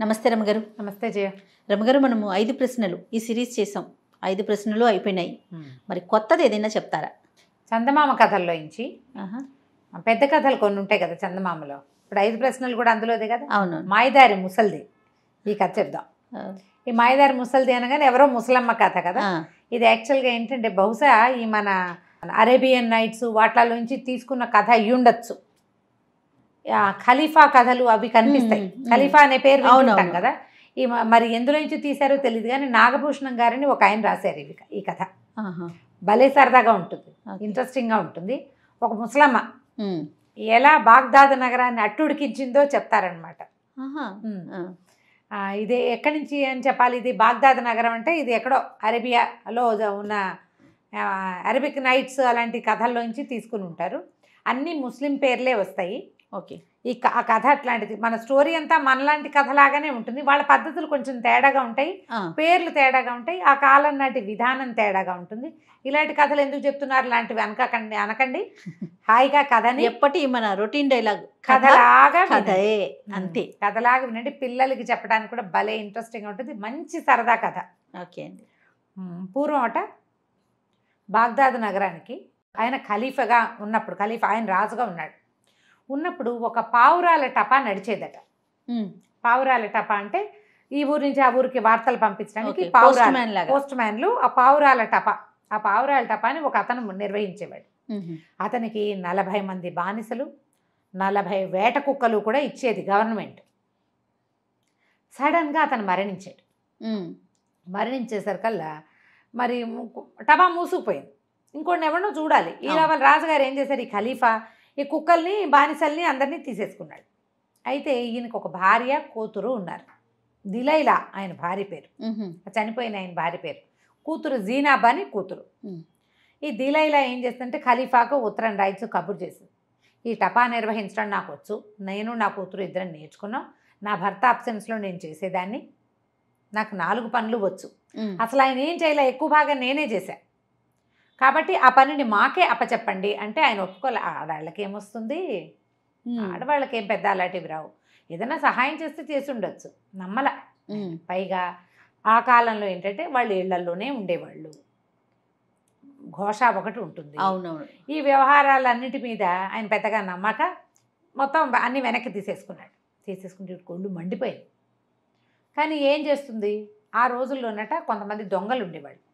నమస్తే రమగారు. నమస్తే జయ. రమగారు మనము ఐదు ప్రశ్నలు ఈ సిరీస్ చేసాం. ఐదు ప్రశ్నలు అయిపోయినాయి. మరి కొత్తది ఏదైనా చెప్తారా? చందమామ కథల్లో నుంచి. పెద్ద కథలు కొన్ని ఉంటాయి కదా చందమామలో. ఇప్పుడు ఐదు ప్రశ్నలు కూడా అందులోదే కదా? అవును మాయదారి ముసల్ది. ఈ కథ చెప్దాం. ఈ మాయదారి ముసల్ది అనగానే ఎవరో ముసలమ్మ కథ కదా? ఇది యాక్చువల్గా ఏంటంటే బహుశా ఈ మన అరేబియన్ నైట్స్ వాటిలోంచి తీసుకున్న కథ అయ్యి ఉండొచ్చు ఆ, ఖలీఫా కథలు అవి కనిపిస్తాయి. ఖలీఫా అనే పేరు అవును. కదా. ఈ మరి ఎందులో నుంచి తీశారో తెలియదు కానీ నాగభూషణం గారిని ఒక ఆయన రాశారు ఇవి ఈ కథ. భలే సరదాగా ఉంటుంది. ఇంట్రెస్టింగ్గా ఉంటుంది. ఒక ముసలమ్మ. ఎలా బాగ్దాద్ నగరాన్ని అట్టుడికించిందో చెప్తారనమాట ఇది ఎక్కడి నుంచి అని చెప్పాలి? ఇది బాగ్దాద్ నగరం అంటే ఇది ఎక్కడో అరేబియాలో ఉన్న అరబిక్ నైట్స్ అలాంటి కథల్లోంచి తీసుకుని ఉంటారు. అన్ని ముస్లిం పేర్లే వస్తాయి. ఓకే. ఈ ఆ కథ అట్లాంటిది. మన స్టోరీ అంతా మనలాంటి కథలాగానే ఉంటుంది. వాళ్ళ పద్ధతులు కొంచెం తేడాగా ఉంటాయి. పేర్లు తేడాగా ఉంటాయి. ఆ కాలం నాటి విధానం తేడాగా ఉంటుంది. ఇలాంటి కథలు ఎందుకు చెప్తున్నారు? లాంటివి అనకండి అనకండి. హాయిగా కథని ఎప్పటి మన రొటీన్ డైలాగ్ కథ? కథలాగా వినండి. కథే ఉమ్, అంతే. కథలాగా వినండి. పిల్లలకి చెప్పడానికి కూడా భలే ఇంట్రెస్టింగ్ ఉంటుంది. మంచి సరదా కథ. ఓకే అండి. పూర్వం అట బాగ్దాద్ నగరానికి ఆయన ఖలీఫాగా ఉన్నప్పుడు ఖలీఫా ఆయన రాజుగా ఉన్నాడు. ఉన్నప్పుడు ఒక పావురాల టపా నడిచేదట. పావురాల టపా అంటే ఈ ఊరి నుంచి ఆ ఊరికి వార్తలు పంపించడానికి. పావురాలు. పోస్ట్ మ్యాన్లు ఆ పావురాల టపా ఆ పావురాల టపాని ఒక అతను నిర్వహించేవాడు. అతనికి నలభై మంది బానిసలు నలభై వేట కుక్కలు కూడా ఇచ్చేది గవర్నమెంట్ సడన్గా అతను మరణించాడు. మరణించేసరికల్లా మరి టబా మూసుకుపోయింది ఇంకోటి ఎవరినో చూడాలి ఈ. వాళ్ళ రాజుగారు ఏం చేశారు ఈ ఖలీఫా ఈ కుక్కల్ని బానిసల్ని అందరినీ తీసేసుకున్నాడు. అయితే ఈయనకు ఒక భార్య కూతురు ఉన్నారు. దిలైలా ఆయన భార్య పేరు. చనిపోయిన ఆయన భార్య పేరు. కూతురు జీనాబా అని కూతురు. ఈ దిలైలా ఏం చేస్తుందంటే ఖలీఫాకు ఉత్తరం రాయించు కబుర్ చేసింది ఈ టపా నిర్వహించడం నాకు వచ్చు. నేను నా కూతురు ఇద్దరం నేర్చుకున్నాం. నా భర్త అబ్సెన్స్లో నేను చేసేదాన్ని. నాకు నాలుగు పనులు వచ్చు. అసలు ఆయన ఏం చేయలే ఎక్కువ భాగం నేనే చేశా. కాబట్టి ఆ పనిని మాకే అప్పచెప్పండి అంటే ఆయన ఒప్పుకోలే. ఆడవాళ్ళకి ఏమొస్తుంది. ఆడవాళ్ళకి ఏం పెద్ద అలాంటివి రావు. ఏదైనా సహాయం చేస్తే చేసి ఉండొచ్చు. నమ్మల. పైగా ఆ కాలంలో ఏంటంటే వాళ్ళు ఇళ్ళలోనే ఉండేవాళ్ళు. ఘోష ఒకటి ఉంటుంది. అవునవును. ఈ వ్యవహారాలన్నిటి మీద ఆయన పెద్దగా నమ్మక మొత్తం అన్ని వెనక్కి తీసేసుకున్నాడు. తీసేసుకుంటే కొళ్ళు మండిపోయింది. కానీ ఏం చేస్తుంది? ఆ రోజుల్లోనట కొంతమంది దొంగలు ఉండేవాళ్ళు.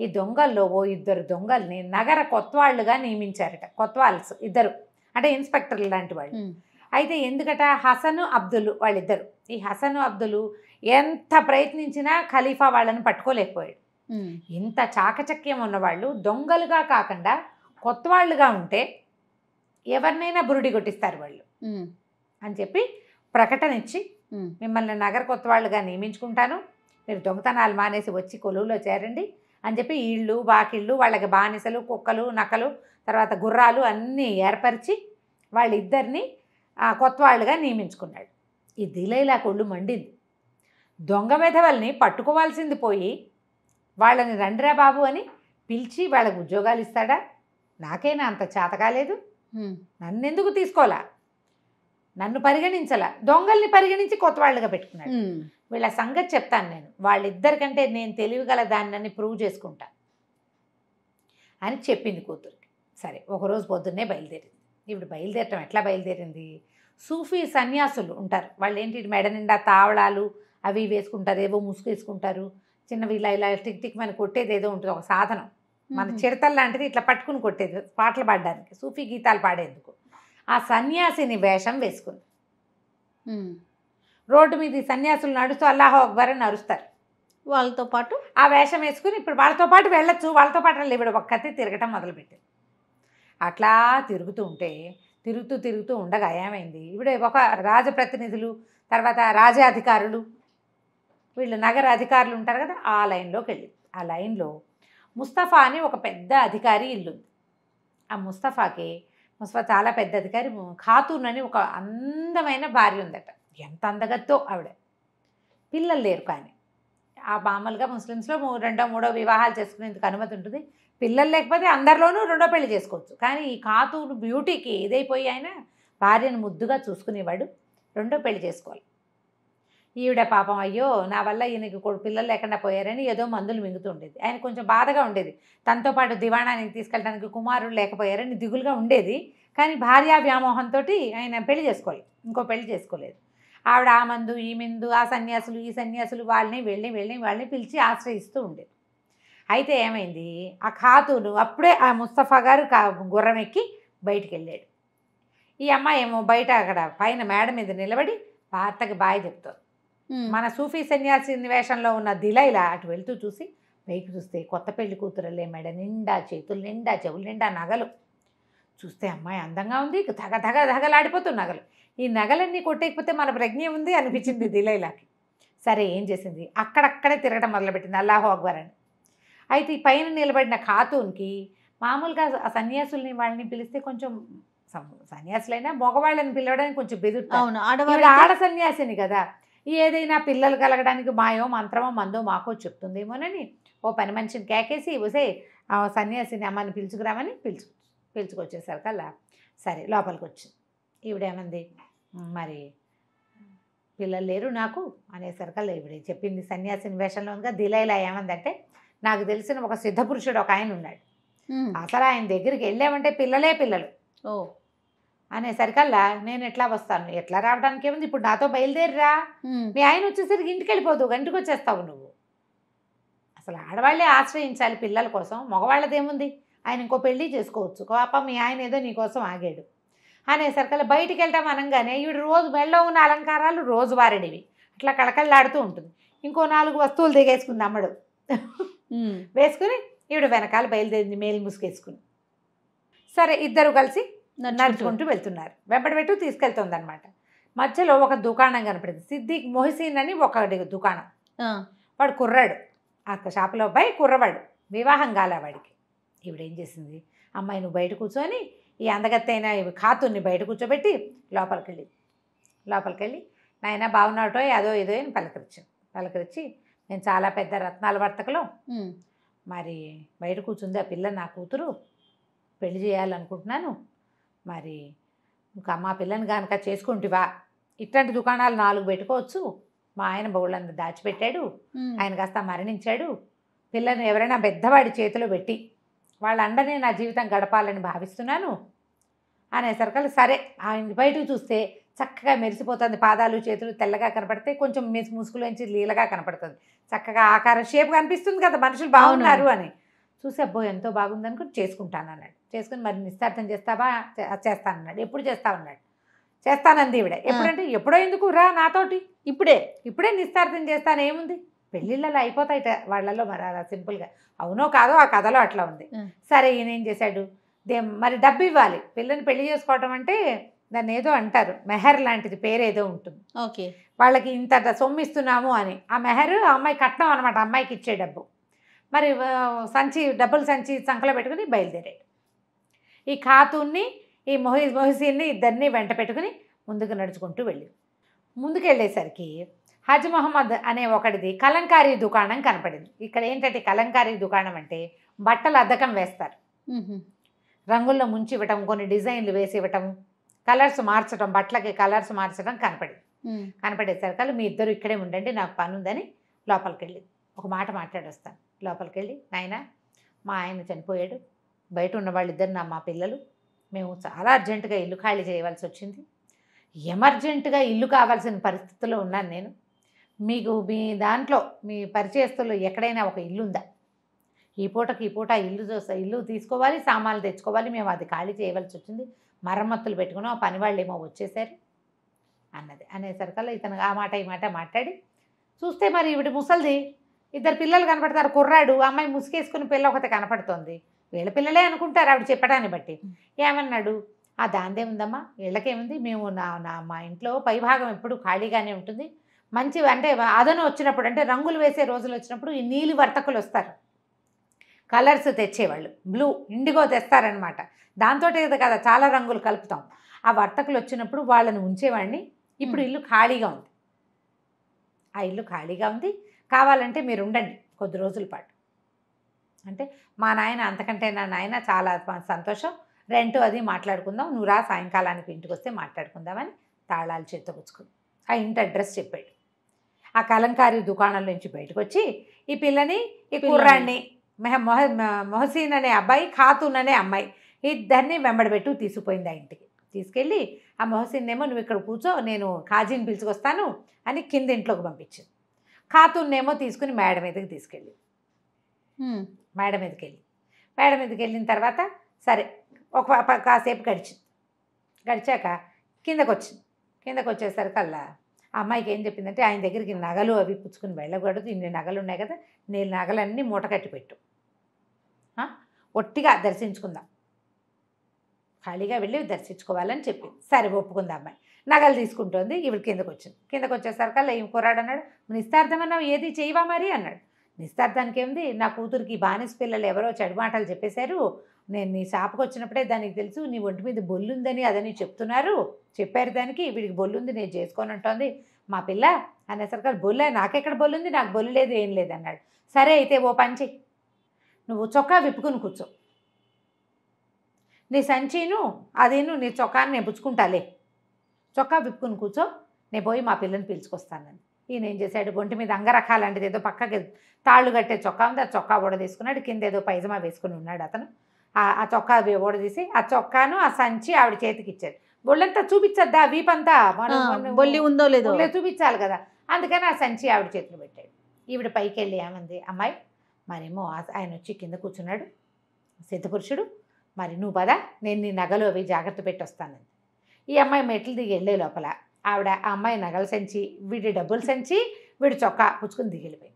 ఈ దొంగల్లో ఓ ఇద్దరు దొంగల్ని నగర కొత్వాళ్ళుగా నియమించారట. కొత్వాల్స్ ఇద్దరు. అంటే ఇన్స్పెక్టర్లు లాంటి వాళ్ళు. అయితే ఎందుకట? హసను అబ్దుల్ వాళ్ళిద్దరు. ఈ హసను అబ్దులు ఎంత ప్రయత్నించినా ఖలీఫా వాళ్ళని పట్టుకోలేకపోయాడు. ఇంత చాకచక్యం ఉన్నవాళ్ళు దొంగలుగా కాకుండా కొత్తవాళ్ళుగా ఉంటే ఎవరినైనా బురుడి కొట్టిస్తారు వాళ్ళు. అని చెప్పి ప్రకటన ఇచ్చి. మిమ్మల్ని నగర కొత్తవాళ్ళుగా నియమించుకుంటాను. మీరు దొంగతనాలు మానేసి వచ్చి కొలువులో చేరండి. అని చెప్పి ఇళ్ళు బాకిళ్ళు వాళ్ళకి బానిసలు కుక్కలు నక్కలు తర్వాత గుర్రాలు అన్నీ ఏర్పరిచి వాళ్ళిద్దరిని ఆ, కొత్తవాళ్ళుగా నియమించుకున్నాడు. ఈ దిలైలా కొళ్ళు మండింది. దొంగ వెధవల్ని పట్టుకోవాల్సింది పోయి వాళ్ళని రండిరా బాబు అని పిలిచి వాళ్ళకి ఉద్యోగాలు ఇస్తాడా? నాకైనా అంత చేత కాలేదు. నన్నెందుకు తీసుకోవాలా నన్ను పరిగణించలా? దొంగల్ని పరిగణించి కొత్త వాళ్ళుగా పెట్టుకున్నాడు. వీళ్ళ సంగతి చెప్తాను నేను. వాళ్ళిద్దరికంటే నేను తెలివిగల దాన్ని ప్రూవ్ చేసుకుంటా అని చెప్పింది కూతురికి. సరే ఒకరోజు పొద్దున్నే బయలుదేరింది. ఇప్పుడు బయలుదేరటం ఎట్లా బయలుదేరింది? సూఫీ సన్యాసులు ఉంటారు. వాళ్ళు ఏంటి మెడ నిండా తావళాలు అవి వేసుకుంటారు ఏవో ముసుగు వేసుకుంటారు. చిన్నవి ఇలా ఇలా టిక్ టిక్ మన కొట్టేది ఏదో ఉంటుంది ఒక సాధనం. మన ఉహు. చిరతలు లాంటిది ఇట్లా పట్టుకుని కొట్టేది పాటలు పాడడానికి. సూఫీ గీతాలు పాడేందుకు. ఆ సన్యాసిని వేషం వేసుకుంది. రోడ్డు మీద ఈ సన్యాసులు నడుస్తూ అల్లాహో అక్బర్ అని అరుస్తారు. వాళ్ళతో పాటు ఆ వేషం వేసుకుని ఇప్పుడు వాళ్ళతో పాటు వెళ్ళొచ్చు వాళ్ళతో పాటు వెళ్ళి ఇప్పుడు ఒక్కతే తిరగటం మొదలుపెట్టింది అట్లా తిరుగుతూ ఉంటే తిరుగుతూ తిరుగుతూ ఉండగా ఏమైంది? ఇప్పుడు ఒక రాజప్రతినిధులు తర్వాత రాజాధికారులు వీళ్ళు నగర అధికారులు ఉంటారు కదా ఆ లైన్లోకి వెళ్ళింది. ఆ లైన్లో ముస్తఫా అని ఒక పెద్ద అధికారి ఇల్లు ఉంది ఆ ముస్తఫాకి ముస్తఫా చాలా పెద్ద అధికారి ఖాతూన్ అని ఒక అందమైన భార్య ఉందట. ఎంత అందగత్తో ఆవిడ. పిల్లలు లేరు కానీ. ఆ మామూలుగా ముస్లిమ్స్లో మూ- రెండో మూడో వివాహాలు చేసుకునేందుకు అనుమతి ఉంటుంది. పిల్లలు లేకపోతే అందరిలోనూ రెండో పెళ్ళి చేసుకోవచ్చు. కానీ ఈ ఖాతూన్ బ్యూటీకి ఇదైపోయి ఆయన భార్యను ముద్దుగా చూసుకునేవాడు రెండో పెళ్ళి చేసుకోవాలి. ఈవిడ పాపం అయ్యో నా వల్ల ఈయనకి పిల్లలు లేకుండా పోయారని ఏదో మందులు మింగుతూ ఉండేది. ఆయన కొంచెం బాధగా ఉండేది. తనతో పాటు దివాణానికి తీసుకెళ్ళడానికి కుమారుడు లేకపోయారని దిగులుగా ఉండేది. కానీ భార్యా వ్యామోహంతో ఆయన పెళ్ళి చేసుకోలేదు ఇంకో పెళ్ళి చేసుకోలేదు. ఆవిడ ఆ మందు ఈ మందు ఆ సన్యాసులు ఈ సన్యాసులు వాళ్ళని వెళ్ళి వెళ్ళి వాళ్ళని పిలిచి ఆశ్రయిస్తూ ఉండేది. అయితే ఏమైంది? ఆ ఖాతును అప్పుడే ఆ ముస్తఫా గారు గుర్రం ఎక్కి బయటికి వెళ్ళాడు ఈ అమ్మాయి ఏమో బయట అక్కడ పైన మేడ మీద నిలబడి భర్తకి బాయ్ చెప్తారు. మన సూఫీ సన్యాసి వేషంలో ఉన్న దిలైలా అటు వెళ్తూ చూసి పైకి చూస్తే కొత్త పెళ్ళి కూతురలే మెడ నిండా చేతులు నిండా చెవులు నిండా నగలు. చూస్తే అమ్మాయి అందంగా ఉంది ధగ ధగ ధగలాడిపోతుంది నగలు. ఈ నగలన్నీ కొట్టేయకపోతే మన ప్రజ్ఞ ఉంది అనిపించింది దిలైలాకి సరే ఏం చేసింది? అక్కడక్కడే తిరగడం మొదలుపెట్టింది అల్లాహో అక్బర్ అని. అయితే ఈ పైన నిలబడిన ఖాతూన్కి మామూలుగా ఆ సన్యాసుల్ని వాళ్ళని పిలిస్తే కొంచెం సన్యాసులైనా మగవాళ్ళని పిలవడానికి కొంచెం ఈవిడ ఆడవాళ్ళు ఆడ సన్యాసిని కదా. ఏదైనా పిల్లలు కలగడానికి మాయో మంత్రమో మందో మాకో చెప్తుందేమోనని ఓ పని మనిషిని కేకేసి వసే ఆ సన్యాసిని అమ్మని పిలుచుకురామని పిలుచు పిలుచుకొచ్చేసారు కల్లా సరే లోపలికి వచ్చింది ఈవిడేమంది మరి పిల్లలు లేరు నాకు అనేసరికల్లా ఈవిడ చెప్పింది సన్యాసిని వేషంలో ఉందిగా దిలైలా ఏమందంటే నాకు తెలిసిన ఒక సిద్ధపురుషుడు ఒక ఆయన ఉన్నాడు. అసలు ఆయన దగ్గరికి వెళ్ళామంటే పిల్లలే పిల్లలు. ఓ. అనేసరికల్లా నేను ఎట్లా వస్తాను? ఎట్లా రావడానికి ఏముంది? ఇప్పుడు నాతో బయలుదేరిరా. మీ ఆయన వచ్చేసరికి ఇంటికి వెళ్ళిపోదు గంటకు వచ్చేస్తావు నువ్వు. అసలు ఆడవాళ్ళే ఆశ్రయించాలి పిల్లల కోసం మగవాళ్ళదేముంది ఆయన ఇంకో పెళ్ళి చేసుకోవచ్చు. పాప మీ ఆయన ఏదో నీ కోసం ఆగాడు. అనేసరికల్లా బయటికి వెళ్తాం అనగానే ఈవిడ రోజు మెళ్ళో ఉన్న అలంకారాలు రోజువారడివి అట్లా కళకళలాడుతూ ఉంటుంది. ఇంకో నాలుగు వస్తువులు దిగేసుకుంది అమ్మడు. వేసుకుని ఈవిడ వెనకాల బయలుదేరింది మేలు ముసుగేసుకుని. సరే ఇద్దరు కలిసి నడుచుకుంటూ వెళ్తున్నారు. వెంబడి పెట్టు తీసుకెళ్తుంది అనమాట మధ్యలో ఒక దుకాణం కనపడింది. సిద్దిక్ మొహసీన్ అని ఒక దుకాణం. వాడు కుర్రాడు. ఆ షాపులో అబ్బాయి కుర్రవాడు. వివాహం కాలే వాడికి. ఈవిడ ఏం చేసింది? అమ్మాయి నువ్వు బయట కూర్చొని ఈ అందగత్తైన ఈ ఖాతుని బయట కూర్చోబెట్టి లోపలికి వెళ్ళి లోపలికి వెళ్ళి నాయన బాగున్నాటో అదో ఏదో అని పలకరించాను పలకరించి నేను చాలా పెద్ద రత్నాల వర్తకలో. మరి బయట కూర్చుంది ఆ పిల్ల నా కూతురు పెళ్ళి చేయాలనుకుంటున్నాను. మరి ఇంకా మా పిల్లని కనుక చేసుకుంటివా ఇట్లాంటి దుకాణాలు నాలుగు పెట్టుకోవచ్చు. మా ఆయన బౌళ్ళంతా దాచిపెట్టాడు. ఆయన కాస్త మరణించాడు. పిల్లని ఎవరైనా పెద్దవాడి చేతిలో పెట్టి వాళ్ళ అండనే నా జీవితం గడపాలని భావిస్తున్నాను. అనేసరికి సరే ఆయన బయటకు చూస్తే చక్కగా మెరిసిపోతుంది. పాదాలు చేతులు తెల్లగా కనపడితే కొంచెం మెసి ముసుగులోంచి లీలగా కనపడుతుంది. చక్కగా ఆకారం షేప్ కనిపిస్తుంది కదా మనుషులు బాగున్నారు అని. చూసి అబ్బో ఎంతో బాగుంది అనుకుని చేసుకుంటాను అన్నాడు. చేసుకుని మరి నిస్తార్థం చేస్తావా? చే- చేస్తానన్నాడు. ఎప్పుడు చేస్తావన్నాడు చేస్తానంది ఈవిడ. ఎప్పుడంటే ఎప్పుడో ఎందుకు రా నాతోటి? ఇప్పుడే. ఇప్పుడే నిస్తార్థం చేస్తాను. ఏముంది? పెళ్ళిళ్ళలో అయిపోతాయిట వాళ్ళలో మరి అలా సింపుల్గా. అవునో కాదో ఆ కథలో అట్లా ఉంది. సరే ఈయన ఏం చేశాడు? దే మరి డబ్బు ఇవ్వాలి. పిల్లని పెళ్ళి చేసుకోవటం అంటే దాన్ని ఏదో అంటారు. మెహర్ లాంటిది పేరేదో ఉంటుంది. ఓకే. వాళ్ళకి ఇంత డ- సొమ్ము ఇస్తున్నాము అని. ఆ మెహర్ ఆ అమ్మాయి కట్నం అనమాట అమ్మాయికి ఇచ్చే డబ్బు. మరి సంచి డబ్బులు సంచి సంకలో పెట్టుకుని బయలుదేరాడు. ఈ ఖాతూన్ని ఈ మొహి మొహసీన్ని ఇద్దరిని వెంట పెట్టుకుని ముందుకు నడుచుకుంటూ వెళ్ళి ముందుకు వెళ్ళేసరికి హజ్ మొహమ్మద్ అనే ఒకటిది కలంకారీ దుకాణం కనపడింది. ఇక్కడ ఏంటంటే కలంకారీ దుకాణం అంటే బట్టలు అద్దకం వేస్తారు. రంగుల్లో ముంచి ఇవ్వటం కొన్ని డిజైన్లు వేసి ఇవ్వటం కలర్స్ మార్చడం బట్టలకి కలర్స్ మార్చడం కనపడింది. ఉమ్. కనపడేసరికి మీ ఇద్దరు ఇక్కడే ఉండండి నాకు పని ఉందని లోపలికి వెళ్ళి ఒక మాట మాట్లాడొస్తాను. లోపలికి వెళ్ళి నాయన మా ఆయన చనిపోయాడు. బయట ఉన్న వాళ్ళిద్దరు నా మా పిల్లలు మేము చాలా అర్జెంటుగా ఇల్లు ఖాళీ చేయవలసి వచ్చింది ఎమర్జెంటుగా ఇల్లు కావాల్సిన పరిస్థితిలో ఉన్నాను నేను. మీకు మీ దాంట్లో మీ పరిచయస్తుల్లో ఎక్కడైనా ఒక ఇల్లు ఉందా ఈ పూటకి ఈ పూట ఇల్లు చూస్తా ఇల్లు తీసుకోవాలి సామాన్లు తెచ్చుకోవాలి మేము అది ఖాళీ చేయవలసి వచ్చింది మరమ్మతులు పెట్టుకున్నాం ఆ పని వాళ్ళు ఏమో వచ్చేసారు అన్నది. అనేసరికల్లా ఇతను ఆ మాట ఈ మాట మాట్లాడి చూస్తే మరి ఈవిడ ముసలిది ఇద్దరు పిల్లలు కనపడతారు కుర్రాడు ఆ అమ్మాయి ముసుగేసుకుని పిల్ల ఒకటి కనపడుతోంది వీళ్ళ పిల్లలే అనుకుంటారు ఆవిడ చెప్పడాన్ని బట్టి. ఏమన్నాడు? ఆ దాందే ఉందమ్మా వీళ్ళకేముంది మేము నా నా మా ఇంట్లో పైభాగం ఎప్పుడు ఖాళీగానే ఉంటుంది మంచి అంటే అదను వచ్చినప్పుడు అంటే రంగులు వేసే రోజులు వచ్చినప్పుడు ఈ నీలి వర్తకులు వస్తారు. కలర్స్ తెచ్చేవాళ్ళు. బ్లూ ఇండిగో తెస్తారనమాట దాంతో కదా చాలా రంగులు కలుపుతాం. ఆ వర్తకులు వచ్చినప్పుడు వాళ్ళని ఉంచేవాడిని. ఇప్పుడు ఇల్లు ఖాళీగా ఉంది. ఆ ఇల్లు ఖాళీగా ఉంది. కావాలంటే మీరు ఉండండి కొద్ది రోజుల పాటు. అంటే మా నాయన అంతకంటే నా నాయన చాలా సంతోషం. రెంట్ అది మాట్లాడుకుందాం. నువ్వు రా సాయంకాలానికి ఇంటికి వస్తే మాట్లాడుకుందామని తాళాలు చేతపుచ్చుకుని ఆ ఇంటి అడ్రస్ చెప్పాడు. ఆ కలంకారీ దుకాణం నుంచి బయటకు వచ్చి ఈ పిల్లని ఈ. కుర్రాన్ని మెహ- మొహసీన్ అనే అబ్బాయి ఖాతూన్ అనే అమ్మాయి ఇద్దరిని వెంబడబెట్టు తీసుకుపోయింది ఆ ఇంటికి. తీసుకెళ్ళి ఆ మొహసీన్ ఏమో నువ్వు ఇక్కడ కూర్చో నేను కాజీని పిలుచుకొస్తాను అని కింద ఇంట్లోకి పంపించింది. ఖాతూన్ ఏమో తీసుకుని మేడ మీదకి తీసుకెళ్ళి. మేడ మీదకి వెళ్ళి మేడ మీదకి వెళ్ళిన తర్వాత సరే ఒక కాసేపు గడిచింది. గడిచాక కిందకు వచ్చింది కిందకు వచ్చేసరికల్లా ఆ అమ్మాయికి ఏం చెప్పిందంటే ఆయన దగ్గరికి నగలు అవి పుచ్చుకుని వెళ్ళకూడదు. ఇన్ని నగలు ఉన్నాయి కదా నేను నగలన్నీ మూట కట్టి పెట్టు. ఒట్టిగా దర్శించుకుందాం. ఖాళీగా వెళ్ళి దర్శించుకోవాలని చెప్పింది సరే ఒప్పుకుంది అమ్మాయి. నగలు తీసుకుంటోంది ఇవి కిందకు వచ్చింది. కిందకు వచ్చేసరికల్లా ఏం కుర్రాడు అన్నాడు? నిస్తార్థమన్నావు? ఏది చేయవా మరి? అన్నాడు. నిస్తార్థానికి ఏంది నా కూతురికి బానిస పిల్లలు ఎవరో చెడు మాటలు చెప్పేశారు. నేను నీ షాప్కి వచ్చినప్పుడే దానికి తెలుసు నీ ఒంటి మీద బొల్లుందని అదని చెప్తున్నారు. చెప్పారు దానికి వీడికి బొల్లుంది నేను చేసుకొని ఉంటుంది మా పిల్ల అనేసరికి బొల్ల నాకెక్కడ బొల్లుంది? నాకు బొల్లు లేదు ఏం లేదు అన్నాడు. సరే అయితే ఓ పని చెయ్యి నువ్వు చొక్కా విప్పుకుని కూర్చో. నీ సంచిను అదేను నీ చొక్కాన్ని నేను పుచ్చుకుంటాలే చొక్కా విప్పుకుని కూర్చో నేను పోయి మా పిల్లని పిలుచుకొస్తానని ఈయన ఏం చేశాడు? ఒంటి మీద అంగరకాలాంటిది ఏదో పక్కకి తాళ్ళు కట్టే చొక్కా ఉంది ఆ చొక్కా కూడా తీసుకున్నాడు కింద ఏదో పైజమా వేసుకుని ఉన్నాడు అతను. ఆ- ఆ చొక్కా ఓడ తీసి ఆ చొక్కాను ఆ సంచి ఆవిడ చేతికి ఇచ్చాడు బొళ్ళంతా చూపించద్దా వీపంతా? మనం బొల్లి ఉందో లేదో? చూపించాలి కదా. అందుకని ఆ సంచి ఆవిడ చేతిలో పెట్టాడు ఈవిడ పైకి వెళ్ళి ఏమంది అమ్మాయి మరేమో ఆయన వచ్చి కింద కూర్చున్నాడు. సిద్ధపురుషుడు. మరి నువ్వు పదా నేను నీ నగలు అవి జాగ్రత్త పెట్టి వస్తానంది ఈ అమ్మాయి మెట్లు దిగి వెళ్ళే లోపల ఆవిడ ఆ అమ్మాయి నగల సంచి వీడి డబ్బుల సంచి వీడి చొక్కా పుచ్చుకుని దిగి వెళ్ళిపోయింది.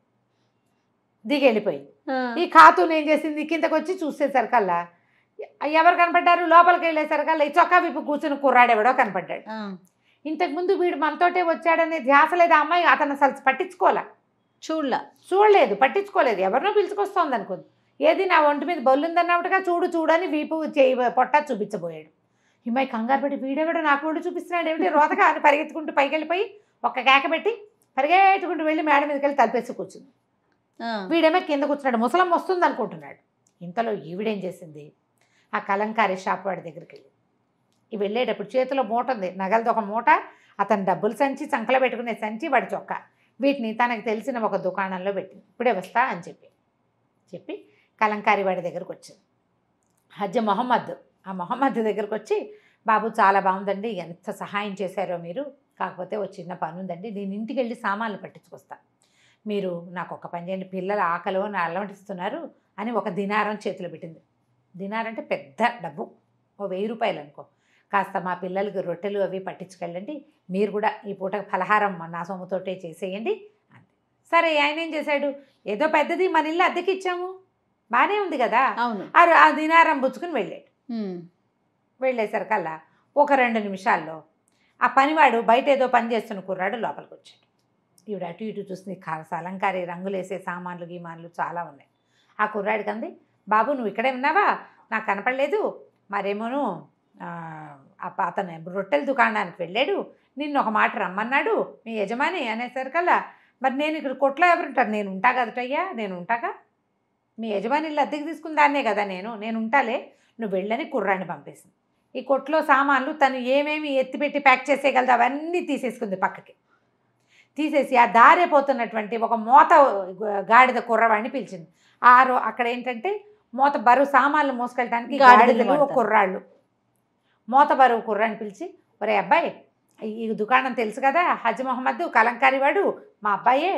దిగి వెళ్ళిపోయింది. ఈ ఖాతూన్ ఏం చేసింది? కిందకు వచ్చి చూసేసరికల్లా ఎవరు కనపడ్డారు? లోపలికి వెళ్ళేసరికల్లా ఈ చొక్కా విప్పు కూర్చుని కుర్రాడెవడో కనపడ్డాడు. ఆ. ఇంతకుముందు వీడు మనతోటే వచ్చాడనే ధ్యాస లేదు అమ్మాయి అతను అసలు పట్టించుకోలే చూడలా. చూడలేదు పట్టించుకోలేదు. ఎవరినో పిలుచుకొస్తోంది అనుకుంది. ఏది నా ఒంటి మీద బొల్లుందన్నట్టుగా చూడు చూడని వీపు చేయి పొట్ట చూపించబోయాడు. ఈ అమ్మాయి కంగారు పడి వీడెవడో నాకు ఒళ్ళు చూపిస్తున్నాడు ఏమిటి? రోతగా అని పరిగెత్తుకుంటూ పైకి వెళ్ళిపోయి ఒక్క కేక పెట్టి పరిగెత్తుకుంటూ వెళ్ళి మేడ మీదకి వెళ్ళి తలపేసి కూర్చుంది. వీడేమో కింద కూర్చున్నాడు ముసలం వస్తుంది అనుకుంటున్నాడు. ఇంతలో ఈవిడేం చేసింది? ఆ కలంకారీ షాప్ వాడి దగ్గరికి వెళ్ళి వెళ్ళేటప్పుడు చేతిలో మూట ఉంది నగలది ఒక మూట అతను డబ్బులు సంచి చంకలో పెట్టుకునే సంచి వాడి చొక్కా. వీటిని తనకు తెలిసిన ఒక దుకాణంలో పెట్టింది. ఇప్పుడే వస్తా అని చెప్పి. చెప్పి కలంకారీ వాడి దగ్గరకు వచ్చింది. హజ్జ మొహమ్మద్ ఆ మొహమ్మద్ దగ్గరకు వచ్చి బాబు చాలా బాగుందండి ఎంత సహాయం చేశారో మీరు. కాకపోతే ఒక చిన్న పని ఉందండి నేను ఇంటికి వెళ్ళి సామాన్లు పట్టించుకొస్తా. మీరు నాకు ఒక పని చేయండి పిల్లలు ఆకలి అని అలవటిస్తున్నారు అని ఒక దినారం చేతిలో పెట్టింది. దినారం అంటే పెద్ద డబ్బు ఓ వెయ్యి రూపాయలు అనుకో. కాస్త మా పిల్లలకి రొట్టెలు అవి పట్టించుకెళ్ళండి మీరు కూడా ఈ పూట ఫలహారం నా సొమ్ముతోటే చేసేయండి అంతే సరే ఆయన ఏం చేశాడు? ఏదో పెద్దది మన ఇల్లు అద్దెకి ఇచ్చాము. బాగానే ఉంది కదా. అవును. ఆ దినారం పుచ్చుకుని వెళ్ళాడు. వెళ్ళేసరికల్లా ఒక రెండు నిమిషాల్లో ఆ పనివాడు బయట ఏదో పని చేస్తున్న కుర్రాడు లోపలికి వచ్చాడు ఈవిడ అటు ఇటు చూస్తుంది. కాస్త అలంకారీ రంగులు వేసే సామాన్లు గీమాన్లు చాలా ఉన్నాయి. ఆ కుర్రాడికి అంది బాబు నువ్వు ఇక్కడే ఉన్నావా? నాకు కనపడలేదు. మరేమోను ఆ, అతను రొట్టెల దుకాణానికి వెళ్ళాడు. నిన్ను ఒక మాట రమ్మన్నాడు. మీ యజమాని అనేసరికల్లా మరి నేను ఇక్కడ కొట్లో ఎవరుంటారు నేను ఉంటా కదటయ్యా నేను ఉంటాగా మీ యజమాని ఇల్లు అద్దెకి తీసుకున్న దాన్నే కదా నేను నేను ఉంటాలే. నువ్వు వెళ్ళని కుర్రాన్ని పంపేసింది ఈ కొట్లో సామాన్లు తను ఏమేమి ఎత్తిపెట్టి ప్యాక్ చేసేయగలదు అవన్నీ తీసేసుకుంది పక్కకి. తీసేసి ఆ దారైపోతున్నటువంటి ఒక మూత గాడిద కుర్రవాడిని పిలిచింది ఆ రో అక్కడ ఏంటంటే మూత బరువు సామాన్లు మోసుకెళ్ళడానికి గాడిదలు. కుర్రాళ్ళు మూత బరువు కుర్రాన్ని పిలిచి ఒరే అబ్బాయి ఈ దుకాణం తెలుసు కదా హజ్ మొహమ్మద్ కలంకారీ వాడు మా అబ్బాయే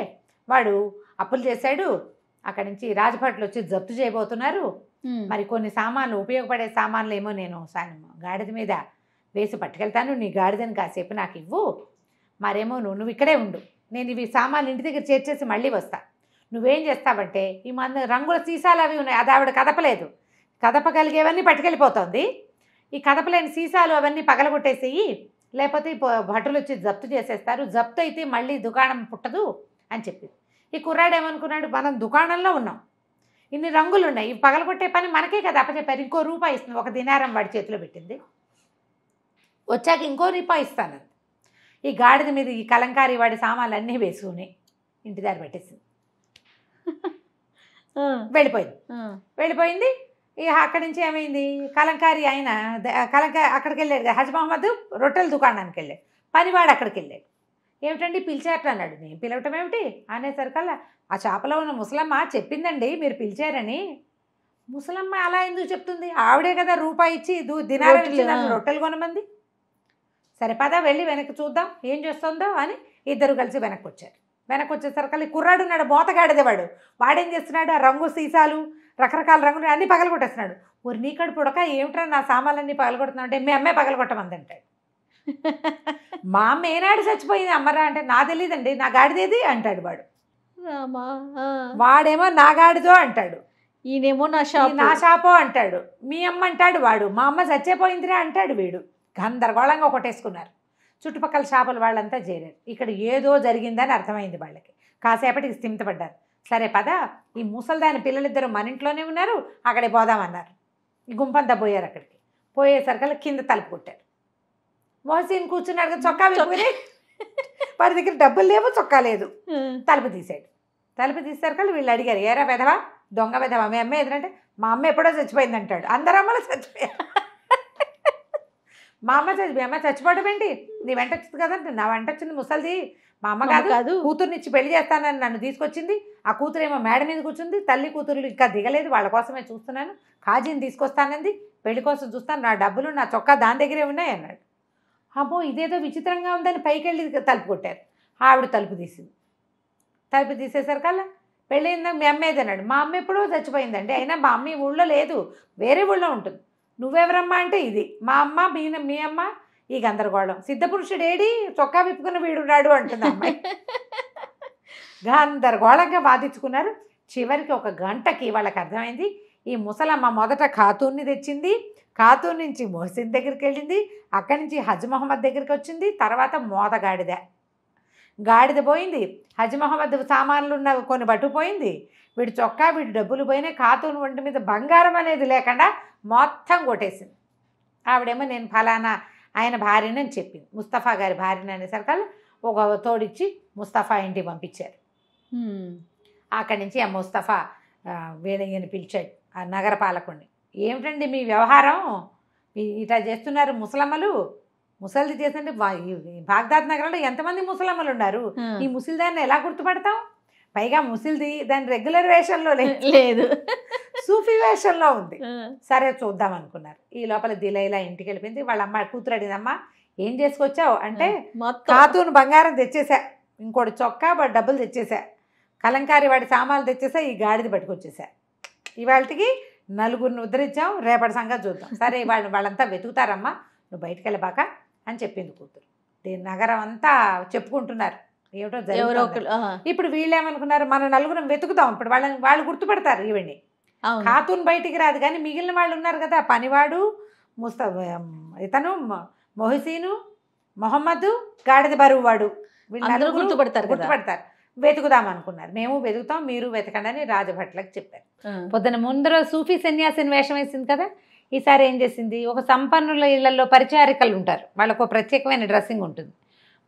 వాడు అప్పులు చేశాడు అక్కడి నుంచి రాజభట్లు వచ్చి జప్తు చేయబోతున్నారు. మరి కొన్ని సామాన్లు ఉపయోగపడే సామాన్లు ఏమో నేను గాడిద మీద వేసి పట్టుకెళ్తాను నీ గాడిదని కాసేపు నాకు ఇవ్వు మరేమో నువ్వు నువ్వు ఇక్కడే ఉండు. నేను ఇవి సామాన్లు ఇంటి దగ్గర చేర్చేసి మళ్ళీ వస్తా. నువ్వేం చేస్తావంటే ఈ మంద రంగుల సీసాలు అవి ఉన్నాయి. అది ఆవిడ కదపలేదు. కదపగలిగేవన్నీ పట్టుకెళ్ళిపోతుంది. ఈ కదపలేని సీసాలు అవన్నీ పగలగొట్టేసేయి లేకపోతే ఈ భటులు వచ్చి జప్తు చేసేస్తారు. జప్తు అయితే మళ్ళీ దుకాణం పుట్టదు అని చెప్పింది. ఈ కుర్రాడు ఏమనుకున్నాడు? మనం దుకాణంలో ఉన్నాం. ఇన్ని రంగులు ఉన్నాయి ఇవి పగలగొట్టే పని మనకే కదా. అప్పచెప్పారు ఇంకో రూపాయి ఇస్తుంది. ఒక దినారం వాడి చేతిలో పెట్టింది. వచ్చాక ఇంకో రూపాయి ఇస్తాను ఈ గాడిద మీద ఈ కలంకారీ వాడి సామాన్లు అన్నీ వేసుకుని ఇంటి దారి పెట్టేసింది. వెళ్ళిపోయింది. వెళ్ళిపోయింది. ఇక అక్కడి నుంచి ఏమైంది? కలంకారీ ఆయన ద- కలంకా అక్కడికి వెళ్ళాడు హజ్ మహమ్మద్ రొట్టెల దుకాణానికి వెళ్ళాడు. పనివాడు అక్కడికి వెళ్ళాడు. ఏమిటండి పిలిచారట అన్నాడు. నేను పిలవటం ఏమిటి? అనేసరికల్లా ఆ చేపలో ఉన్న ముసలమ్మ చెప్పిందండి మీరు పిలిచారని. ముసలమ్మ అలా ఎందుకు చెప్తుంది? ఆవిడే కదా రూపాయి ఇచ్చి దు- దినారం ఇచ్చి రొట్టెలు, నన్ను ఆ. రొట్టెలు కొనమంది. సరే పద వెళ్ళి వెనక్కి చూద్దాం ఏం చేస్తుందో అని ఇద్దరు కలిసి వెనక్కి వచ్చారు వెనక్కి వచ్చేసరికి కుర్రాడు ఉన్నాడు మోతగాడిదే వాడు. వాడేం చేస్తున్నాడు? ఆ రంగు సీసాలు రకరకాల రంగులు అన్నీ పగలగొట్టేస్తున్నాడు. ఒరి నీకడు పుడక ఏమిట్రా నా సామాన్లన్నీ పగలగొడుతున్నావు? అంటే మీ అమ్మే పగలగొట్టమంది అంటాడు. మా అమ్మ ఏనాడు చచ్చిపోయింది? అమ్మరా అంటే నా తెలియదండి నా గాడిదేది అంటాడు వాడు. వాడేమో నా గాడిదో అంటాడు. ఈయనేమో నా "ఈ షాప్. నా షాపో అంటాడు. మీ అమ్మ అంటాడు వాడు. మా అమ్మ చచ్చిపోయిందిరా అంటాడు వీడు. గందరగోళంగా కొట్టేసుకున్నారు. చుట్టుపక్కల షాపుల వాళ్ళంతా చేరారు. ఇక్కడ ఏదో జరిగిందని అర్థమైంది వాళ్ళకి. కాసేపటికి స్థిమితపడ్డారు. సరే పద ఈ ముసల్దాని పిల్లలిద్దరూ మన ఇంట్లోనే ఉన్నారు అక్కడే పోదామన్నారు. ఈ గుంపంతా పోయారు అక్కడికి. పోయేసరికల్లా కింద తలుపు కొట్టారు. మోసీన్ కూర్చున్నాడు కదా, చొక్కా. వాడి దగ్గర డబ్బులు లేవు చొక్కా లేదు. తలుపు తీసాడు తలుపు తీసేసరికి వీళ్ళు అడిగారు ఏరా వెధవా దొంగ వెధవా మీ అమ్మ ఎదురంటే మా అమ్మ ఎప్పుడో చచ్చిపోయింది అంటాడు అందరు అమ్మలు చచ్చిపోయారు. మా అమ్మ చచ్చి మీ అమ్మ చచ్చిపోవడం ఏంటి? నీ వెంట వచ్చింది కదంటే నా వెంట వచ్చింది ముసలిది. మా అమ్మ కాదు కాదు. కూతుర్నిచ్చి పెళ్ళి చేస్తానని నన్ను తీసుకొచ్చింది. ఆ కూతురు ఏమో మేడ మీద కూర్చుంది. తల్లి కూతురులు ఇంకా దిగలేదు. వాళ్ళ కోసమే చూస్తున్నాను. కాజీని తీసుకొస్తానంది. పెళ్ళి కోసం చూస్తాను. నా డబ్బులు నా చొక్కా దాని దగ్గరే ఉన్నాయి అన్నాడు. అమ్మో ఇదేదో విచిత్రంగా ఉందని పైకి వెళ్ళి తలుపు కొట్టారు. ఆవిడ తలుపు తీసింది. తలుపు తీసేసరికల్లా పెళ్ళయిందా మీ అమ్మ ఏదన్నాడు? మా అమ్మ ఎప్పుడో చచ్చిపోయిందండి. అయినా మా అమ్మ ఊళ్ళో లేదు. వేరే ఊళ్ళో ఉంటుంది. నువ్వెవరమ్మా అంటే ఇది. మా అమ్మ మీ మీ అమ్మ ఈ గందరగోళం. సిద్ధపురుషుడు ఏడి చొక్కా విప్పుకున్న వీడున్నాడు అంటుంది అమ్మాయి. గందరగోళంగా వాదించుకున్నారు. చివరికి ఒక గంటకి వాళ్ళకి అర్థమైంది. ఈ ముసలమ్మ మొదట ఖాతూన్ని తెచ్చింది ఖాతూన్ నుంచి మొహసిన్ దగ్గరికి వెళ్ళింది అక్కడి నుంచి హజ్ మహమ్మద్ దగ్గరికి వచ్చింది తర్వాత మోత గాడిద గాడిద పోయింది. హజ్ మహమ్మద్ సామాన్లు ఉన్న కొన్ని పట్టుకుపోయింది వీడి చొక్కా వీడి డబ్బులు పోయినాయి. ఖాతూన్ ఒంటి మీద బంగారం అనేది లేకుండా మొత్తం కొట్టేసింది. ఆవిడేమో నేను ఫలానా ఆయన భార్యని అని చెప్పింది. ముస్తఫా గారి భార్యని అనేసరికి ఒక తోడిచ్చి ముస్తఫా ఇంటికి పంపించారు. అక్కడి నుంచి ఆ ముస్తఫా వీళ్ళని పిలిచాడు ఆ నగర పాలకుడిని ఏమిటండి మీ వ్యవహారం? ఇట్లా చేస్తున్నారు ముసలమ్మలు? ముసలిది చేస్తుంటే బాగ్దాద్ నగరంలో ఎంతమంది ముసలమ్మలు ఉన్నారు. ఈ ముసిల్దాన్ని ఎలా గుర్తుపడతాం పైగా ముసిల్ది దాని రెగ్యులర్ వేషంలో లేదు. సూఫీ వేషంలో ఉంది. సరే చూద్దాం అనుకున్నారు. ఈ లోపల దిలైలా ఇంటికి వెళ్ళిపోయింది. వాళ్ళ అమ్మ కూతురు అడిగిందమ్మా ఏం చేసుకొచ్చావు? అంటే కాతూను బంగారం తెచ్చేసా. ఇంకోటి చొక్కా వాడి డబ్బులు తెచ్చేసా. కలంకారి వాడి సామాన్లు తెచ్చేసా ఈ గాడిద పట్టుకొచ్చేసా. ఇవాళకి నలుగురిని ఉద్ధరించాం. రేపటి సంగతి చూద్దాం. సరే వాళ్ళు వాళ్ళంతా వెతుకుతారమ్మా. నువ్వు బయటికి వెళ్ళబాక అని చెప్పింది కూతురు. దీని నగరం అంతా చెప్పుకుంటున్నారు. ఏమిటో ఎవరో ఇప్పుడు వీళ్ళు ఏమనుకున్నారు? మన నలుగురం వెతుకుదాం ఇప్పుడు. వాళ్ళని వాళ్ళు గుర్తుపడతారు ఇవన్నీ అవును. ఖాతూన్ బయటికి రాదు కానీ మిగిలిన వాళ్ళు ఉన్నారు కదా పనివాడు ముస్త ఇతను మొహసీను మొహమ్మద్ గాడిద బరువు వాడు. వీళ్ళు గుర్తుపడతారు గుర్తుపడతారు. వెతుకుదాం అనుకున్నారు. మేము వెతుకుతాం మీరు వెతకండి అని రాజభట్లకు చెప్పారు. పొద్దున ముందర సూఫీ సన్యాసిని వేషం వేసింది కదా ఈసారి ఏం చేసింది? ఒక సంపన్నుల ఇళ్ళలో పరిచారికలు ఉంటారు. వాళ్ళకు ఒక ప్రత్యేకమైన డ్రెస్సింగ్ ఉంటుంది.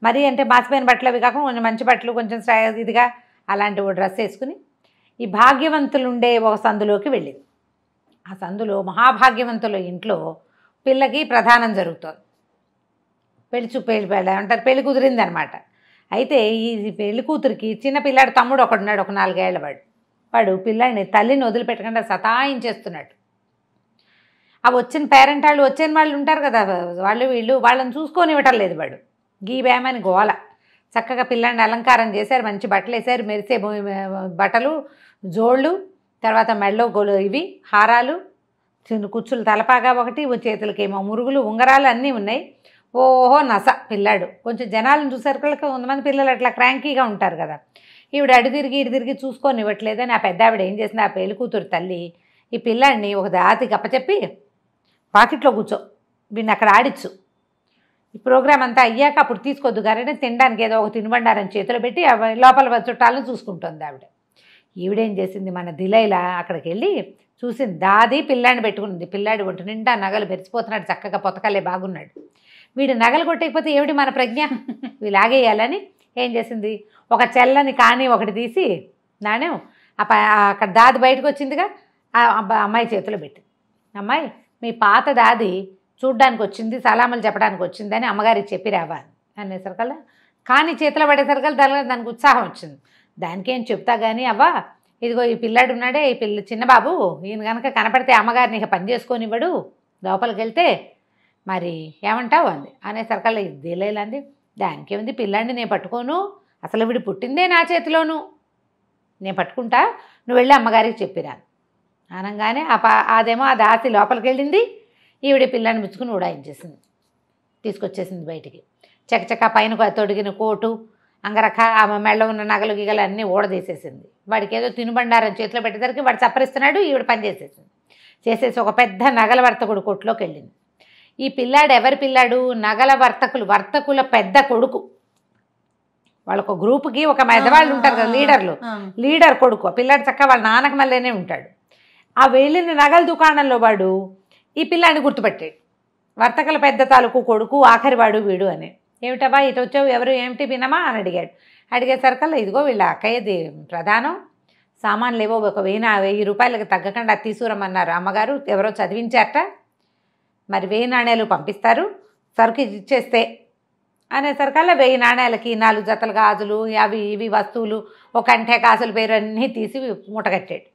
మరీ అంటే మాసిపోయిన బట్టలు అవి కాకుండా కొంచెం మంచి బట్టలు కొంచెం ఇదిగా అలాంటి ఓ డ్రెస్ వేసుకుని ఈ భాగ్యవంతులు ఉండే ఒక సందులోకి వెళ్ళింది. ఆ సందులో మహాభాగ్యవంతుల ఇంట్లో పిల్లకి ప్రధానం జరుగుతుంది. పెళ్ళి చూ పెళ్ళి అంటారు పెళ్ళి కుదిరింది అనమాట అయితే ఈ పెళ్ళి కూతురికి చిన్న పిల్లాడు తమ్ముడు ఒకడున్నాడు ఒక నాలుగేళ్ళ వాడు. వాడు పిల్లాడిని తల్లిని వదిలిపెట్టకుండా సతాయించేస్తున్నాడు. ఆ వచ్చిన పేరెంట్ వాళ్ళు వచ్చిన వాళ్ళు ఉంటారు కదా వాళ్ళు వీళ్ళు వాళ్ళని చూసుకొని ఇవ్వటం లేదు వాడు. గీబేమని గోల. చక్కగా పిల్లాడిని అలంకారం చేశారు మంచి బట్టలు వేశారు మెరిసే బట్టలు జోళ్ళు తర్వాత మెడలో గోలు ఇవి హారాలు చిన్న కుచ్చులు తలపాగా ఒకటి చేతులకేమో మురుగులు ఉంగరాలు అన్నీ ఉన్నాయి. ఓహో నస పిల్లాడు. కొంచెం జనాలను చూసేసరికి కొంతమంది పిల్లలు అట్లా క్రాంకీగా ఉంటారు కదా. ఈవిడ అడు తిరిగి ఇటు తిరిగి చూసుకొని ఇవ్వట్లేదని ఆ పెద్ద ఆవిడ ఏం చేసింది? ఆ పెళ్ళి కూతురు తల్లి ఈ పిల్లాడిని ఒక దాతి గప్పచెప్పి పాకెట్లో కూర్చో వీడిని అక్కడ ఆడిచ్చు. ఈ ప్రోగ్రామ్ అంతా అయ్యాక అప్పుడు తీసుకొద్దు గారని తినడానికి ఏదో ఒక తినుబండారం చేతిలో పెట్టి లోపల చుట్టాలను చూసుకుంటుంది ఆవిడ. ఈవిడేం చేసింది? మన దిలైలా అక్కడికి వెళ్ళి చూసింది దాది పిల్లాడిని పెట్టుకుంది. పిల్లాడి ఒంటి నిండా నగలు మెరిసిపోతున్నాడు చక్కగా పొతకలే బాగున్నాడు. వీడు నగలు కొట్టకపోతే ఏమిటి మన ప్రజ్ఞ? వీళ్ళు లాగేయాలని ఏం చేసింది? ఒక చెల్లని కానీ ఒకటి తీసి నాణ్యం అక్కడ దాది బయటకు వచ్చిందిగా అమ్మాయి చేతిలో పెట్టి. అమ్మాయి మీ పాత దాది చూడ్డానికి వచ్చింది సలాములు చెప్పడానికి వచ్చిందని అమ్మగారికి చెప్పి రావా అనేసరికల్లా కానీ చేతిలో పడేసరికి దాని దానికి ఉత్సాహం వచ్చింది. దానికేం చెప్తా కానీ అవ్వా ఇదిగో ఈ పిల్లాడు ఉన్నాడే ఈ పిల్ల చిన్న బాబు ఈయన కనుక కనపడితే అమ్మగారిని ఇక పని చేసుకొనివ్వడు లోపలికి వెళ్తే మరి ఏమంటావు? అంది. అనేసరికల్లా ఇదేలేంది దానికి ఏముంది పిల్లాడిని నేను పట్టుకోను అసలు వీడు పుట్టిందే నా చేతిలోను నేను పట్టుకుంటా నువ్వు వెళ్ళి అమ్మగారికి చెప్పిరా. అనగానే ఆ పా అదేమో ఆ దాసి లోపలికి వెళ్ళింది ఈవిడ పిల్లాన్ని ముచ్చుకుని ఉడాయించేసింది తీసుకొచ్చేసింది బయటికి. చకచక పైన తొడిగిన కోటు అంగరక ఆమె మెళ్ళ ఉన్న నగలు గిగలు అన్నీ ఊడదీసేసింది. వాడికి ఏదో తినుబండారం చేతిలో పెట్టేసరికి వాడు చప్పరిస్తున్నాడు ఈవిడ పని చేసేసింది. చేసేసి ఒక పెద్ద నగల వర్తకుడు కొట్టులోకి వెళ్ళింది. ఈ పిల్లాడు ఎవరి పిల్లాడు? నగల వర్తకులు వర్తకుల పెద్ద కొడుకు. వాళ్ళొక గ్రూప్కి ఒక మెదవాళ్ళు ఉంటారు కదా లీడర్లు. లీడర్ కొడుకు. పిల్లాడు చక్క వాళ్ళ నాన్నకి మళ్ళీనే ఉంటాడు. ఆ వెళ్ళిన నగల దుకాణంలో వాడు ఈ పిల్లాడిని గుర్తుపెట్టాడు. వర్తకల పెద్ద తాలూకు కొడుకు ఆఖరివాడు వీడు అని. ఏమిటబ్బా ఇటు వచ్చావు ఎవరు ఏమిటి వినమా అని అడిగాడు. అడిగేసరికల్లా ఇదిగో వీళ్ళ అక్కయ్యది ప్రధానం. సామాన్లు ఏవో ఒక వెయ్యి వెయ్యి రూపాయలకు తగ్గకుండా తీసుకురమ్మన్నారు. అమ్మగారు ఎవరో చదివించారట. మరి వెయ్యి నాణ్యాలు పంపిస్తారు. సరుకు ఇచ్చేస్తే అనేసరికల్లా వెయ్యి నాణ్యాలకి నాలుగు జతల గాజులు అవి ఇవి వస్తువులు ఒక కంటే కాసుల పేరు అన్నీ తీసి మూటగట్టాడు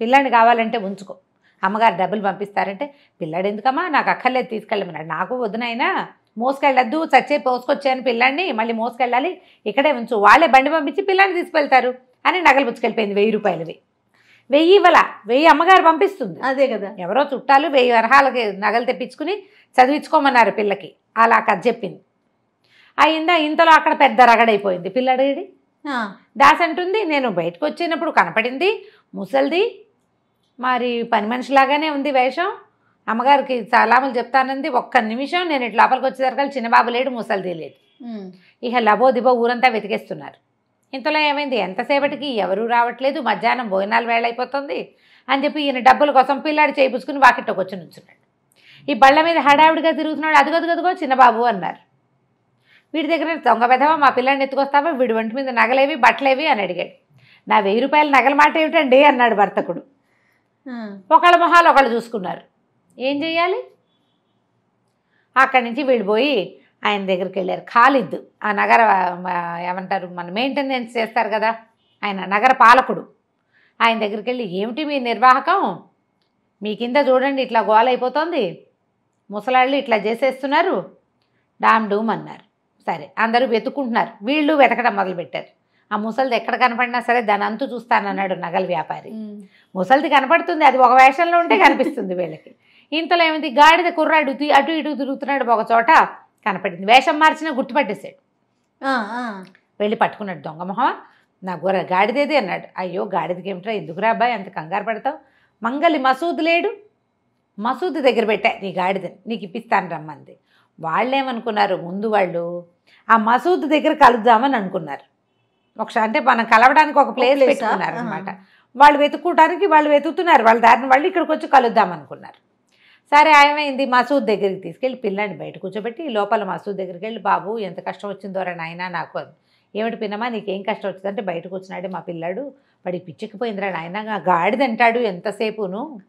పిల్లాడిని కావాలంటే ఉంచుకో. అమ్మగారు డబ్బులు పంపిస్తారంటే పిల్లాడు ఎందుకమ్మా నాకు అక్కర్లేదు తీసుకెళ్ళమన్నాడు నాకు వద్దునైనా మోసుకెళ్ళొద్దు చచ్చే పోసుకొచ్చాను పిల్లాడిని మళ్ళీ మోసుకెళ్ళాలి. ఇక్కడే ఉంచు. వాళ్ళే బండి పంపించి పిల్లాడిని తీసుకెళ్తారు. అని నగలు పుచ్చుకెళ్ళిపోయింది వెయ్యి రూపాయలవి. వెయ్యి ఇవ్వలా. వెయ్యి అమ్మగారు పంపిస్తుంది. అదే కదా. ఎవరో చుట్టాలు వెయ్యి వరహాలకి నగలు తెప్పించుకుని చదివించుకోమన్నారు పిల్లకి. అలా కథ చెప్పింది. అయిందా? ఇంతలో అక్కడ పెద్ద రగడైపోయింది. పిల్లడిది దాస్ అంటుంది నేను బయటకు వచ్చినప్పుడు కనపడింది ముసల్ది మరి పని మనిషిలాగానే ఉంది వేషం. అమ్మగారికి సలాములు చెప్తానంది ఒక్క నిమిషం నేను ఇట్లా లోపలికి వచ్చేసరికి చిన్నబాబు లేడు ముసల్ది లేదు ఉమ్, ఇక లబో దిబో ఊరంతా వెతికేస్తున్నారు. ఇంతలో ఏమైంది? ఎంతసేపటికి ఎవరూ రావట్లేదు మధ్యాహ్నం భోజనాలు వేళ అయిపోతుంది అని చెప్పి ఈయన డబ్బుల కోసం పిల్లాడు చేయించుకుని వాకిట్లోకి వచ్చి నుంచున్నాడు. ఈ బళ్ళ మీద హడావిడిగా తిరుగుతున్నాడు అదిగదిగదిగో చిన్నబాబు అన్నారు. వీడి దగ్గర దొంగ పెదవా మా పిల్లాడిని ఎత్తుకొస్తావా? వీడి ఒంటి మీద నగలేవి బట్టలేవి అని అడిగాడు. నా వెయ్యి రూపాయల నగల మాట ఏమిటండి? అన్నాడు వర్తకుడు ఆ, ఒకళ్ళ మొహాలు ఒకళ్ళు చూసుకున్నారు. ఏం చెయ్యాలి? అక్కడి నుంచి వీళ్ళు పోయి ఆయన దగ్గరికి వెళ్ళారు. ఖాలిద్ ఆ నగర ఏమంటారు మన మెయింటెనెన్స్ చేస్తారు కదా ఆయన నగర పాలకుడు. ఆయన దగ్గరికి వెళ్ళి ఏమిటి మీ నిర్వాహకం? మీ కింద చూడండి ఇట్లా గోల అయిపోతుంది ముసలాళ్ళు ఇట్లా చేసేస్తున్నారు. డామ్ డూమ్ అన్నారు. సరే అందరూ వెతుక్కుంటున్నారు. వీళ్ళు వెతకడం మొదలుపెట్టారు. ఆ ముసలిది ఎక్కడ కనపడినా సరే దాని అంతు చూస్తానన్నాడు నగల వ్యాపారి. ముసలిది కనపడుతుంది అది ఒక వేషంలో ఉంటే కనిపిస్తుంది వీళ్ళకి. ఇంతలో ఏమైంది? గాడిద కుర్రాడు అటు ఇటు తిరుగుతున్నాడు ఒక చోట కనపడింది. వేషం మార్చినా గుర్తుపట్టేశాడు. వెళ్ళి పట్టుకున్నాడు దొంగ మొహం నా గొర్రె గాడిదేది అన్నాడు. అయ్యో గాడిదకి ఏమిట్రా ఎందుకురా అబ్బాయి అంత కంగారు పడతావు? మంగలి మసూద్ లేడు? మసూద్ దగ్గర పెట్టా నీ గాడిదని. నీకు ఇప్పిస్తాను రమ్మంది. వాళ్ళేమనుకున్నారు? ముందు వాళ్ళు ఆ మసూద్ దగ్గర కలుద్దామని అనుకున్నారు. ఒకసారి అంటే మనం కలవడానికి ఒక ప్లేస్? పెట్టుకున్నారు అనమాట వాళ్ళు వెతుక్కోవడానికి వాళ్ళు వెతుకుతున్నారు. వాళ్ళ దారిని వాళ్ళు ఇక్కడికి వచ్చి కలుద్దాం అనుకున్నారు. సరే ఆయమైంది మసూద్ దగ్గరికి తీసుకెళ్ళి పిల్లని బయట కూర్చోబెట్టి లోపల మసూద్ దగ్గరికి వెళ్ళి బాబు ఎంత కష్టం వచ్చిందోరా నాయనా నాకు అని ఏమిటి పిన్నమా నీకేం కష్టం వచ్చిందంటే బయటకు కూర్చున్నాడు మా పిల్లాడు. వాడికి పిచ్చెక్కిపోయిందిరా నాయన ఆ గాడిద అంటాడు ఎంతసేపును.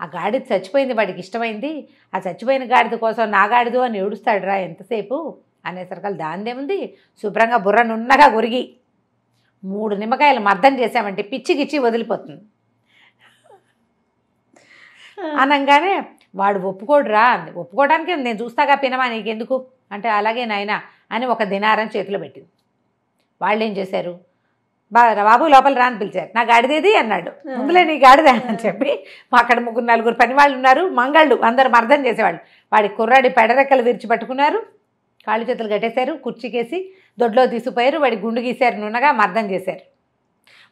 ఆ గాడిద చచ్చిపోయింది వాడికి ఇష్టమైంది. ఆ చచ్చిపోయిన గాడిద కోసం నా గాడిదు అని ఏడుస్తాడురా ఎంతసేపు? అనేసరికల్ దాందేముంది? శుభ్రంగా బుర్ర నున్నగా గురిగి మూడు నిమ్మకాయలు మర్దం చేసామంటే పిచ్చి గిచ్చి వదిలిపోతుంది. అనగానే వాడు ఒప్పుకోడురా అంది. ఒప్పుకోవడానికి నేను చూస్తాగా పినమా నీకెందుకు? అంటే అలాగే నాయనా అని ఒక దినారం చేతిలో పెట్టింది. వాళ్ళు ఏం చేశారు? బా బాబు లోపల రాని పిలిచారు. నా గాడిదేది అన్నాడు. ముందులే నీ గాడిదే అని చెప్పి మా అక్కడ ముగ్గురు నలుగురు పని వాళ్ళు ఉన్నారు. మంగళ్ళు అందరు మర్దం చేసేవాళ్ళు. వాడి కుర్రాడి పెడరెక్కలు విరిచి పట్టుకున్నారు. కాళ్ళు చేతులు కట్టేశారు కుర్చీకేసి దొడ్లో తీసిపోయారు వాడి గుండు గీశారు నున్నగా మర్దం చేశారు.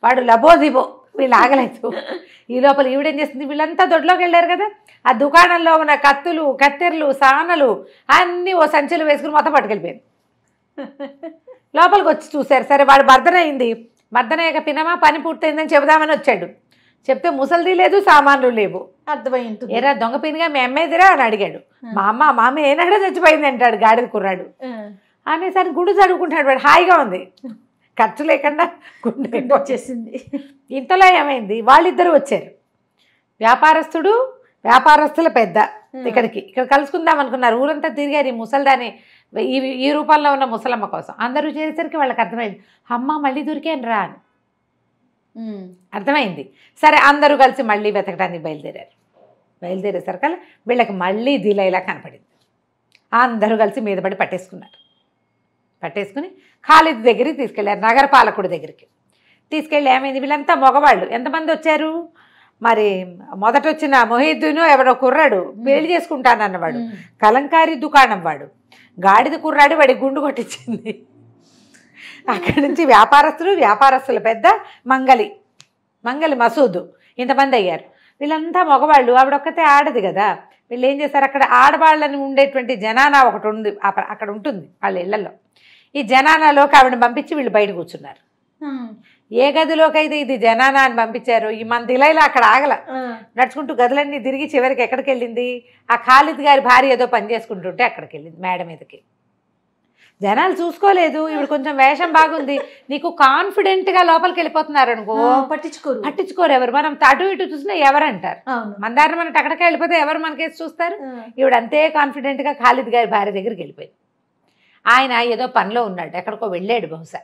వాడు లబోదిబో వీళ్ళు ఆగలేదు. ఈ లోపల ఈవిడేం చేస్తుంది? వీళ్ళంతా దొడ్లోకి వెళ్ళారు కదా. ఆ దుకాణంలో ఉన్న కత్తులు కత్తెరలు సానలు అన్నీ ఓ సంచులు వేసుకుని మొత్తం పట్టుకెళ్ళిపోయింది లోపలికి వచ్చి చూశారు సరే వాడు మర్దన అయింది మర్దన యొక్క పినమా పని పూర్తయిందని చెబుదామని వచ్చాడు. చెప్తే ముసలిది లేదు సామాన్లు లేవు. అర్థమై ఉంటుంది. ఏరా దొంగ పినిగా మీ అమ్మేదిరా అని అడిగాడు. మా అమ్మ మా అమ్మ ఏనాడో చచ్చిపోయింది అంటాడు గాడిద కుర్రాడు. అనేసరికి గుండు చదువుకుంటాడు వాడు హాయిగా ఉంది. ఖర్చు లేకుండా గుండె వచ్చేసింది. ఇంతలో ఏమైంది? వాళ్ళిద్దరూ వచ్చారు. వ్యాపారస్తుడు వ్యాపారస్తుల పెద్ద ఇక్కడికి. ఇక్కడ కలుసుకుందాం అనుకున్నారు. ఊరంతా తిరిగారు ఈ ముసల్దాని. ఈ ఈ రూపంలో ఉన్న ముసలమ్మ కోసం. అందరూ చేసేసరికి వాళ్ళకి అర్థమైంది. అమ్మ మళ్ళీ దొరికాను రా అని. అర్థమైంది. సరే అందరూ కలిసి మళ్ళీ వెతకడానికి బయలుదేరారు. బయలుదేరేసరికల్లా వీళ్ళకి మళ్ళీ దిలైలా కనపడింది. అందరూ కలిసి మీద పడి పట్టేసుకున్నారు. పట్టేసుకుని ఖాళీద్ దగ్గరికి తీసుకెళ్ళారు నగరపాలకుడి దగ్గరికి. తీసుకెళ్ళి ఏమైంది? వీళ్ళంతా మగవాళ్ళు. ఎంతమంది వచ్చారు? మరి మొదట వచ్చిన మొహిద్దీను ఎవడో కుర్రాడు పెళ్ళి చేసుకుంటానన్నవాడు. కలంకారీ దుకాణం వాడు. గాడిద కుర్రాడు వాడి గుండు కొట్టించింది. అక్కడి నుంచి వ్యాపారస్తులు వ్యాపారస్తుల పెద్ద మంగలి మంగలి మసూదు ఇంతమంది అయ్యారు. వీళ్ళంతా మగవాళ్ళు ఆవిడొక్కతే ఆడది కదా. వీళ్ళు ఏం చేశారు? అక్కడ ఆడవాళ్ళని ఉండేటువంటి జనానా ఒకటి ఉంది అక్కడ ఉంటుంది వాళ్ళ ఇళ్ళలో ఈ జనానాలోకి ఆవిడని పంపించి వీళ్ళు బయట కూర్చున్నారు. ఏ గదిలోకి అయితే ఇది జనానా అని పంపించారు ఈ మన దిలైలా అక్కడ ఆగల. నడుచుకుంటూ గదులన్నీ తిరిగి చివరికి ఎక్కడికి వెళ్ళింది ఆ ఖాళీద్ గారి భార్య ఏదో పని చేసుకుంటుంటే అక్కడికి వెళ్ళింది మేడ మీదకి. జనాలు చూసుకోలేదు. ఇప్పుడు కొంచెం వేషం బాగుంది. నీకు కాన్ఫిడెంట్గా లోపలికి వెళ్ళిపోతున్నారు అనుకో. పట్టించుకోరు. పట్టించుకోరు ఎవరు. మనం అటు ఇటు చూసినా ఎవరంటారు అవును. మన అక్కడికి వెళ్ళిపోతే ఎవరు మనకేసి చూస్తారు? ఆ. ఈవిడ అంతే కాన్ఫిడెంట్గా ఖాళీద్ గారి భార్య దగ్గరికి వెళ్ళిపోయింది. ఆయన ఏదో పనిలో ఉన్నాడు. ఎక్కడికో వెళ్ళాడు బహుశా.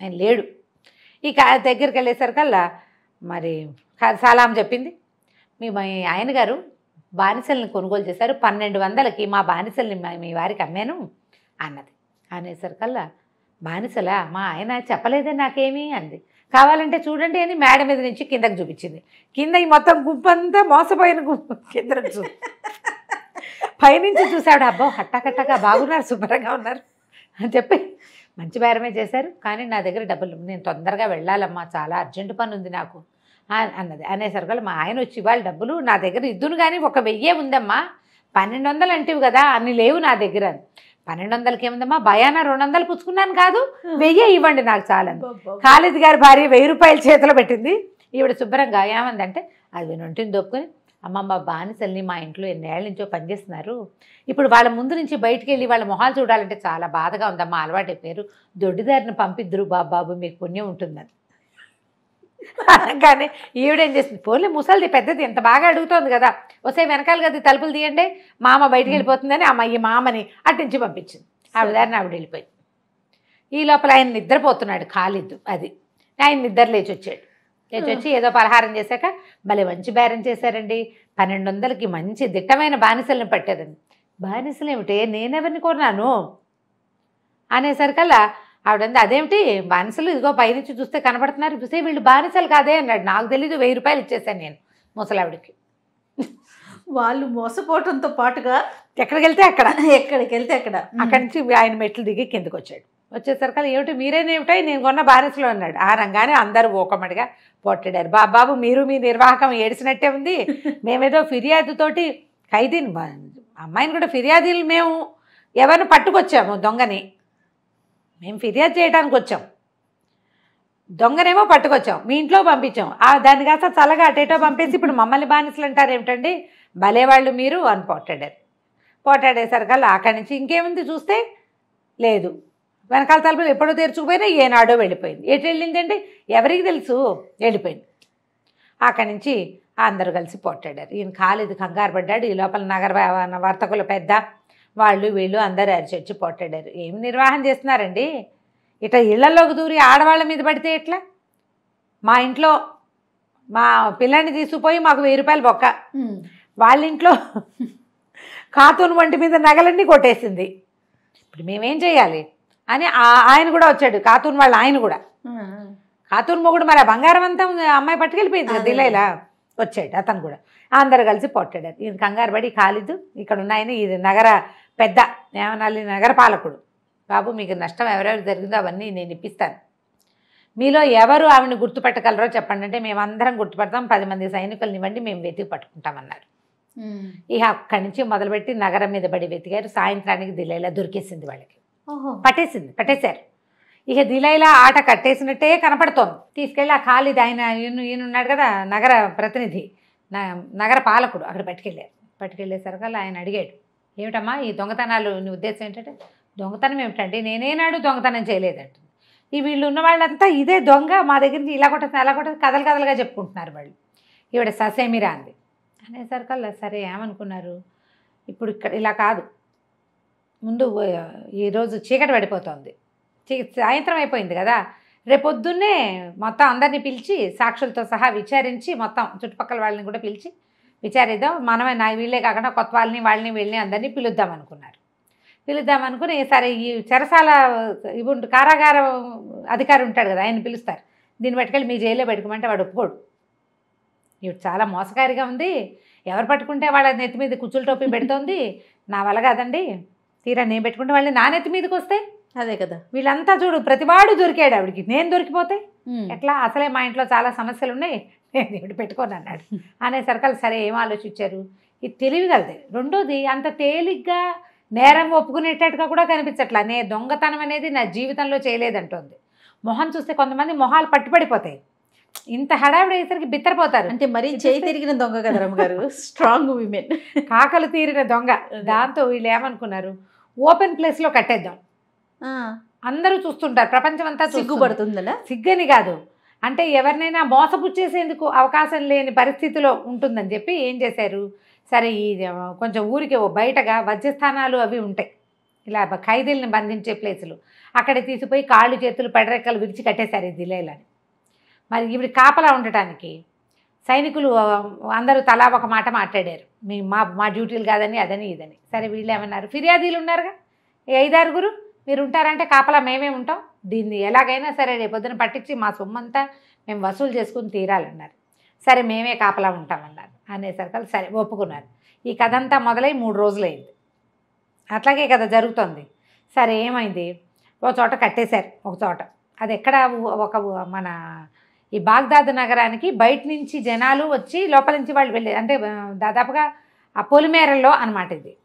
ఆయన లేడు. ఈ కా దగ్గరికి వెళ్ళేసరికల్లా మరి సలాం చెప్పింది. మీ ఆయన గారు బానిసల్ని కొనుగోలు చేశారు. పన్నెండు వందలకి మా బానిసల్ని మీ వారికి అమ్మాను అన్నది. అనేసరికల్లా బానిసలా మా ఆయన చెప్పలేదే నాకేమీ అంది. కావాలంటే చూడండి అని మేడ మీద నుంచి కిందకి చూపించింది. కింద ఈ మొత్తం గుంపంతా మోసపోయిన గుంపు కింద పైనుంచి చూశాడు అబ్బో హట్టాకట్టగా బాగున్నారు శుభ్రంగా ఉన్నారు అని చెప్పి మంచి బేరమే చేశారు. కానీ నా దగ్గర డబ్బులు నేను తొందరగా వెళ్ళాలమ్మా చాలా అర్జెంటు పని ఉంది నాకు అన్నది. అనేసరికి మా ఆయన వచ్చి ఇవాళ డబ్బులు నా దగ్గర ఇద్దును కానీ ఒక వెయ్యే ఉందమ్మా పన్నెండు వందలు అంటివి కదా అన్ని లేవు నా దగ్గర అని. పన్నెండు వందలకి ఏముందమ్మా భయాన రెండు వందలు పుచ్చుకున్నాను కాదు వెయ్యే ఇవ్వండి నాకు చాలని. ఖాళీద్ గారి భార్య వెయ్యి రూపాయలు చేతిలో పెట్టింది. ఈవిడ శుభ్రంగా ఏమందంటే అది వినుంటిని దొప్పుకొని అమ్మమ్మ బానిసల్ని మా ఇంట్లో ఎన్నేళ్ళ నుంచో పనిచేస్తున్నారు. ఇప్పుడు వాళ్ళ ముందు నుంచి బయటికి వెళ్ళి వాళ్ళ మొహాలు చూడాలంటే చాలా బాధగా ఉందమ్మా అలవాటు పేరు దొడ్డిదారిని పంపిద్దరు బాబు బాబు మీకు పుణ్యం ఉంటుందని. అనగానే ఈవిడేం చేసింది పోలే ముసలిది పెద్దది ఎంత బాగా అడుగుతోంది కదా. వస్తే వెనకాల గది తలుపులు తీయండి. మామ బయటికి వెళ్ళిపోతుందని అమ్మ ఈ మామని అట్టించి పంపించింది. ఆవిడ దారిని ఆవిడ వెళ్ళిపోయింది. ఈ లోపల ఆయన నిద్రపోతున్నాడు ఖాళీద్దు అది. ఆయన నిద్ర లేచి వచ్చాడు. లేచి వచ్చి ఏదో పలహారం చేశాక భలే మంచి బేరం చేశారండి. పన్నెండు వందలకి మంచి దిట్టమైన బానిసల్ని పట్టారండి. బానిసలు ఏమిటి నేనెవరిని కొన్నాను అనేసరికల్లా ఆవిడంది అదేమిటి? బానిసలు ఇదిగో పైనుంచి చూస్తే కనపడుతున్నారు. చూస్తే వీళ్ళు బానిసలు కాదే అన్నాడు. నాకు తెలీదు వెయ్యి రూపాయలు ఇచ్చేసాను నేను ముసలావిడికి. వాళ్ళు మోసపోవటంతో పాటుగా ఎక్కడికి వెళ్తే అక్కడ? ఎక్కడికి వెళ్తే అక్కడ. అక్కడి నుంచి ఆయన మెట్లు దిగి కిందకు వచ్చాడు. వచ్చేసరికి ఏమిటి? మీరేనేమిటో నేను కొన్న బానిసలు అన్నాడు. ఆ రంగానే అందరూ ఓకమడిగా పొట్టాడారు బా బాబు మీరు మీ నిర్వాహకం ఏడిసినట్టే ఉంది. మేమేదో ఫిర్యాదుతోటి ఖైదీని అమ్మాయిని కూడా ఫిర్యాదులు మేము ఎవరిని పట్టుకొచ్చాము దొంగని. మేము ఫిర్యాదు చేయడానికి వచ్చాం. దొంగనేమో పట్టుకొచ్చాం. మీ ఇంట్లో పంపించాం. ఆ దాన్ని కాస్త చల్లగా అటేటో పంపేసి ఇప్పుడు మమ్మల్ని బానిసలు అంటారు ఏమిటండి? భలేవాళ్ళు మీరు అని పోటాడారు పోటాడేసరికల్లా అక్కడి నుంచి ఇంకేముంది చూస్తే? లేదు. వెనకాల తలుపులు ఎప్పుడో తెరుచుకుపోయినా ఏనాడో వెళ్ళిపోయింది. ఎటు వెళ్ళిందండి? ఎవరికి తెలుసు? వెళ్ళిపోయింది. అక్కడి నుంచి అందరూ కలిసి పొట్టాడారు ఈయన కాలేదు కంగారు పడ్డాడు. ఈ లోపల నగర వర్తకులు వర్తకుల పెద్ద వాళ్ళు వీళ్ళు అందరూ అరిచి వచ్చి పొట్టాడారు ఏమి నిర్వాహం చేస్తున్నారండి? ఇట్లా ఇళ్ళలోకి దూరి ఆడవాళ్ళ మీద పడితే ఎట్లా? మా ఇంట్లో మా పిల్లని తీసుకుపోయి మాకు వెయ్యి రూపాయలు బొక్క. వాళ్ళ ఇంట్లో కాతూన్ వంటి మీద నగలన్నీ కొట్టేసింది. ఇప్పుడు మేమేం చేయాలి? అని ఆయన కూడా వచ్చాడు. కాతూన్ వాళ్ళ ఆయన కూడా. ఆ, కాతూన్ మొగుడు మరి బంగారం అంతా అమ్మాయి పట్టుకెళ్ళిపోయింది కదా. దిల్లేలా? వచ్చాడు అతను కూడా. అందరు కలిసి పొట్టాడారు ఈయన కంగారు పడి కాలిదు ఇక్కడ ఉన్న ఆయన ఇది నగర పెద్ద ఏమనాలి నగర పాలకుడు బాబు మీకు నష్టం ఎవరెవరు జరిగిందో అవన్నీ నేను ఇప్పిస్తాను. మీలో ఎవరు ఆవిడని గుర్తుపట్టగలరో చెప్పండి. అంటే మేమందరం గుర్తుపడతాం. పది మంది సైనికులను ఇవ్వండి మేము వెతికి పట్టుకుంటామన్నారు. ఇక అక్కడి నుంచి మొదలుపెట్టి నగరం మీద పడి వెతికారు. సాయంత్రానికి దిలైలా దొరికేసింది వాళ్ళకి. పట్టేసింది పట్టేశారు. ఇక దిలైలా ఆట కట్టేసినట్టే కనపడుతోంది. తీసుకెళ్ళి ఆ ఖాళీది ఆయన ఈయన ఈయన ఉన్నాడు కదా నగర ప్రతినిధి న- నగర పాలకుడు అక్కడ పట్టుకెళ్ళారు. పట్టుకెళ్ళేసరికల్లా ఆయన అడిగాడు ఏమిటమ్మా ఈ దొంగతనాలు? నీ ఉద్దేశం ఏంటంటే దొంగతనం ఏమిటండి నేనేనాడు దొంగతనం చేయలేదంట. ఈ వీళ్ళు ఉన్న వాళ్ళంతా ఇదే దొంగ మా దగ్గర నుంచి ఇలా కొట్టేసి అలా కొట్టేసి కథలు కథలుగా చెప్పుకుంటున్నారు వాళ్ళు. ఈవిడ ససేమిరా అంది. అనేసరికల్లా సరే ఏమనుకున్నారు? ఇప్పుడు ఇక్కడ ఇలా కాదు. ముందు ఈరోజు చీకటి పడిపోతుంది. చీ- సాయంత్రం అయిపోయింది కదా. రేపొద్దున్నే మొత్తం అందరినీ పిలిచి సాక్షులతో సహా విచారించి మొత్తం చుట్టుపక్కల వాళ్ళని కూడా పిలిచి విచారిద్దాం. మనమే నా వీళ్ళే కాకుండా కొత్త వాళ్ళని వాళ్ళని వీళ్ళని అందరినీ పిలుద్దాం అనుకున్నారు. పిలుద్దాం అనుకుని సరే ఈ చెరసాల ఇవి ఉంటు కారాగార అధికారి ఉంటాడు కదా ఆయన పిలుస్తారు. దీన్ని పట్టుకెళ్ళి మీ జైల్లో పెట్టుకోమంటే వాడు ఒప్పుకోడు. ఇవి చాలా మోసకారిగా ఉంది. ఎవరు పట్టుకుంటే వాళ్ళ నెత్తి మీద కుచ్చుల టోపీ పెడుతోంది? నా వల్ల కాదండి. తీరా నేను పెట్టుకుంటే వాళ్ళని నా నెత్తి మీదకి వస్తే? అదే కదా. వీళ్ళంతా చూడు ప్రతివాడు దొరికాడు ఆవిడికి. నేను దొరికిపోతే. ఎట్లా? అసలే మా ఇంట్లో చాలా సమస్యలు ఉన్నాయి నేను ఇప్పుడు పెట్టుకోను అన్నాడు. అనేసరికి సరే ఏం ఆలోచించారు? ఇది తెలివిగలది రెండోది అంత తేలిగ్గా నేరం ఒప్పుకునేటట్టుగా కూడా కనిపించట్లా. నే దొంగతనం అనేది నా జీవితంలో చేయలేదంటోంది. మొహం చూస్తే కొంతమంది మొహాలు పట్టుపడిపోతాయి ఇంత హడావిడి అయ్యేసరికి బిత్తరపోతారు. అంటే మరీ చేయి తిరిగిన దొంగ కదా రమ్మగారు? స్ట్రాంగ్ విమెన్ కాకలు తీరిన దొంగ. దాంతో వీళ్ళు ఏమనుకున్నారు? ఓపెన్ ప్లేస్లో కట్టేద్దాం. అందరూ చూస్తుంటారు. ప్రపంచం అంతా చూస్తుంది. సిగ్గుపడుతుందనా? సిగ్గని కాదు. అంటే ఎవరినైనా మోసపుచ్చేసేందుకు అవకాశం లేని పరిస్థితిలో ఉంటుందని చెప్పి ఏం చేశారు? సరే ఈ కొంచెం ఊరికి ఓ బయటగా వజ్రస్థానాలు అవి ఉంటాయి. ఇలా ఖైదీలను బంధించే ప్లేసులు. అక్కడ తీసిపోయి కాళ్ళు చేతులు పెడరెక్కలు విరిచి కట్టేశారు ఈ దిలేలని. మరి ఇప్పుడు కాపలా ఉండటానికి సైనికులు అందరూ తలా ఒక మాట మాట్లాడారు. మీ మా మా డ్యూటీలు కాదని అదని ఇదని. సరే వీళ్ళు ఏమన్నారు? ఫిర్యాదీలు ఉన్నారుగా ఐదారుగురు? మీరు ఉంటారంటే కాపలా మేమే ఉంటాం. దీన్ని ఎలాగైనా సరే రేపొద్దున పట్టించి మా సొమ్మంతా మేము వసూలు చేసుకుని తీరాలన్నారు. సరే మేమే కాపలా ఉంటామన్నారు. అనేసరికి సరే ఒప్పుకున్నారు. ఈ కథ అంతా మొదలై మూడు రోజులైంది. అట్లాగే కదా జరుగుతోంది. సరే ఏమైంది? ఒక చోట కట్టేశారు ఒక చోట. అది ఎక్కడ? ఒక మన ఈ బాగ్దాద్ నగరానికి బయట నుంచి జనాలు వచ్చి లోపల నుంచి వాళ్ళు వెళ్ళే అంటే దాదాపుగా ఆ పొలిమేరల్లో అనమాట ఇది.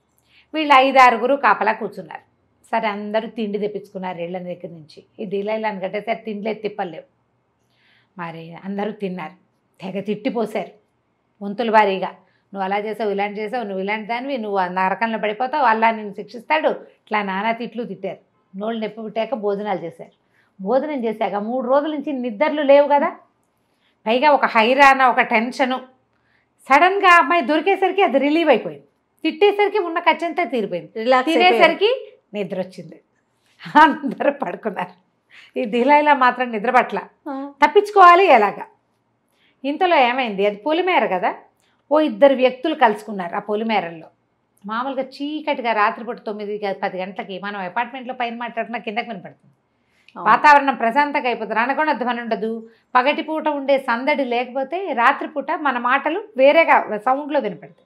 వీళ్ళు ఐదారుగురు కాపలా కూర్చున్నారు. సరే అందరూ తిండి తెప్పించుకున్నారు ఇళ్ళ దగ్గర నుంచి. ఈ డిలైలాన్ని కట్టేసారి తిండిలే తిప్పలేవు. మరి అందరూ తిన్నారు. తెగ తిట్టిపోసారు వంతుల వారీగా నువ్వు అలా చేసావు ఇలాంటి చేసావు నువ్వు ఇలాంటి దానివి నువ్వు నరకంలో పడిపోతావు అల్లా నిన్ను శిక్షిస్తాడు ఇట్లా నానా తిట్లు తిట్టారు. నోళ్ళు నొప్పి పుట్టాక భోజనాలు చేశారు. భోజనం చేశాక మూడు రోజుల నుంచి నిద్రలు లేవు కదా. పైగా ఒక హైరాణ ఒక టెన్షను. సడన్గా అమ్మాయి దొరికేసరికి అది రిలీవ్ అయిపోయింది. తిట్టేసరికి ఉన్న ఖర్చంతా తీరిపోయింది. తినేసరికి నిద్ర వచ్చింది అందరూ పడుకున్నారు. ఈ దిలైలా మాత్రం నిద్ర పట్ల. తప్పించుకోవాలి ఎలాగా? ఇంతలో ఏమైంది? అది పొలిమేర కదా? ఓ ఇద్దరు వ్యక్తులు కలుసుకున్నారు ఆ పొలిమేరల్లో. మామూలుగా చీకటిగా రాత్రిపూట తొమ్మిది పది గంటలకి మనం అపార్ట్మెంట్లో పైన మాట్లాడుతున్నా కిందకి వినపడుతుంది. వాతావరణం ప్రశాంతంగా అయిపోతుంది. అనకుండా ధ్వని ఉండదు. పగటిపూట ఉండే సందడి లేకపోతే రాత్రిపూట మన మాటలు వేరేగా సౌండ్లో వినపడతాయి.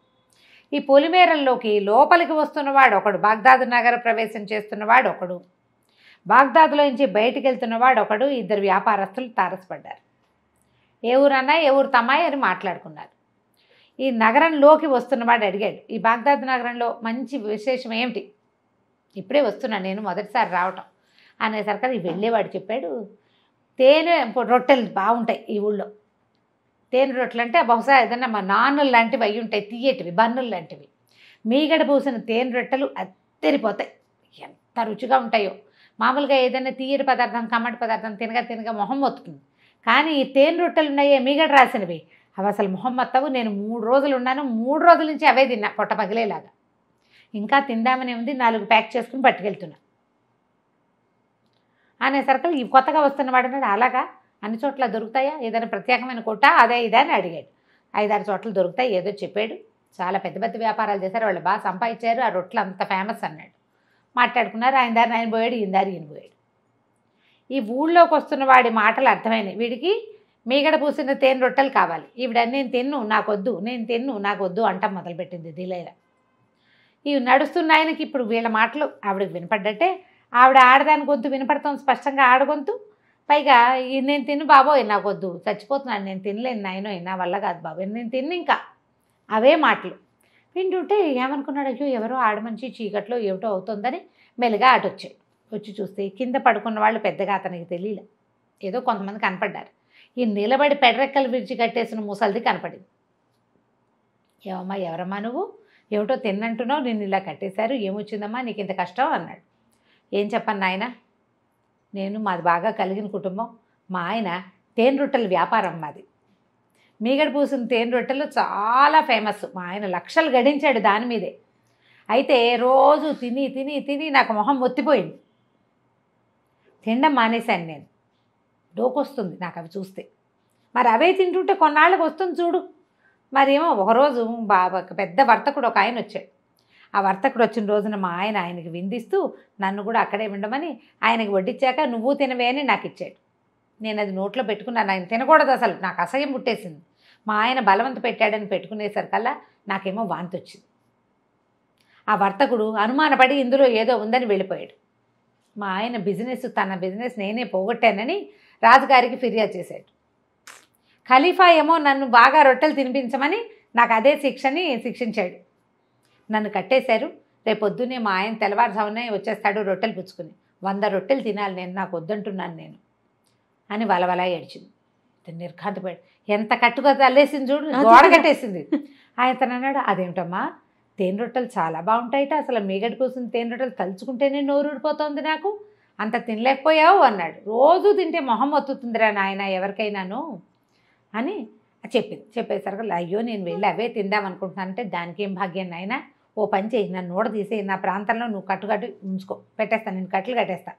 ఈ పొలిమేరల్లోకి లోపలికి వస్తున్నవాడు ఒకడు. బాగ్దాద్ నగర ప్రవేశం చేస్తున్నవాడు ఒకడు. బాగ్దాద్లో నుంచి బయటికి వెళ్తున్నవాడు ఒకడు. ఇద్దరు వ్యాపారస్తులు తారసపడ్డారు. ఏ ఊరన్నా ఏ ఊరు తమ్మాయి అని మాట్లాడుకున్నారు. ఈ నగరంలోకి వస్తున్నవాడు అడిగాడు ఈ బాగ్దాద్ నగరంలో మంచి విశేషం ఏమిటి? ఇప్పుడే వస్తున్నాను నేను మొదటిసారి రావటం. అనేసరికి ఈ వెళ్ళేవాడు చెప్పాడు తేనె రొట్టెలు బాగుంటాయి ఈ ఊళ్ళో. తేనె రొట్టెలు అంటే బహుశా ఏదన్నా మా నాన్నులు లాంటివి అయి ఉంటాయి తీయటివి బన్నులు లాంటివి. మీగడ పూసిన తేనె రొట్టెలు అత్తరిపోతాయి ఎంత రుచిగా ఉంటాయో. మామూలుగా ఏదైనా తీయటి పదార్థం కమ్మటి పదార్థం తినగా తినగా మొహం మొత్తుతుంది. కానీ ఈ తేనె రొట్టెలు ఉన్నాయే మీగడ రాసినవి. అవి అసలు మొహం మొత్తవు. నేను మూడు రోజులు ఉన్నాను. మూడు రోజుల నుంచి అవే తిన్నా పొట్ట పగిలేలాగా. ఇంకా తిందామని ఉంది. నాలుగు ప్యాక్ చేసుకుని పట్టుకెళ్తున్నా. అనేసరికి ఈ కొత్తగా వస్తున్న వాడు అలాగా? అన్ని చోట్ల దొరుకుతాయా? ఏదైనా ప్రత్యేకమైన కొట్ట అదే ఇదే అని అడిగాడు. ఐదారు చోట్ల దొరుకుతాయి ఏదో చెప్పాడు. చాలా పెద్ద పెద్ద వ్యాపారాలు చేశారు వాళ్ళు బాగా సంపాదించారు ఆ రొట్టెలు అంత ఫేమస్ అన్నాడు. మాట్లాడుకున్నారు ఆయన దారిని ఆయన పోయాడు ఈయన దారి ఈయన పోయాడు. ఈ ఊళ్ళోకి వస్తున్న వాడి మాటలు అర్థమైనాయి. వీడికి మీగడ పూసిన తేనె రొట్టెలు కావాలి. ఈవిడ నేను తిన్ను నాకొద్దు నేను తిన్ను నాకొద్దు అంటాం మొదలుపెట్టింది దిలేరా ఇవి నడుస్తున్న ఆయనకి ఇప్పుడు వీళ్ళ మాటలు ఆవిడకి వినపడ్డట్టే. ఆవిడ ఆడదాని గొంతు వినపడతాం స్పష్టంగా ఆడగొంతు పైగా నేను తిను బాబోయ్ నాకొద్దు. చచ్చిపోతున్నాను నేను తినలేను నాయనో నా వల్ల కాదు బాబోయ్ నేను తిన్న ఇంకా. అవే మాటలు. వింటుంటే ఏమనుకున్నాడు అయ్యో ఎవరో ఆడమనిషి చీకట్లో ఏమిటో అవుతుందని మెలుగా అటు వచ్చి చూస్తే కింద పడుకున్న వాళ్ళు పెద్దగా అతనికి తెలియలే. ఏదో కొంతమంది కనపడ్డారు. ఈ నిలబడి పెడరెక్కలు విడిచి కట్టేసిన ముసలిది కనపడింది. ఏమమ్మా ఎవరమ్మా నువ్వు? ఏమిటో తిన్నంటున్నావు నిన్ను ఇలా కట్టేశారు ఏమొచ్చిందమ్మా నీకు ఇంత కష్టం అన్నాడు. ఏం చెప్పను నాయనా? నేను మాది బాగా కలిగిన కుటుంబం. మా ఆయన తేనె రొట్టెల వ్యాపారం మాది. మీగడ పూసిన తేనె రొట్టెలు చాలా ఫేమస్. మా ఆయన లక్షలు గడించాడు దాని మీదే. అయితే రోజు తిని తిని తిని నాకు మొహం మొత్తిపోయింది. తినడం మానేశాను నేను. డోకొస్తుంది నాకు అవి చూస్తే. మరి అవే తింటుంటే కొన్నాళ్ళకి వస్తుంది చూడు. మరేమో ఒకరోజు బాబా పెద్ద వర్తకుడు ఒక ఆయన వచ్చాడు. ఆ వర్తకుడు వచ్చిన రోజున మా ఆయన ఆయనకి విందిస్తూ నన్ను కూడా అక్కడే ఉండమని ఆయనకి వడ్డించాక నువ్వు తినవే అని నాకు ఇచ్చాడు. నేను అది నోట్లో పెట్టుకున్నాను. ఆయన తినకూడదు అసలు. నాకు అసహ్యం పుట్టేసింది. మా ఆయన బలవంత పెట్టాడని పెట్టుకునేసరికల్లా నాకేమో వాంతి వచ్చింది ఆ వర్తకుడు అనుమానపడి ఇందులో ఏదో ఉందని వెళ్ళిపోయాడు. మా ఆయన బిజినెస్ తన బిజినెస్ నేనే పోగొట్టానని రాజుగారికి ఫిర్యాదు చేశాడు. ఖలీఫా ఏమో నన్ను బాగా రొట్టెలు తినిపించమని నాకు అదే శిక్షని శిక్షించాడు. నన్ను కట్టేశారు. రేపొద్దునే మా ఆయన తెల్లవారుజామునే వచ్చేస్తాడు రొట్టెలు పుచ్చుకుని. వంద రొట్టెలు తినాలి నేను నాకు వద్దంటున్నాను నేను అని వలవలా ఏడ్చింది. నిర్ఘాంతపడి ఎంత కట్టుగా తల్లేసింది చూడు గోడ. కట్టేసింది. ఆయన తను అన్నాడు అదేమిటమ్మా తేనె రొట్టెలు చాలా బాగుంటాయిట అసలు మీగడి కోసం తేనె రొట్టెలు తలుచుకుంటేనే నోరు ఊడిపోతుంది నాకు. అంత తినలేకపోయావు అన్నాడు. రోజు తింటే మొహం ఒత్తుతుందిరా నాయన ఎవరికైనాను అని చెప్పింది చెప్పేసరికి అయ్యో నేను వెళ్ళి అవే తిందాం అనుకుంటున్నానంటే దానికి ఏం భాగ్యం నాయన? ఓ పని చేయి నన్ను నోడ తీసి నా ప్రాంతంలో నువ్వు కట్టు కట్టు ఉంచుకో. పెట్టేస్తాను నేను కట్టలు కట్టేస్తా.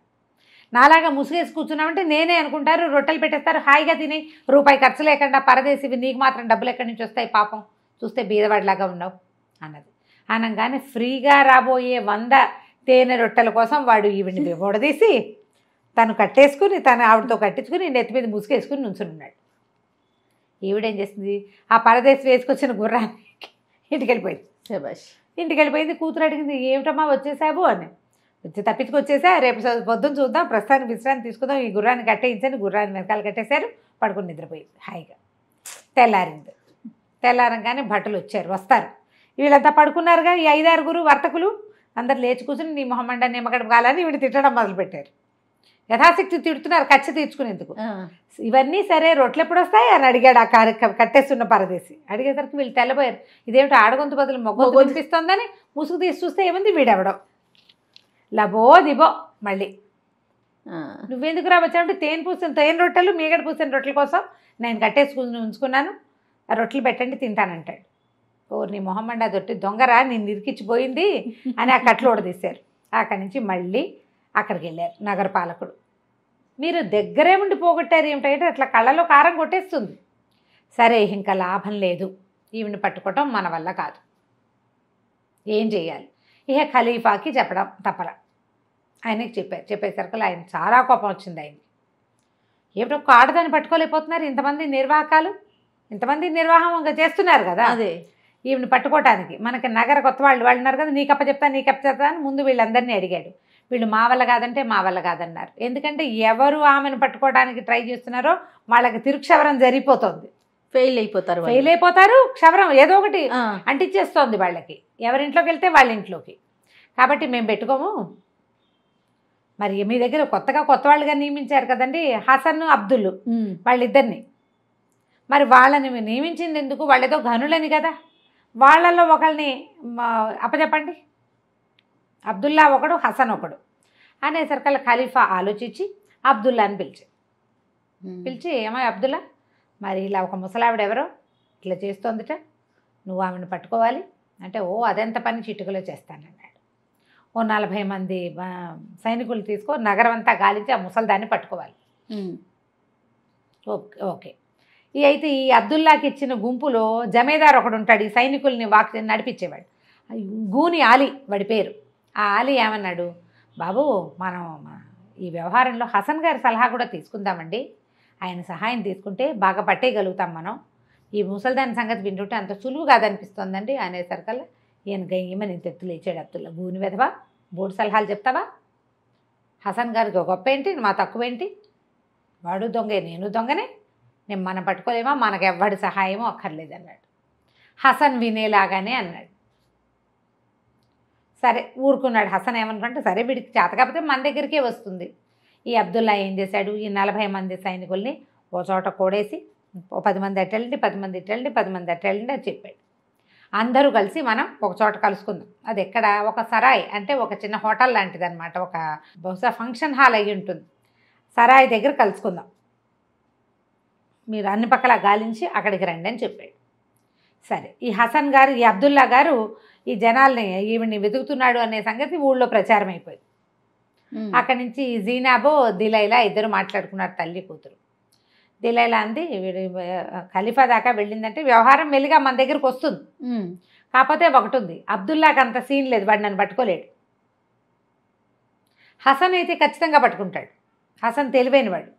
నాలాగా ముసుగేసి కూర్చున్నామంటే నేనే అనుకుంటారు రొట్టెలు పెట్టేస్తారు హాయిగా తిని రూపాయి ఖర్చు లేకుండా పరదేశివి నీకు మాత్రం డబ్బులు ఎక్కడి నుంచి వస్తాయి పాపం? చూస్తే బీదవాడిలాగా ఉన్నావు అన్నది. అనగానే ఫ్రీగా రాబోయే వంద తేనె రొట్టెల కోసం వాడు ఈవిడిని బొడదీసి తను కట్టేసుకుని తను ఆవిడతో కట్టించుకుని నెత్తి మీద ముసుగేసుకుని నుంచుని ఉన్నాడు ఈవిడేం చేసింది? ఆ పరదేశి వేసుకొచ్చిన గుర్రాన్ని ఇంటికి వెళ్ళిపోయింది శబాష్ ఇంటికి వెళ్ళిపోయింది కూతురు అడిగింది ఏమిటమ్మా వచ్చేసావు? అని. వచ్చి తప్పించుకొచ్చేసా రేపు పొద్దున్న చూద్దాం ప్రస్తుతానికి విశ్రాంతి తీసుకుందాం ఈ గుర్రాన్ని కట్టేయించని గుర్రాన్ని వెనకాల కట్టేశారు పడుకుని నిద్రపోయింది హాయిగా. తెల్లారింది. తెల్లారంగానే భటులు వచ్చారు వస్తారు. వీళ్ళంతా పడుకున్నారుగా ఈ ఐదారుగురు వర్తకులు? అందరు లేచి కూర్చుని నీ మొహమండ నిమ్మకడం కాలని వీడు తిట్టడం మొదలుపెట్టారు. యథాశక్తి తిడుతున్నారు కచ్చి తీర్చుకునేందుకు. ఇవన్నీ సరే రొట్టెలు ఎప్పుడు వస్తాయి అని అడిగాడు ఆ కారు కట్టేస్తున్న పరదేశి. అడిగేసరికి వీళ్ళు తెల్లబోయారు. ఇదేమిటో ఆడగొంతు బదులు మొగ్గొంతు మొగ్గొంతు. వినిపిస్తోందని ముసుగు తీసి చూస్తే ఏముంది? వీడెవడం. లబో దిబో మళ్ళీ. నువ్వెందుకు రావచ్చావంటే తేనె పూసిన తేనె రొట్టెలు మీగడ పూసిన రొట్టెల కోసం నేను కట్టేసుకుని ఉంచుకున్నాను. ఆ రొట్టెలు పెట్టండి తింటానంటాడు. ఓ నీ మొహమ్మండ దొట్టి దొంగరా నేను నిరికిచ్చిపోయింది అని ఆ కట్లు తీశారు అక్కడి నుంచి మళ్ళీ అక్కడికి వెళ్ళారు నగరపాలకుడు. మీరు దగ్గరే ఉండి పోగొట్టారు ఏమిటంటే అట్లా కళ్ళలో కారం కొట్టేస్తుంది. సరే ఇంకా లాభం లేదు. ఈవిని పట్టుకోవటం మన వల్ల కాదు. ఏం చేయాలి? ఇక ఖలీఫాకి చెప్పడం తప్పల. ఆయనకి చెప్పారు. చెప్పేసరికి ఆయన చాలా కోపం వచ్చింది ఆయనకి. ఏమిటో ఒక ఆడదాన్ని పట్టుకోలేకపోతున్నారు ఇంతమంది నిర్వాహకాలు. ఇంతమంది నిర్వాహం ఇంకా చేస్తున్నారు కదా. అదే. ఈవిని పట్టుకోవటానికి మనకి నగర కొత్త వాళ్ళు వాళ్ళు ఉన్నారు కదా నీకప్ప చెప్తా నీకప్ప చెప్తా అని ముందు వీళ్ళందరినీ అడిగాడు. వీళ్ళు మా వల్ల కాదంటే మా వల్ల కాదన్నారు. ఎందుకంటే ఎవరు ఆమెను పట్టుకోవడానికి ట్రై చేస్తున్నారో వాళ్ళకి తిరుక్షవరం జరిగిపోతుంది. ఫెయిల్ అయిపోతారు. ఫెయిల్ అయిపోతారు క్షవరం ఏదో ఒకటి అంటించేస్తోంది వాళ్ళకి. ఎవరింట్లోకి వెళ్తే వాళ్ళ ఇంట్లోకి. కాబట్టి మేము పెట్టుకోము. మరి మీ దగ్గర కొత్తగా కొత్త వాళ్ళుగా నియమించారు కదండి హసన్ అబ్దుల్ వాళ్ళిద్దరిని. మరి వాళ్ళని నియమించింది ఎందుకు? వాళ్ళేదో ఘనులని కదా. వాళ్ళల్లో ఒకళ్ళని అప్పచెప్పండి. అబ్దుల్లా ఒకడు హసన్ ఒకడు. అనేసరికల్లా ఖలీఫా ఆలోచించి అబ్దుల్లా అని పిలిచాడు ఉమ్. పిలిచి ఏమో అబ్దుల్లా? మరి ఇలా ఒక ముసలావిడ ఎవరో? ఇట్లా చేస్తోందిట. నువ్వు ఆమెను పట్టుకోవాలి. అంటే ఓ అదెంత పని చిటుకలో చేస్తానన్నాడు ఓ నలభై మంది సైనికులు తీసుకో నగరం అంతా గాలించి ఆ ముసలిదాన్ని పట్టుకోవాలి. Okay okay. ఈ అయితే ఈ అబ్దుల్లాకి ఇచ్చిన గుంపులో జమేదార్ ఒకడు ఉంటాడు ఈ సైనికుల్ని వాక్ నడిపించేవాడు. గూని ఆలి వాడి పేరు. ఆలి ఏమన్నాడు? బాబు మనం ఈ వ్యవహారంలో హసన్ గారి సలహా కూడా తీసుకుందామండి. ఆయన సహాయం తీసుకుంటే బాగా పట్టేయగలుగుతాం మనం. ఈ ముసల్దాని సంగతి వింటుంటే అంత సులువు కాదనిపిస్తోందండి అనేసరికల్లా ఈయన గయ్యమని తెత్తు లేచాడు. అత్తుల్లో గూని వెధవా? బోర్డు సలహాలు చెప్తావా? హసన్ గారికి గొప్ప ఏంటి? మా తక్కువ ఏంటి? వాడు దొంగే నేను దొంగనే? నేను మనం పట్టుకోలేమా? మనకు ఎవ్వడి సహాయమో అక్కర్లేదు అన్నాడు హసన్ వినేలాగానే అన్నాడు. సరే ఊరుకున్నాడు హసన్ ఏమనుకుంటే సరే వీడికి చేత కాకపోతే మన దగ్గరికే వస్తుంది. ఈ అబ్దుల్లా ఏం చేశాడు? ఈ నలభై మంది సైనికుల్ని ఓ చోట కూడేసి పది మంది అట్టెళ్ళండి పది మంది ఇట్టెళ్ళండి పది మంది అట్టెళ్ళండి అని చెప్పాడు. అందరూ కలిసి మనం ఒక చోట కలుసుకుందాం. అది ఎక్కడ? ఒక సరాయ్ అంటే ఒక చిన్న హోటల్ లాంటిది అనమాట ఒక బహుశా ఫంక్షన్ హాల్ అయి ఉంటుంది. సరాయి దగ్గర కలుసుకుందాం. మీరు అన్ని పక్కల గాలించి అక్కడికి రండి అని చెప్పాడు. సరే. ఈ హసన్ గారు ఈ అబ్దుల్లా గారు ఈ జనాల్ని ఈవిడ్ని వెతుకుతున్నాడు అనే సంగతి ఊళ్ళో ప్రచారం అయిపోయింది. అక్కడి నుంచి ఈ జీనాబో దిలైలా ఇద్దరు మాట్లాడుకున్నారు తల్లి కూతురు. దిలైలా అంది వీడు ఖలీఫా దాకా వెళ్ళిందంటే వ్యవహారం మెల్లిగా మన దగ్గరికి వస్తుంది. కాకపోతే ఒకటి ఉంది అబ్దుల్లాకి అంత సీన్ లేదు వాడు నన్ను పట్టుకోలేడు. హసన్ అయితే ఖచ్చితంగా పట్టుకుంటాడు. హసన్ తెలివైనవాడు.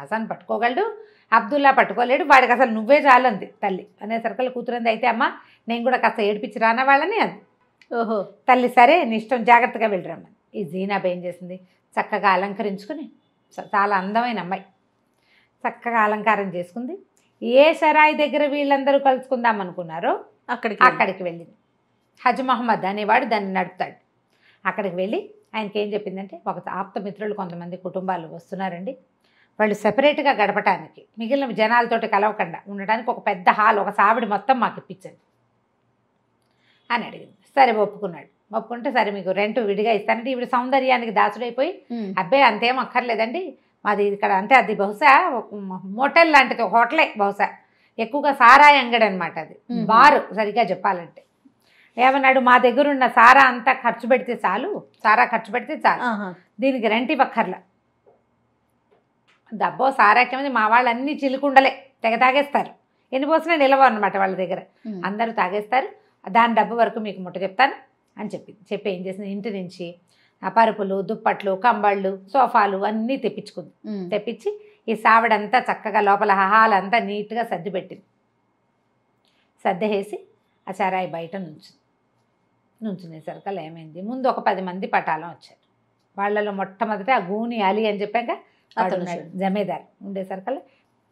హసన్ పట్టుకోగలడు అబ్దుల్లా పట్టుకోలేడు వాడికి అసలు నువ్వే చాలంది తల్లి. అనేసరికల్ కూతురంది అయితే అమ్మ నేను కూడా కాస్త ఏడిపించి రానా వాళ్ళని అంది. ఓహో. తల్లి సరే నీ ఇష్టం జాగ్రత్తగా వెళ్ళిరమ్మని ఈ జీనాబ్ ఏం చేసింది? చక్కగా అలంకరించుకుని చాలా అందమైన అమ్మాయి. చక్కగా అలంకారం చేసుకుంది. ఏ సరాయి దగ్గర వీళ్ళందరూ కలుసుకుందాం అనుకున్నారో అక్కడికి అక్కడికి వెళ్ళింది. హజ్ మహమ్మద్ అనేవాడు దాన్ని నడుపుతాడు. అక్కడికి వెళ్ళి ఆయనకి ఏం చెప్పిందంటే ఒక ఆప్తమిత్రులు కొంతమంది కుటుంబాలు వస్తున్నారండి. వాళ్ళు సెపరేట్గా గడపటానికి మిగిలిన జనాలతోటి కలవకుండా ఉండడానికి ఒక పెద్ద హాల్ ఒక సావిడి మొత్తం మాకు ఇప్పించండి. అని అడిగింది. సరే ఒప్పుకున్నాడు. ఒప్పుకుంటే సరే మీకు రెంట్ విడిగా ఇస్తానంటే ఈవిడ సౌందర్యానికి దాసుడైపోయి ఉమ్. అబ్బే అంతేం అక్కర్లేదండి. మాది ఇక్కడ అంటే అది బహుశా మోటల్ లాంటిది ఒక హోటలే బహుశా. ఎక్కువగా సారాయి అంగడి అనమాట అది. బారు సరిగ్గా చెప్పాలంటే. ఏమన్నాడు మా దగ్గర ఉన్న సారా అంతా ఖర్చు పెడితే చాలు. సారా ఖర్చు పెడితే చాలు. దీనికి రెంట్ ఇవ్వక్కర్లా. డబ్బో సారాక్యమది మా వాళ్ళు అన్నీ చిలుకుండలే తెగ తాగేస్తారు. ఎన్ని పోసినా నిలవ అనమాట వాళ్ళ దగ్గర. అందరూ తాగేస్తారు. దాని డబ్బు వరకు మీకు ముట్ట చెప్తాను అని చెప్పింది చెప్పి ఏం చేసింది? ఇంటి నుంచి ఆ పరుపులు దుప్పట్లు కంబళ్ళు సోఫాలు అన్నీ తెప్పించుకుంది. తెప్పించి ఈ సావిడంతా చక్కగా లోపల హాల్ అంతా నీట్గా సర్ది పెట్టింది. సర్దేసి ఆ చరాయి బయట నుంచింది. నుంచునేసరికల్లా ఏమైంది? ముందు ఒక పది మంది పటాలం వచ్చారు. వాళ్ళలో మొట్టమొదట ఆ గూని అలీ అని చెప్పాక వాడు అతను ఉన్నాడు, వచ్చాడు. జమీదార్ ఉండేసరికల్లా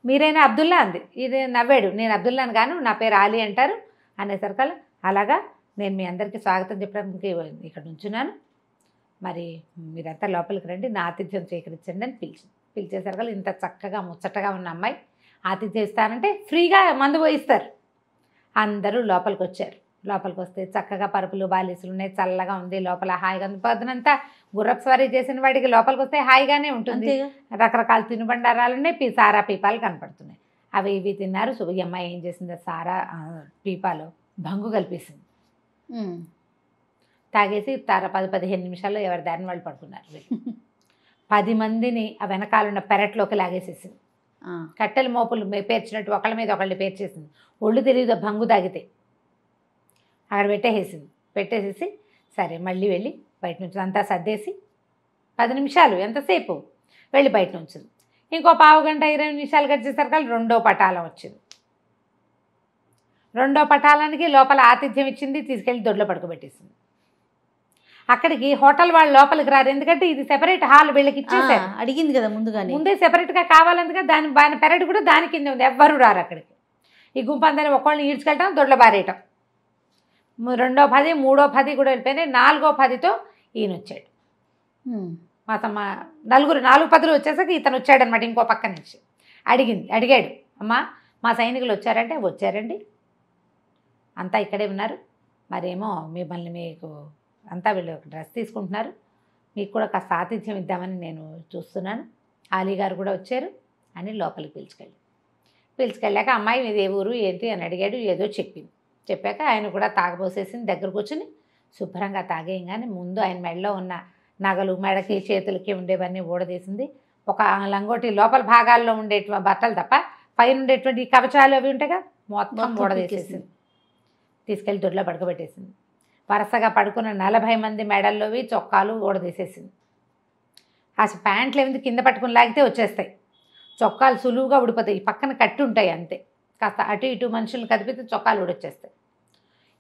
మీరైనా అబ్దుల్లా అంది. ఇది నవ్వాడు. నేను అబ్దుల్లాను గాను నా పేరు ఆలీ అంటారు అనేసరికల్లా అలాగా నేను మీ అందరికీ స్వాగతం చెప్పడానికి ఇక్కడ నుంచున్నాను. మరి మీరంతా లోపలికి రండి. నా ఆతిథ్యం స్వీకరించండి అని పిలిచి పిలిచేసరికల్లా ఇంత చక్కగా ముచ్చటగా ఉన్న అమ్మాయి ఆతిథ్యం ఇస్తానంటే ఫ్రీగా మందు పోయిస్తారు. అందరూ లోపలికి వచ్చారు. లోపలికి వస్తే చక్కగా పరుపులు బాలీసులు ఉన్నాయి చల్లగా ఉంది లోపల హాయిగా ఉంది. పొద్దునంతా గుర్రపు స్వారీ చేసిన వాడికి లోపలికి వస్తే హాయిగానే ఉంటుంది. రకరకాల తినుబండారాలు ఉన్నాయి పీ సారా పీపాలు కనపడుతున్నాయి. అవి ఇవి తిన్నారు అమ్మాయి ఏం చేసింది సారా పీపాలు భంగు కలిపేసింది. తాగేసి తార పది పదిహేను నిమిషాల్లో ఎవరి దారిని వాళ్ళు పడుకున్నారు. పది మందిని ఆ వెనకాలన్న పెరట్లోకి లాగేసేసింది. కట్టెల మోపులు పేర్చినట్టు ఒకళ్ళ మీద ఒకళ్ళు పేర్చేసింది. ఒళ్ళు తెలియదు భంగు తాగితే. అక్కడ పెట్టేసేసింది. పెట్టేసేసి సరే మళ్ళీ వెళ్ళి బయట నుంచి అంతా సర్దేసి పది నిమిషాలు ఎంతసేపు వెళ్ళి బయట నుంచింది ఇంకో పావు గంట ఇరవై నిమిషాలు గడిచేసరికి రెండో పటాలం వచ్చింది. రెండో పటాలానికి లోపల ఆతిథ్యం ఇచ్చింది తీసుకెళ్ళి దొడ్లో పడుకోబెట్టేసింది. అక్కడికి హోటల్ వాళ్ళు లోపలికి రారు ఎందుకంటే ఇది సెపరేట్ హాల్ వీళ్ళకి ఇచ్చేసారు అడిగింది కదా ముందుగానే. ముందే సెపరేట్గా కావాలందుగా దాని దాని పెరడు కూడా దాని కింద ఉంది ఎవ్వరూ రారు అక్కడికి. ఈ గుంపందరి ఒకళ్ళని ఈడ్చుకెళ్ళటం దొడ్ల బారేయటం. రెండో పది మూడో పది కూడా వెళ్ళిపోయినాయి. నాలుగో పదితో ఈయన వచ్చాడు. మా నలుగురు నాలుగు పదులు వచ్చేసాక ఇతను వచ్చాడనమాట ఇంకో పక్క నుంచి. అడిగింది అడిగాడు. అమ్మా మా సైనికులు వచ్చారంటే వచ్చారండి. అంతా ఇక్కడే ఉన్నారు. మరేమో మిమ్మల్ని మీకు అంతా వీళ్ళు డ్రెస్ తీసుకుంటున్నారు. మీకు కూడా కాస్త ఆతిథ్యం ఇద్దామని నేను చూస్తున్నాను. ఆలీ గారు కూడా వచ్చారు అని లోపలికి పిలుచుకెళ్ళి. పిలుచుకెళ్ళాక అమ్మాయి మీది ఏ ఊరు ఏంటి? అని అడిగాడు. ఏదో చెప్పింది. చెప్పాక ఆయన కూడా తాగబోసేసింది. దగ్గర కూర్చుని శుభ్రంగా తాగేయంగానే ముందు ఆయన మెడలో ఉన్న నగలు మెడకి చేతులకి ఉండేవన్నీ ఊడదీసింది. ఒక లంగోటి లోపల భాగాల్లో ఉండేటువంటి బట్టలు తప్ప పైన ఉండేటువంటి కవచాలు అవి ఉంటాయి కదా మొత్తం ఊడదీసేసింది. తీసుకెళ్ళి దొడ్లో పడుకోబెట్టేసింది. వరుసగా పడుకున్న నలభై మంది మెడల్లోవి చొక్కాలు ఊడదీసేసింది. అసలు ప్యాంట్లు ఏమిటి కింద పట్టుకుని లాగితే వచ్చేస్తాయి. చొక్కాలు సులువుగా ఉడిపోతాయి ఈ పక్కన కట్టి ఉంటాయి అంతే. కాస్త అటు ఇటు మనుషులు కదిపితే చొక్కాలు ఊడొచ్చేస్తాయి.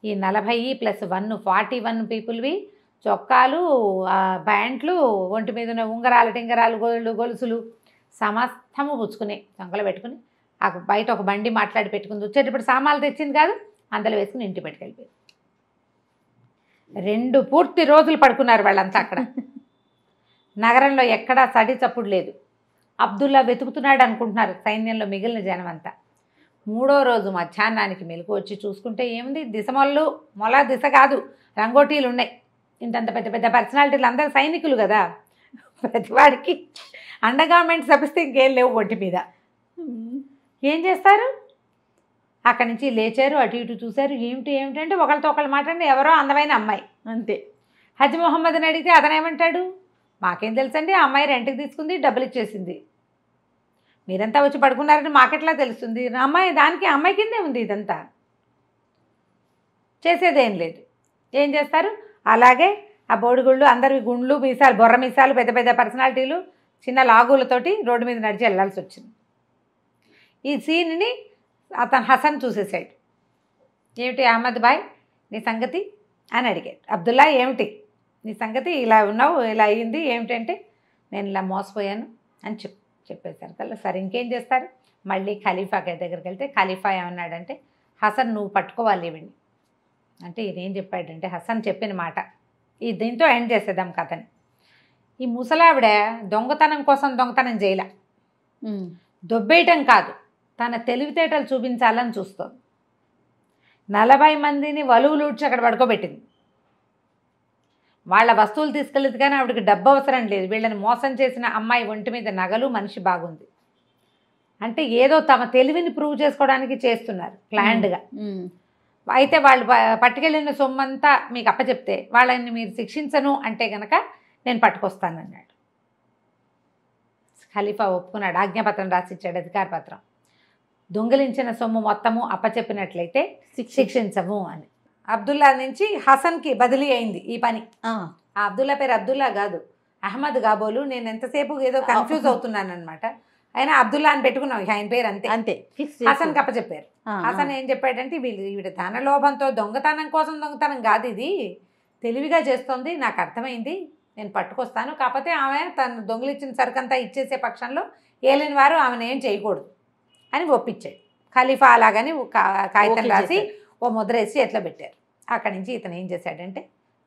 ఈ నలభై ప్లస్ వన్ ఫార్టీ వన్ పీపుల్వి చొక్కాలు ప్యాంట్లు ఒంటి మీద ఉన్న ఉంగరాలు టింగరాలు గోళ్ళు గొలుసులు సమస్తము పుచ్చుకుని చంకలో పెట్టుకుని ఆ బయట ఒక బండి మాట్లాడి పెట్టుకుంది. వచ్చేటప్పుడు సామాన్లు తెచ్చింది కాదు అందులో వేసుకుని ఇంటి పెట్టుకెళ్ళిపోయింది రెండు పూర్తి రోజులు పడుకున్నారు వాళ్ళంతా అక్కడ. నగరంలో ఎక్కడా సడి చప్పుడు లేదు. అబ్దుల్లా వెతుకుతున్నాడు అనుకుంటున్నారు సైన్యంలో మిగిలిన జనం అంతా మూడో రోజు మధ్యాహ్నానికి మెలకు వచ్చి చూసుకుంటే ఏముంది? దిశమల్లు మొల దిశ కాదు. రంగోటీలు ఉన్నాయి. ఇంతంత పెద్ద పెద్ద పర్సనాలిటీలు అందరూ సైనికులు కదా. ప్రతివాడికి అండర్గార్మెంట్స్ తప్పిస్తే ఇంకేం లేవు ఒంటి మీద. ఏం చేస్తారు? అక్కడి నుంచి లేచారు అటు ఇటు చూశారు. ఏమిటి ఏమిటంటే ఒకరితో ఒకళ్ళు మాట్లాడి ఎవరో అందమైన అమ్మాయి. అంతే. హజ్ మొహమ్మద్ని అడిగితే అతనేమంటాడు మాకేం తెలుసండి? ఆ అమ్మాయి రెంట్కి తీసుకుంది డబ్బులు ఇచ్చేసింది. మీరంతా వచ్చి పడుకున్నారని మాకెట్లా తెలుస్తుంది? నా అమ్మాయి దానికి అమ్మాయి కిందే ఉంది ఇదంతా. చేసేదేం లేదు. ఏం చేస్తారు? అలాగే ఆ బోడిగుళ్ళు అందరి గుండ్లు మీసాలు బొర్ర మీసాలు పెద్ద పెద్ద పర్సనాలిటీలు చిన్న లాగులతోటి రోడ్డు మీద నడిచి వెళ్ళాల్సి వచ్చింది. ఈ సీన్ని అతను హసన్ చూసేసాడు ఏమిటి అహ్మద్ బాయ్ నీ సంగతి? అని అడిగాడు. అబ్దుల్లా ఏమిటి? నీ సంగతి ఇలా ఉన్నావు ఇలా అయ్యింది ఏమిటంటే నేను ఇలా మోసపోయాను అని చెప్పు చెప్పేశారు. కల్లా సరే ఇంకేం చేస్తారు? మళ్ళీ ఖలీఫా గారి దగ్గరికి వెళ్తే ఖలీఫా ఏమన్నాడంటే హసన్ నువ్వు పట్టుకోవాలి ఇవిని అంటే ఈయన ఏం చెప్పాడంటే హసన్ చెప్పిన మాట. ఈ దీంతో ఎండ్ చేసేద్దాం కథని. ఈ ముసలావిడ దొంగతనం కోసం దొంగతనం చేయలే. దొబ్బేయటం కాదు తన తెలివితేటలు చూపించాలని చూస్తోంది. నలభై మందిని వలువులు ఊడ్చి అక్కడ పడుకోబెట్టింది. వాళ్ళ వస్తువులు తీసుకెళ్ళదు కానీ ఆవిడకి డబ్బు అవసరం లేదు. వీళ్ళని మోసం చేసిన అమ్మాయి ఒంటి మీద నగలు మనిషి బాగుంది. అంటే ఏదో తమ తెలివిని ప్రూవ్ చేసుకోవడానికి చేస్తున్నారు ప్లాన్డ్గా ఉమ్. అయితే వాళ్ళు పట్టుకెళ్ళిన సొమ్మంతా మీకు అప్పచెప్తే వాళ్ళని మీరు శిక్షించను అంటే గనక నేను పట్టుకొస్తానన్నాడు. ఖలీఫా ఒప్పుకున్నాడు. ఆజ్ఞాపత్రం రాసిచ్చాడు అధికార పత్రం దొంగిలించిన సొమ్ము మొత్తము అప్పచెప్పినట్లయితే శిక్ష శిక్షించము అని. అబ్దుల్లా నుంచి హసన్కి బదిలీ అయింది ఈ పని. ఆ, అబ్దుల్లా పేరు అబ్దుల్లా కాదు అహ్మద్ కాబోలు నేను ఎంతసేపు ఏదో కన్ఫ్యూజ్ అవుతున్నాను అనమాట అయినా అబ్దుల్లా అని పెట్టుకున్నాం ఆయన పేరు అంతే. అంతే. హసన్ కప్పచెప్పారు హసన్ ఏం చెప్పాడంటే వీళ్ళు ఈవిడ ధన లోభంతో దొంగతనం కోసం దొంగతనం కాదు ఇది. తెలివిగా చేస్తోంది నాకు అర్థమైంది నేను పట్టుకొస్తాను. కాకపోతే ఆమె తను దొంగలిచ్చిన సరుకంతా ఇచ్చేసే పక్షంలో ఏలిన వారు ఆమెను ఏం చేయకూడదు అని ఒప్పించాడు ఖలీఫా అలాగని కాగితం రాసి. ఓ ముద్ర వేసి ఎట్లా పెట్టారు? అక్కడి నుంచి ఇతను ఏం చేశాడంటే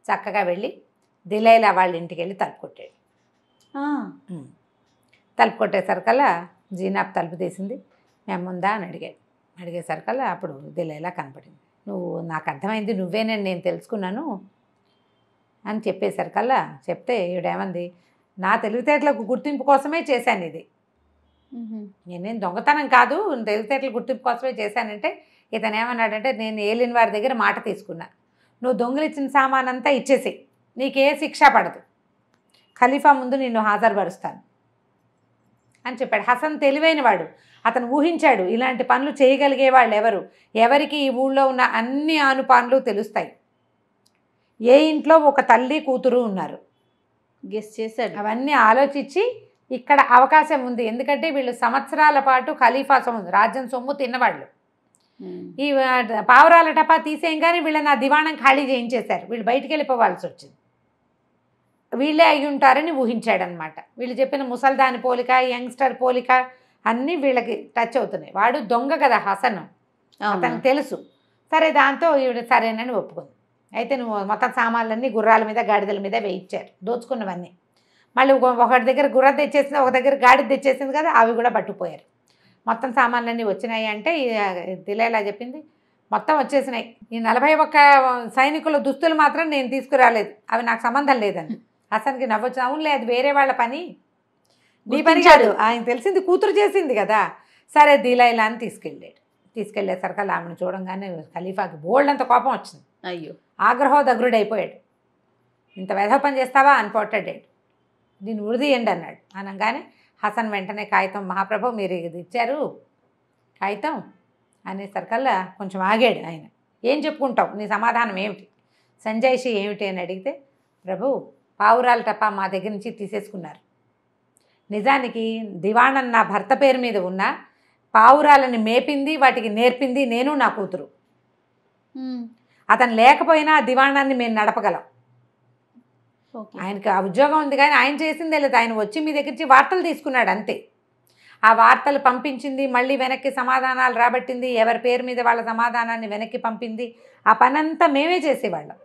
చక్కగా వెళ్ళి దిలైలా వాళ్ళ ఇంటికి వెళ్ళి తలుపు కొట్టాడు. తలుపు కొట్టేసరికల్లా జీనాబ్ తలుపు తీసింది. మేముందా అని అడిగాడు. అడిగేసరికల్లా అప్పుడు దిలైలా కనపడింది. నువ్వు నాకు అర్థమైంది నువ్వేనని నేను తెలుసుకున్నాను అని చెప్పేసరికల్లా చెప్తే ఈవిడేమంది నా తెలివితేటలకు గుర్తింపు కోసమే చేశాను ఇది. నేనేం దొంగతనం కాదు తెలివితేటల గుర్తింపు కోసమే చేశానంటే ఇతను ఏమన్నాడంటే నేను ఏలిన వారి దగ్గర మాట తీసుకున్నా. నువ్వు దొంగిలిచ్చిన సామాన్ అంతా ఇచ్చేసేయి. నీకే శిక్ష పడదు. ఖలీఫా ముందు నిన్ను హాజరుపరుస్తాను. అని చెప్పాడు. హసన్ తెలివైన వాడు. అతను ఊహించాడు ఇలాంటి పనులు చేయగలిగే వాళ్ళు ఎవరు ఎవరికి ఈ ఊళ్ళో ఉన్న అన్ని ఆనుపాన్లు తెలుస్తాయి. ఏ ఇంట్లో ఒక తల్లి కూతురు ఉన్నారు? గెస్ చేశాడు. అవన్నీ ఆలోచించి ఇక్కడ అవకాశం ఉంది. ఎందుకంటే వీళ్ళు సంవత్సరాల పాటు ఖలీఫా సొమ్ము రాజ్యం సొమ్ము తిన్నవాళ్ళు. ఈ పావురాల టపా తీసేయంగానే వీళ్ళని ఆ దివాణం ఖాళీ చేయించేశారు. వీళ్ళు బయటికి వెళ్ళిపోవాల్సి వచ్చింది. వీళ్ళే అయి ఉంటారని ఊహించాడనమాట. వీళ్ళు చెప్పిన ముసల్దాని పోలిక యంగ్స్టర్ పోలిక అన్నీ వీళ్ళకి టచ్ అవుతున్నాయి. వాడు దొంగ కదా హసన్? అతనికి తెలుసు. సరే దాంతో ఈవిడ సరేనని ఒప్పుకుంది. అయితే నువ్వు మొత్తం సామాన్లన్నీ గుర్రాల మీద గాడిదల మీద వేయించారు. దోచుకున్నవన్నీ. మళ్ళీ ఒక- ఒకటి దగ్గర గుర్ర తెచ్చేసింది ఒక దగ్గర గాడిద తెచ్చేసింది కదా అవి కూడా పట్టుకుపోయారు. మొత్తం సామాన్లన్నీ వచ్చినాయి అంటే దిలేలా చెప్పింది. మొత్తం వచ్చేసినాయి. ఈ నలభై ఒక్క సైనికుల దుస్తులు మాత్రం నేను తీసుకురాలేదు. అవి నాకు సంబంధం లేదండి. హసన్కి నవ్వచ్చు. అవునులే అది వేరే వాళ్ళ పని. నీ పని కాదు. ఆయన తెలిసింది కూతురు చేసింది కదా. సరే దిలైలా అని తీసుకెళ్ళాడు. తీసుకెళ్ళేసరికి ఆమెను చూడంగానే ఖలీఫాకి బోల్డ్ అంత కోపం వచ్చింది. అయ్యో. ఆగ్రహోదగ్రుడు అయిపోయాడు ఇంత వెధ పని చేస్తావా? అని పొట్టాడాడు. దీన్ని ఉరిదీయండి అన్నాడు. అనగానే హసన్ వెంటనే కాగితం మహాప్రభు మీరు ఇది ఇచ్చారు కాగితం అనేసరికల్లా కొంచెం ఆగాడు ఆయన. ఏం చెప్పుకుంటావు? నీ సమాధానం ఏమిటి? సంజయ్షి ఏమిటి అని అడిగితే ప్రభు పావురాల టపా మా దగ్గర నుంచి తీసేసుకున్నారు. నిజానికి దివాణం నా భర్త పేరు మీద ఉన్న పావురాలని మేపింది వాటికి నేర్పింది నేను నా కూతురు. అతను లేకపోయినా దివాణాన్ని మేము నడపగలం. ఆయనకి ఆ ఉద్యోగం ఉంది కానీ ఆయన చేసిందే లేదు. ఆయన వచ్చి మీ దగ్గర నుంచి వార్తలు తీసుకున్నాడు అంతే. ఆ వార్తలు పంపించింది మళ్ళీ వెనక్కి సమాధానాలు రాబట్టింది ఎవరి పేరు మీద వాళ్ళ సమాధానాన్ని వెనక్కి పంపింది. ఆ పనంతా మేమే చేసేవాళ్ళం.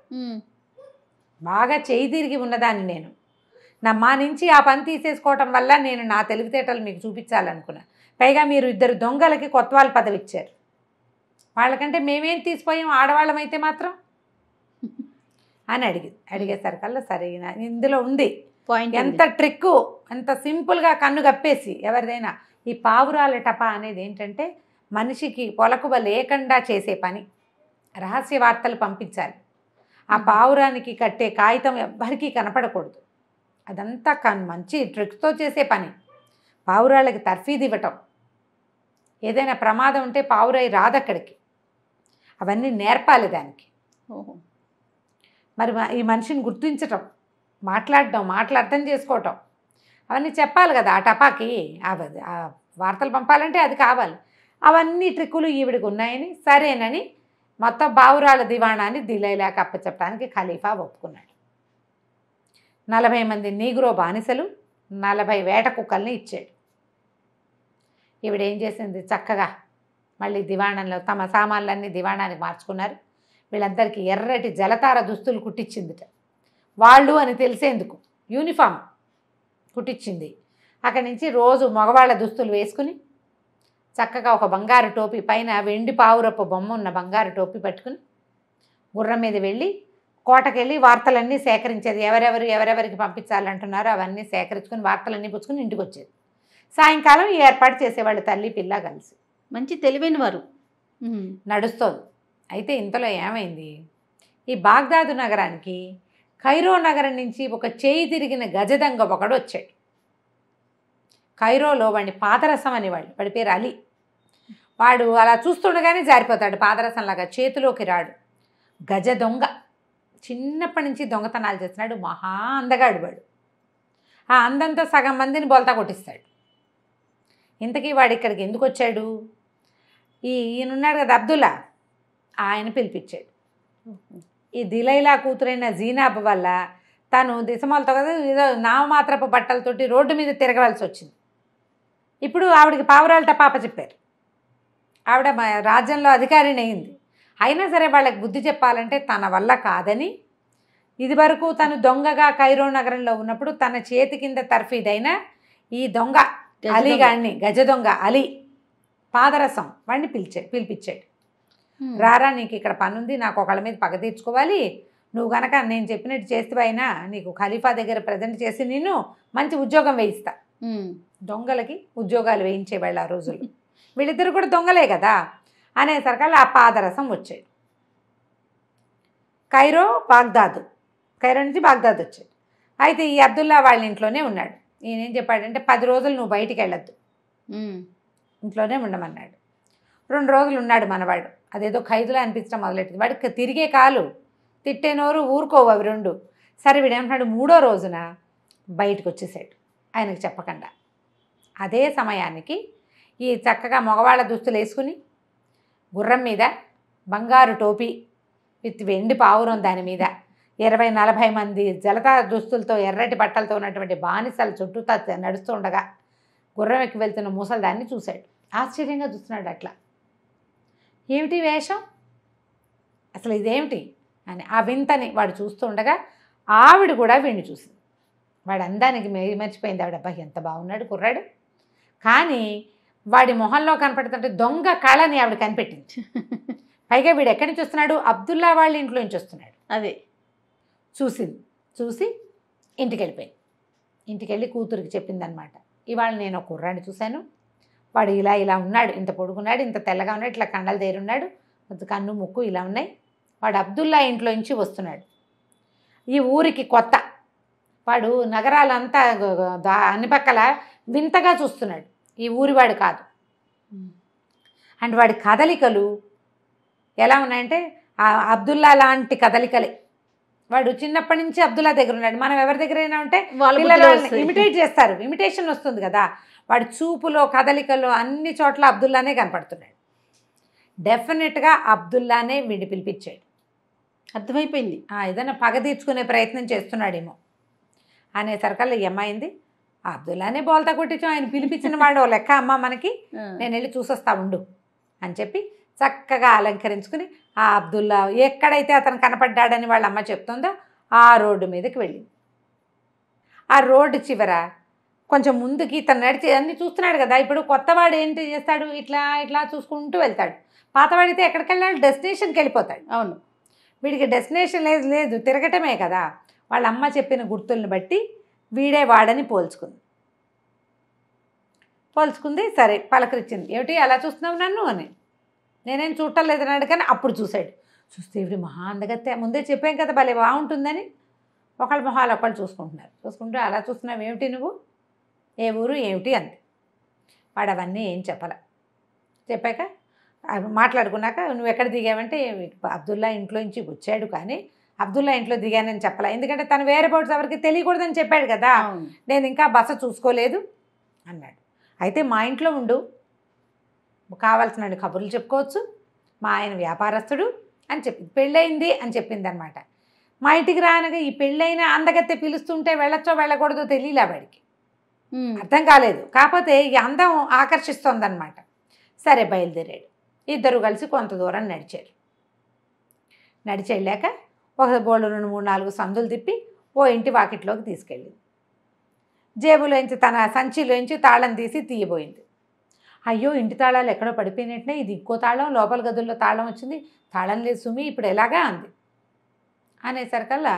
బాగా చేయి తిరిగి ఉన్నదాన్ని నేను. నా మా నుంచి ఆ పని తీసేసుకోవటం వల్ల నేను నా తెలివితేటలు మీకు చూపించాలనుకున్నా. పైగా మీరు ఇద్దరు దొంగలకి కొత్త వాళ్ళ పదవి ఇచ్చారు వాళ్ళకంటే మేమేం తీసిపోయాం? ఆడవాళ్ళమైతే మాత్రం అని అడిగింది అడిగేసరికల్లా సరే నా- ఇందులో ఉంది. పాయింట్ ఎంత ట్రిక్కు ఎంత సింపుల్గా కన్ను కప్పేసి ఎవరిదైనా ఈ పావురాల టపా అనేది ఏంటంటే మనిషికి పొలకువ లేకుండా చేసే పని. రహస్య వార్తలు పంపించాలి. ఆ పావురానికి కట్టే కాగితం ఎవ్వరికీ కనపడకూడదు. అదంతా కన్ మంచి ట్రిక్స్తో చేసే పని. పావురాళ్ళకి తర్ఫీదు ఇవ్వటం. ఏదైనా ప్రమాదం ఉంటే పావురాయి రాదక్కడికి. అవన్నీ నేర్పాలి దానికి. ఓహో. మరి మ- ఈ మనిషిని గుర్తించటం మాట్లాడటం మాటలు చేసుకోవటం అవన్నీ చెప్పాలి కదా ఆ టపాకి ఆ వార్తలు పంపాలంటే అది కావాలి. అవన్నీ ట్రిక్కులు ఈవిడికి ఉన్నాయని సరేనని మొత్తం బావురాల దివాణాన్ని దిలైలాక అప్పచెప్పడానికి ఖలీఫా ఒప్పుకున్నాడు. నలభై మంది నీగ్రో బానిసలు నలభై వేట కుక్కల్ని ఇచ్చాడు. ఈవిడేం చేసింది? చక్కగా మళ్ళీ దివాణంలో తమ సామాన్లన్నీ దివాణానికి మార్చుకున్నారు. వీళ్ళందరికీ ఎర్రటి జలతార దుస్తులు కుట్టించిందిట వాళ్ళు అని తెలిసేందుకు యూనిఫామ్ కుట్టించింది అక్కడి నుంచి రోజు మగవాళ్ళ దుస్తులు వేసుకుని చక్కగా ఒక బంగారు టోపీ పైన వెండి పావురపు బొమ్మ ఉన్న బంగారు టోపీ పట్టుకుని గుర్రం మీద వెళ్ళి కోటకెళ్ళి వార్తలన్నీ సేకరించేది. ఎవరెవరు ఎవరెవరికి పంపించాలంటున్నారో అవన్నీ సేకరించుకుని వార్తలన్నీ పుచ్చుకుని ఇంటికి వచ్చేది సాయంకాలం ఈ ఏర్పాటు చేసేవాళ్ళు తల్లి పిల్ల కలిసి. మంచి తెలివైన వారు. నడుస్తోంది. అయితే ఇంతలో ఏమైంది? ఈ బాగ్దాదు నగరానికి ఖైరో నగరం నుంచి ఒక చేయి తిరిగిన గజదంగ ఒకడు వచ్చాడు ఖైరోలో వాడిని పాదరసం అనేవాళ్ళు. వాడి పేరు అలీ. వాడు అలా చూస్తుండగానే జారిపోతాడు. పాదరసంలాగా చేతిలోకి రాడు. గజ దొంగ చిన్నప్పటి నుంచి దొంగతనాలు చేస్తున్నాడు. మహా అందగాడు వాడు. ఆ అందంతో సగం మందిని బోల్తా కొట్టిస్తాడు. ఇంతకీ వాడు ఇక్కడికి ఎందుకు వచ్చాడు ఈ ఈయనున్నాడు కదా అబ్దుల్లా. ఆయన పిలిపించాడు. ఈ దిలైలా కూతురైన జీనాబ్ వల్ల తను దిశమాలతో కదా ఏదో నామమాత్రపు బట్టలతోటి రోడ్డు మీద తిరగవలసి వచ్చింది. ఇప్పుడు ఆవిడకి పావురాలట పాప చెప్పారు. ఆవిడ రాజ్యంలో అధికారిని అయింది. అయినా సరే వాళ్ళకి బుద్ధి చెప్పాలంటే తన వల్ల కాదని ఇదివరకు తను దొంగగా కైరో నగరంలో ఉన్నప్పుడు తన చేతి కింద తర్ఫీదైన ఈ దొంగ గజ అలీ దొంగ. గాడిని గజ దొంగ అలీ పాదరసం వాడిని పిలిచాడు పిలిపించాడు. రారా నీకు ఇక్కడ పనుంది నాకు ఒకళ్ళ మీద పగ తీర్చుకోవాలి. నువ్వు గనక నేను చెప్పినట్టు చేస్తే అయినా నీకు ఖలీఫా దగ్గర ప్రజెంట్ చేసి నిన్ను మంచి ఉద్యోగం వేయిస్తా. దొంగలకి ఉద్యోగాలు వేయించేవాళ్ళు ఆ రోజులు వీళ్ళిద్దరు కూడా దొంగలే కదా? అనేసరికల్లా ఆ పాదరసం వచ్చాడు కైరో బాగ్దాదు. కైరో నుంచి బాగ్దాద్ వచ్చాడు. అయితే ఈ అబ్దుల్లా వాళ్ళ ఇంట్లోనే ఉన్నాడు. ఈయన ఏం చెప్పాడంటే పది రోజులు నువ్వు బయటికి వెళ్ళొద్దు. ఇంట్లోనే ఉండమన్నాడు. రెండు రోజులు ఉన్నాడు మనవాడు. అదేదో ఖైదులా అనిపించడం మొదలెట్టింది. వాడికి తిరిగే కాలు తిట్టే నోరు ఊరుకోవు అవి రెండు. సరే వీడేమంటున్నాడు మూడో రోజున బయటకు వచ్చేసాడు. ఆయనకు చెప్పకుండా. అదే సమయానికి ఈ చక్కగా మగవాళ్ళ దుస్తులు వేసుకుని గుర్రం మీద బంగారు టోపీ విత్ వెండి పావురం దాని మీద ఇరవై నలభై మంది జలతా దుస్తులతో ఎర్రటి బట్టలతో ఉన్నటువంటి బానిసలు చుట్టూ నడుస్తుండగా గుర్రం ఎక్కి వెళ్తున్న ముసలిదాన్ని చూశాడు. ఆశ్చర్యంగా చూస్తున్నాడు అట్లా. ఏమిటి వేషం? అసలు ఇదేమిటి? అని ఆ వింతని వాడు చూస్తూ ఉండగా ఆవిడ కూడా వీడిని చూసింది. వాడు అందానికి మే- మర్చిపోయింది ఆవిడ. అబ్బాయి ఎంత బాగున్నాడు కుర్రాడు. కానీ వాడి మొహంలో కనపడుతుంటే దొంగ కళని ఆవిడ కనిపెట్టింది. పైగా వీడు ఎక్కడి నుంచి వస్తున్నాడు? అబ్దుల్లా వాళ్ళ ఇంట్లో నుంచి వస్తున్నాడు. అదే. చూసింది. చూసి ఇంటికి వెళ్ళిపోయింది ఇంటికి వెళ్ళి కూతురికి చెప్పిందనమాట ఇవాళ నేను ఒక కుర్రాడిని చూశాను. వాడు ఇలా ఇలా ఉన్నాడు ఇంత పొడుగున్నాడు ఇంత తెల్లగా ఉన్నాడు ఇట్లా కండలు దేరున్నాడు కన్ను ముక్కు ఇలా ఉన్నాయి. వాడు అబ్దుల్లా ఇంట్లో నుంచి వస్తున్నాడు. ఈ ఊరికి కొత్త. వాడు నగరాలంతా అన్ని పక్కల వింతగా చూస్తున్నాడు. ఈ ఊరివాడు కాదు. అండ్ వాడి కదలికలు ఎలా ఉన్నాయంటే ఆ అబ్దుల్లా లాంటి కదలికలే. వాడు చిన్నప్పటి నుంచి అబ్దుల్లా దగ్గర ఉన్నాడు. మనం ఎవరి దగ్గరైనా ఉంటే వాళ్ళ పిల్లలు. ఇమిటేట్ చేస్తారు. ఇమిటేషన్ వస్తుంది కదా. వాడి చూపులో కదలికలో అన్ని చోట్ల అబ్దుల్లానే కనపడుతున్నాడు. డెఫినెట్గా అబ్దుల్లానే వీడి పిలిపించాడు. అర్థమైపోయింది. ఆ, ఏదైనా పగ తీర్చుకునే ప్రయత్నం చేస్తున్నాడేమో అనేసరికల్లా ఏమైంది అబ్దుల్లానే బోల్తా కొట్టించాం ఆయన పిలిపించిన వాడు లెక్క అమ్మ మనకి. నేను వెళ్ళి చూసొస్తా ఉండు అని చెప్పి చక్కగా అలంకరించుకుని ఆ అబ్దుల్లా ఎక్కడైతే అతను కనపడ్డాడని వాళ్ళ అమ్మ చెప్తుందో ఆ రోడ్డు మీదకి వెళ్ళింది. ఆ రోడ్డు చివర కొంచెం ముందుకి ఇతను నడిచి అన్ని చూస్తున్నాడు కదా. ఇప్పుడు కొత్తవాడు ఏంటి చేస్తాడు? ఇట్లా ఇట్లా చూసుకుంటూ వెళ్తాడు. పాతవాడితే ఎక్కడికి వెళ్ళాడు డెస్టినేషన్కి వెళ్ళిపోతాడు. అవును. వీడికి డెస్టినేషన్ లేదు లేదు తిరగటమే కదా. వాళ్ళ అమ్మ చెప్పిన గుర్తుల్ని బట్టి వీడే వాడని పోల్చుకుంది. పోల్చుకుంది సరే పలకరించింది. ఏమిటి? అలా చూస్తున్నావు నన్ను అని. నేనేం చూడటం లేదని అడిగాను అప్పుడు చూశాడు. చూస్తే ఇవి మహా అందగత్తే ముందే చెప్పాం కదా భలే బాగుంటుందని. ఒకళ్ళ మొహాలు ఒకళ్ళు చూసుకుంటున్నారు. చూసుకుంటూ అలా చూస్తున్నావు ఏమిటి నువ్వు? ఏ ఊరు ఏమిటి అంది. వాడు అవన్నీ ఏం చెప్పాల. చెప్పాక మాట్లాడుకున్నాక నువ్వు ఎక్కడ దిగావంటే అబ్దుల్లా ఇంట్లో నుంచి వచ్చాడు కానీ అబ్దుల్లా ఇంట్లో దిగానని చెప్పాల. ఎందుకంటే తను వేరే బోర్డ్స్ ఎవరికి తెలియకూడదని చెప్పాడు కదా. నేను ఇంకా బస చూసుకోలేదు అన్నాడు. అయితే మా ఇంట్లో ఉండు. కావాల్సిన కబుర్లు చెప్పుకోవచ్చు. మా ఆయన వ్యాపారస్తుడు అని చెప్పింది. పెళ్ళయింది అని చెప్పింది అనమాట మా ఇంటికి రానగా ఈ పెళ్ళైన అందగత్తె పిలుస్తుంటే వెళ్ళొచ్చో వెళ్ళకూడదో తెలియలే వాడికి. అర్థం కాలేదు. కాకపోతే ఈ అందం ఆకర్షిస్తోందనమాట సరే బయలుదేరాడు. ఇద్దరు కలిసి కొంత దూరం నడిచారు. నడిచి వెళ్ళాక ఒక బోళ్ళు రెండు మూడు నాలుగు సందులు తిప్పి ఓ ఇంటి వాకిట్లోకి తీసుకెళ్ళింది. జేబులోంచి తన సంచిలోంచి తాళం తీసి తీయబోయింది. అయ్యో ఇంటి తాళాలు ఎక్కడో పడిపోయినట్టునే ఇది ఇంకో తాళం లోపల గదుల్లో తాళం వచ్చింది. తాళం లేదు సుమి ఇప్పుడు ఎలాగా అంది. అనేసరికల్లా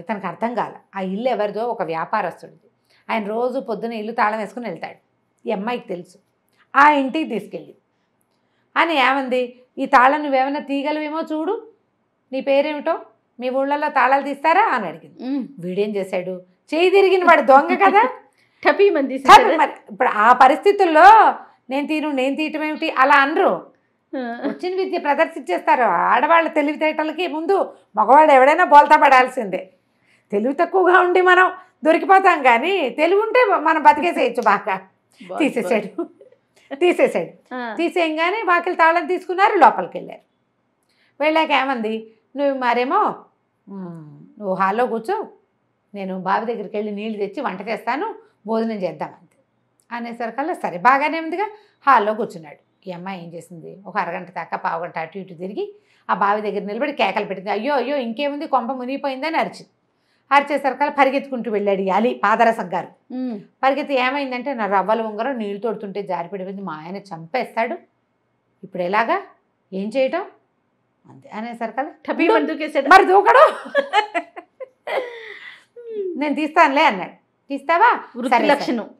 ఇతనికి అర్థం కాల. ఆ ఇల్లు ఎవరిదో ఒక వ్యాపారస్తుడిది. ఆయన రోజు పొద్దున ఇల్లు తాళం వేసుకుని వెళ్తాడు. ఈ అమ్మాయికి తెలుసు. ఆ ఇంటికి తీసుకెళ్ళి. అని ఏమంది? ఈ తాళం నువ్వేమైనా తీయగలవేమో చూడు. నీ పేరేమిటో? మీ ఊళ్ళల్లో తాళాలు తీస్తారా? అని అడిగింది. వీడేం చేశాడు? చేయి తిరిగిన వాడు దొంగ కదా. టపీ మంది సరే మరి. ఇప్పుడు ఆ పరిస్థితుల్లో నేను తీను నేను తీయటం ఏమిటి? అలా అనరు. వచ్చిన విద్య ప్రదర్శించేస్తారు. ఆడవాళ్ళ తెలివితేటలకి ముందు మగవాడు ఎవడైనా బోల్తా పడాల్సిందే తెలివి తక్కువగా ఉండి మనం దొరికిపోతాం కానీ తెలివి ఉంటే మనం బతికేసేయచ్చు బాగా. తీసేసాడు. తీసేసాడు. తీసేయంగానే వాకిలి తాళం తీసుకున్నారు లోపలికి వెళ్ళారు వెళ్ళాక ఏమంది? నువ్వు మరేమో "ఉమ్, నువ్వు హాల్లో కూర్చో నేను బావి దగ్గరికి వెళ్ళి నీళ్ళు తెచ్చి వంట చేస్తాను భోజనం చేద్దామంతే అనేసరికల్లా సరే బాగానే ఉందిగా హాల్లో కూర్చున్నాడు. ఈ అమ్మాయి ఏం చేసింది? ఒక అరగంట దాకా పావుగంట అటు ఇటు తిరిగి ఆ బావి దగ్గర నిలబడి కేకలు పెట్టింది. అయ్యో అయ్యో ఇంకేముంది? కొంప మునిగిపోయిందని అరిచింది. అరిచేసరికల్లా పరిగెత్తుకుంటూ వెళ్ళాడు అలి పాదరసం గారు. పరిగెత్తి ఏమైందంటే నా రవ్వల ఉంగరం నీళ్ళు తోడుతుంటే జారిపడిపోయింది. మా ఆయన చంపేస్తాడు. ఇప్పుడు ఎలాగా? ఏం చేయటం? అంతే అనేసరికల్లా మంది దూకేసాడు మరి దూకడు. నేను తీస్తానులే అన్నాడు. తీస్తావా. లక్షణం.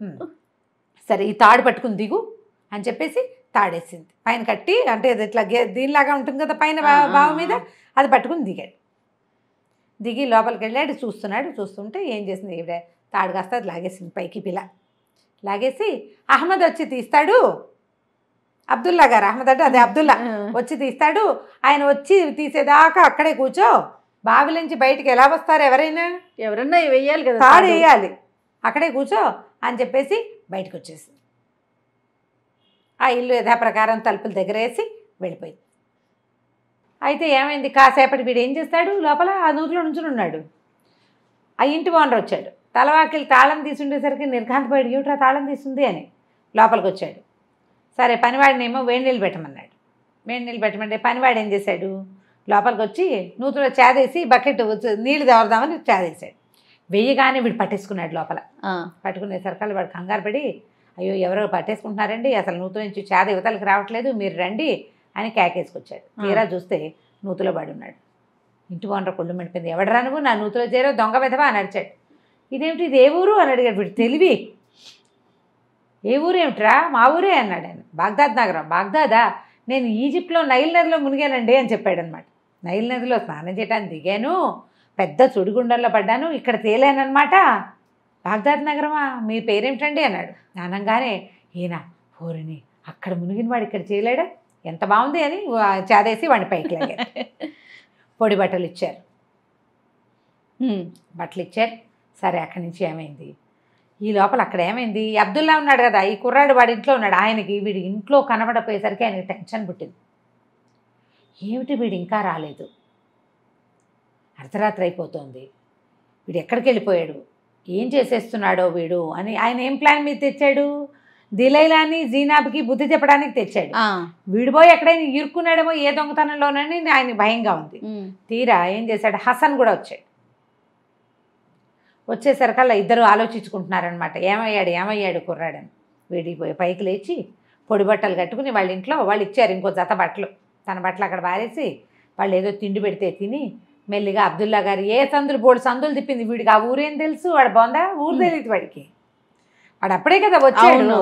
సరే ఈ తాడు పట్టుకుని దిగు అని చెప్పేసి తాడేసింది. పైన కట్టి అంటే ఇట్లా గే- దీనిలాగా ఉంటుంది కదా పైన బావు మీద. అది పట్టుకుని దిగాడు. దిగి లోపలికి వెళ్ళాడు చూస్తున్నాడు చూస్తుంటే ఏం చేసింది ఈవిడ? తాడు కాస్త లాగేసింది పైకి పిల్ల. లాగేసి అహ్మద్ వచ్చి తీస్తాడు. అబ్దుల్లా గారు అహ్మద్ అంటే అదే అబ్దుల్లా వచ్చి తీస్తాడు. ఆయన వచ్చి తీసేదాకా అక్కడే కూర్చో. బావిలోంచి బయటికి ఎలా వస్తారు ఎవరైనా? ఎవరన్నా వెయ్యాలి కదా తాడు తాడు. వేయాలి అక్కడే కూర్చో అని చెప్పేసి బయటకు వచ్చేసి ఆ ఇల్లు యథాప్రకారం తలుపుల దగ్గర వేసి వెళ్ళిపోయింది. అయితే ఏమైంది? కాసేపటి వీడు ఏం చేస్తాడు? లోపల ఆ నూతిలో ఉన్నాడు. ఆ ఇంటి ఓనర్ వచ్చాడు. తలవాకిలి తాళం తీసుండేసరికి నిర్ఘాంతపోయాడు ఏమిట్రా తాళం తీస్తుంది అని లోపలికి వచ్చాడు. సరే పనివాడినేమో వేడి నీళ్ళు పెట్టమన్నాడు. వేడి నీళ్ళు పెట్టమంటే పనివాడు ఏం చేశాడు? లోపలికి వచ్చి నూతిలో చేదేసి బకెట్ నీళ్ళు తేవదామని చేదేశాడు. వెయ్యగానే వీడు పట్టేసుకున్నాడు లోపల. ఆ. పట్టుకునేసరికల్లా వాడు కంగారు పడి అయ్యో ఎవరో పట్టేసుకుంటున్నారండి. అసలు నూతుల నుంచి చేద యువతలకి రావట్లేదు. మీరు రండి. అని కేకేసుకొచ్చాడు. తీరా చూస్తే నూతులో పడి ఉన్నాడు. ఇంటి ఓనర్ కొళ్ళు మండిపోయింది. ఎవడరా నువ్వు? నా నూతులో చేరో దొంగ విధవా అని అడిచాడు ఇదేమిటి? ఇది ఏ ఊరు? అని అడిగాడు వీడు. తెలివి. ఏ ఊరు ఏమిట్రా? మా ఊరే అన్నాడు ఆయన. బాగ్దాద్ నగరం. బాగ్దాదా? నేను ఈజిప్ట్లో నైల్ నదిలో మునిగానండి అని చెప్పాడు అనమాట నైల్ నదిలో స్నానం చేయడానికి దిగాను. పెద్ద సుడిగుండంలో పడ్డాను. ఇక్కడ తేలానమాట బాగ్దాద్ నగరమా? మీ పేరేమిటండి? అన్నాడు. అనగానే ఈయన ఓరిని అక్కడ మునిగిన వాడు ఇక్కడ చేయలేడా? ఎంత బాగుంది అని చాదేసి వాడిని పైకి లాగారు. పొడి బట్టలు ఇచ్చారు. బట్టలు ఇచ్చారు. సరే అక్కడి నుంచి ఏమైంది? ఈ లోపల అక్కడ ఏమైంది? అబ్దుల్లా ఉన్నాడు కదా ఈ కుర్రాడు వాడి ఇంట్లో ఉన్నాడు. ఆయనకి వీడి ఇంట్లో కనబడపోయేసరికి ఆయనకి టెన్షన్ పుట్టింది. ఏమిటి వీడు ఇంకా రాలేదు? అర్ధరాత్రి అయిపోతుంది. వీడు ఎక్కడికి వెళ్ళిపోయాడు? ఏం చేసేస్తున్నాడో వీడు అని ఆయన ఏం ప్లాన్ మీద తెచ్చాడు? దిలైలాని జీనాబ్కి బుద్ధి చెప్పడానికి తెచ్చాడు. ఆ. వీడు పోయి ఎక్కడైనా ఇరుక్కున్నాడేమో ఏ దొంగతనంలోనని ఆయన భయంగా ఉంది. తీరా ఏం చేశాడు? హసన్ కూడా వచ్చాడు. వచ్చేసరికల్లా ఇద్దరు ఆలోచించుకుంటున్నారనమాట ఏమయ్యాడు? ఏమయ్యాడు కుర్రాడని. వీడి పోయి పైకి లేచి పొడి బట్టలు కట్టుకుని వాళ్ళ ఇంట్లో వాళ్ళు ఇచ్చారు ఇంకో జత బట్టలు. తన బట్టలు అక్కడ పారేసి వాళ్ళు ఏదో తిండి పెడితే తిని మెల్లిగా అబ్దుల్లా గారు ఏ సందులు బోడు సందులు తిప్పింది వీడికి? ఆ ఊరేం తెలుసు? వాడు బాగుందా ఊరు తెలియదు వాడికి. వాడు అప్పుడే కదా వచ్చాడు.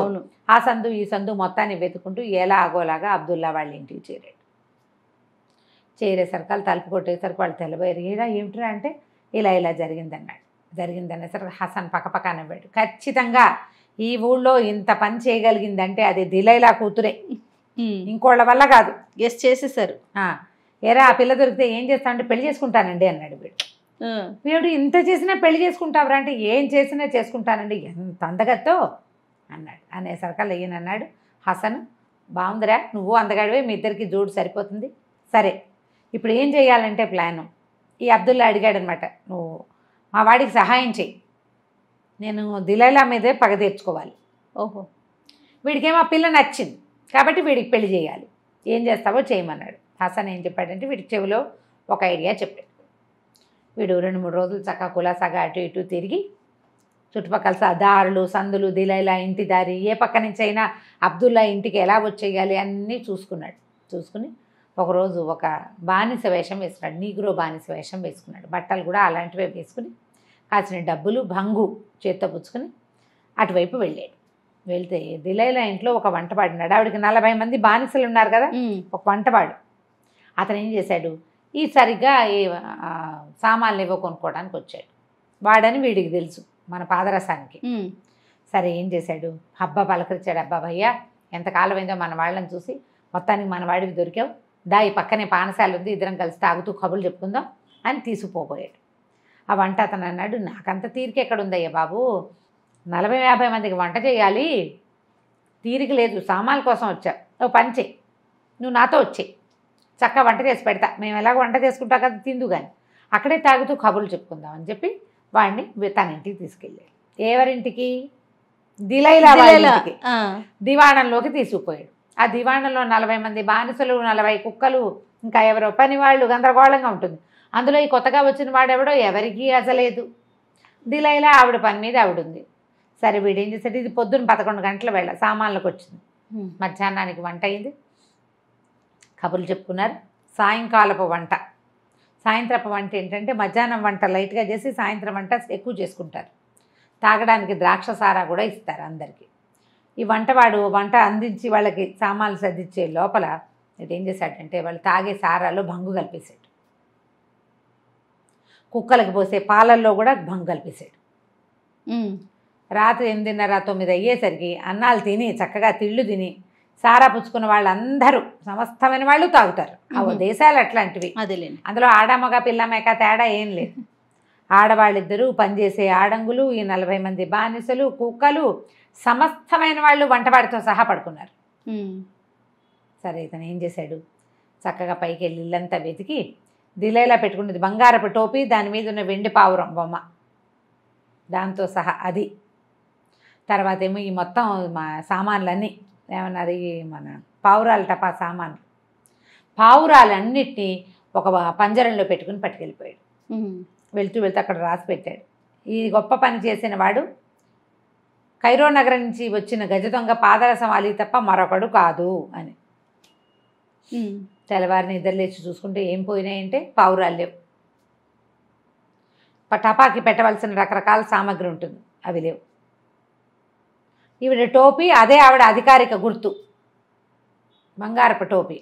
ఆ సందు ఈ సందు మొత్తాన్ని వెతుకుంటూ ఎలా ఆగోలాగా అబ్దుల్లా వాళ్ళ ఇంటికి చేరాడు. చేరేసరికి వాళ్ళు తలుపు కొట్టేసరికి వాళ్ళు తెల్లబోయారు ఏడా ఏమిట్రా అంటే ఇలా ఇలా జరిగిందన్నాడు. జరిగిందనేసరికి హసన్ పక్కపక్క నవ్వాడు ఖచ్చితంగా ఈ ఊళ్ళో ఇంత పని చేయగలిగిందంటే అది దిలైలా కూతురే. ఇంకోళ్ళ వల్ల కాదు. గెస్ చేసేసారు ఏరా ఆ పిల్ల దొరికితే ఏం చేస్తా అంటే పెళ్ళి చేసుకుంటానండి అన్నాడు వీడు. వీడు ఇంత చేసినా పెళ్ళి చేసుకుంటావురా అంటే ఏం చేసినా చేసుకుంటానండి. ఎంత అందగత్తో? అన్నాడు. అనేసరికల్లా ఈయన అన్నాడు. హసన్ బాగుందిరా నువ్వు అందగాడివే మీ ఇద్దరికి జోడు సరిపోతుంది. సరే ఇప్పుడు ఏం చేయాలంటే ప్లాను. ఈ అబ్దుల్లా అడిగాడు అనమాట నువ్వు మా వాడికి సహాయం చెయ్యి నేను దిలైలా మీదే పగ తీర్చుకోవాలి. ఓహో. వీడికేమో ఆ పిల్ల నచ్చింది. కాబట్టి వీడికి పెళ్ళి చేయాలి. ఏం చేస్తావో చేయమన్నాడు. హసన్ ఏం చెప్పాడంటే వీడికి చెవిలో ఒక ఐడియా చెప్పాడు. వీడు రెండు మూడు రోజులు చక్కగా కులాసాగా అటు ఇటు తిరిగి చుట్టుపక్కల దారులు సందులు దిలైలా ఇంటి దారి ఏ పక్క నుంచి అయినా అబ్దుల్లా ఇంటికి ఎలా వచ్చేయాలి అన్నీ చూసుకున్నాడు. చూసుకుని ఒకరోజు ఒక బానిస వేషం వేసుకున్నాడు నీగ్రో బానిస వేషం వేసుకున్నాడు. బట్టలు కూడా అలాంటివే వేసుకుని కాసిన డబ్బులు భంగు చేత్తో పుచ్చుకుని అటువైపు వెళ్ళాడు. వెళ్తే దిలైలా ఇంట్లో ఒక వంటపాడినాడు ఆవిడకి నలభై మంది బానిసలు ఉన్నారు కదా ఒక వంటవాడు అతను ఏం చేశాడు? ఈ సరిగ్గా ఈ సామాన్లు ఏవో కొనుక్కోవడానికి వచ్చాడు. వాడని వీడికి తెలుసు మన పాదరసానికి. సరే ఏం చేశాడు? హబ్బా పలకరించాడు. అబ్బా భయ్యా ఎంతకాలం అయిందో మన వాళ్ళని చూసి మొత్తానికి మన వాడికి దొరికావు. దా ఈ పక్కనే పానశాల ఉంది ఇద్దరం కలిసి తాగుతూ కబుర్లు చెప్పుకుందాం అని తీసుకుపోబోయాడు. ఆ వంట అతను అన్నాడు నాకంత తీరిక ఎక్కడ ఉందయ్యా బాబు? నలభై యాభై మందికి వంట చేయాలి. తీరిక లేదు. సామాన్ల కోసం వచ్చా. ఓ పని చెయ్యి. నువ్వు నాతో వచ్చేయి. చక్కగా వంట చేసి పెడతా. మేము ఎలాగ వంట చేసుకుంటాం కదా తిందు కానీ అక్కడే తాగుతూ కబుర్లు చెప్పుకుందాం అని చెప్పి వాడిని తన ఇంటికి తీసుకెళ్ళాడు. ఎవరింటికి? దిలైలా దివాణంలోకి తీసుకుపోయాడు. ఆ దివాణంలో నలభై మంది బానిసలు నలభై కుక్కలు ఇంకా ఎవరో పని వాళ్ళు గందరగోళంగా ఉంటుంది. అందులో ఈ కొత్తగా వచ్చిన వాడెవడో ఎవరికీ అసలేదు. దిలైలా ఆవిడ పని మీద ఆవిడ ఉంది. సరే వీడు చేశాడు? ఇది పొద్దున్న పదకొండు గంటల వేళ సామాన్లకు వచ్చింది. మధ్యాహ్నానికి వంట అయింది. కబుర్లు చెప్పుకున్నారు. సాయంకాలపు వంట. సాయంత్రపు వంట ఏంటంటే మధ్యాహ్నం వంట లైట్గా చేసి సాయంత్రం వంట ఎక్కువ చేసుకుంటారు. తాగడానికి ద్రాక్ష సారా కూడా ఇస్తారు అందరికీ. ఈ వంటవాడు వంట అందించి వాళ్ళకి సామాన్లు సర్దిచ్చే లోపల ఇది ఏం చేశాడంటే వాళ్ళు తాగే సారాలో భంగు కలిపేశాడు. కుక్కలకి పోసే పాలల్లో కూడా భంగు కలిపేశాడు. రాత్రి ఎనిమిదిన్నర తొమ్మిది అయ్యేసరికి అన్నాలు తిని చక్కగా తిళ్ళు తిని సారా పుచ్చుకున్న వాళ్ళందరూ సమస్తమైన వాళ్ళు తాగుతారు. ఆ మ్మ్. దేశాలు అట్లాంటివి. అందులో ఆడమగ పిల్ల మేక తేడా ఏం లేదు. ఆడవాళ్ళిద్దరూ పనిచేసే ఆడంగులు ఈ నలభై మంది బానిసలు కుక్కలు సమస్తమైన వాళ్ళు వంటవాడితో సహా పడుకున్నారు. సరే ఇతను ఏం చేశాడు? చక్కగా పైకి వెళ్ళి ఇల్లంతా వెతికి దిలేలా పెట్టుకున్నది బంగారపు టోపీ దాని మీద ఉన్న వెండి పావురం బొమ్మ. దాంతో సహా అది. తర్వాత ఏమో ఈ మొత్తం మా సామాన్లన్నీ ఏమన్నారు మన పావురాల టపా సామాన్లు. పావురాలన్నిటినీ ఒక పంజరంలో పెట్టుకుని పట్టుకెళ్ళిపోయాడు. వెళ్తూ వెళ్తూ అక్కడ రాసి పెట్టాడు. ఈ గొప్ప పని చేసిన వాడు కైరో నగరం నుంచి వచ్చిన గజ దొంగ పాదరసం అలీ తప్ప మరొకడు కాదు అని. తెల్లవారిని నిద్ర లేచి చూసుకుంటే ఏం పోయినాయంటే పావురాలు లేవు. టపాకి పెట్టవలసిన రకరకాల సామాగ్రి ఉంటుంది. అవి లేవు. ఈవిడ టోపీ అదే ఆవిడ అధికారిక గుర్తు. బంగారపు టోపీ.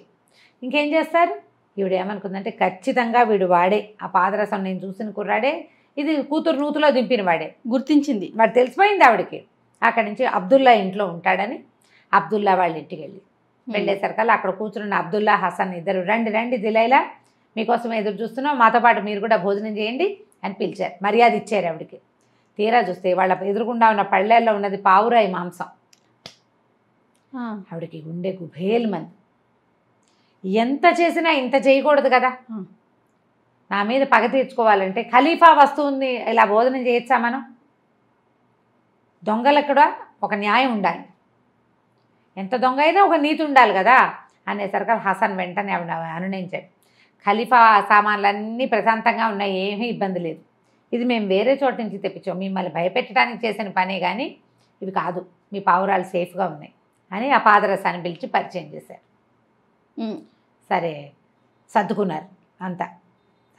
ఇంకేం చేస్తారు? ఈవిడ ఏమనుకుందంటే ఖచ్చితంగా వీడు వాడే. ఆ పాదరసం నేను చూసిన కుర్రాడే. ఇది కూతురు నూతులో దింపిన వాడే. గుర్తించింది. వాడు తెలిసిపోయింది ఆవిడకి. అక్కడి నుంచి అబ్దుల్లా ఇంట్లో ఉంటాడని అబ్దుల్లా వాళ్ళ ఇంటికి వెళ్ళి. వెళ్ళేసరికల్లా అక్కడ కూర్చున్న అబ్దుల్లా హసన్ ఇద్దరు రండి రండి దిలైలా మీకోసం ఎదురు చూస్తున్నాం. మాతో పాటు మీరు కూడా భోజనం చేయండి అని పిలిచారు. మర్యాద ఇచ్చారు ఆవిడకి. తీరా చూస్తే వాళ్ళ ఎదురుగుండా ఉన్న పళ్ళేల్లో ఉన్నది పావురాయి మాంసం. ఆవిడకి గుండె గుభేలు మంది ఎంత చేసినా ఇంత చేయకూడదు కదా. నా మీద పగ తీర్చుకోవాలంటే ఖలీఫా వస్తువుని ఇలా భోజనం చేయొచ్చా మనం? దొంగలకు కూడా ఒక న్యాయం ఉండాలి. ఎంత దొంగ అయినా ఒక నీతి ఉండాలి కదా అనేసరికి హసన్ వెంటనే ఆవిడ అనునయించాడు ఖలీఫా సామాన్లన్నీ ప్రశాంతంగా ఉన్నాయి ఏమీ ఇబ్బంది లేదు. ఇది మేము వేరే చోట నుంచి తెప్పించాం. మిమ్మల్ని భయపెట్టడానికి చేసిన పనే కానీ ఇవి కాదు. మీ పావురాలు సేఫ్గా ఉన్నాయి అని ఆ పాదరసాన్ని పిలిచి పరిచయం చేశారు. సరే సర్దుకున్నారు అంతా.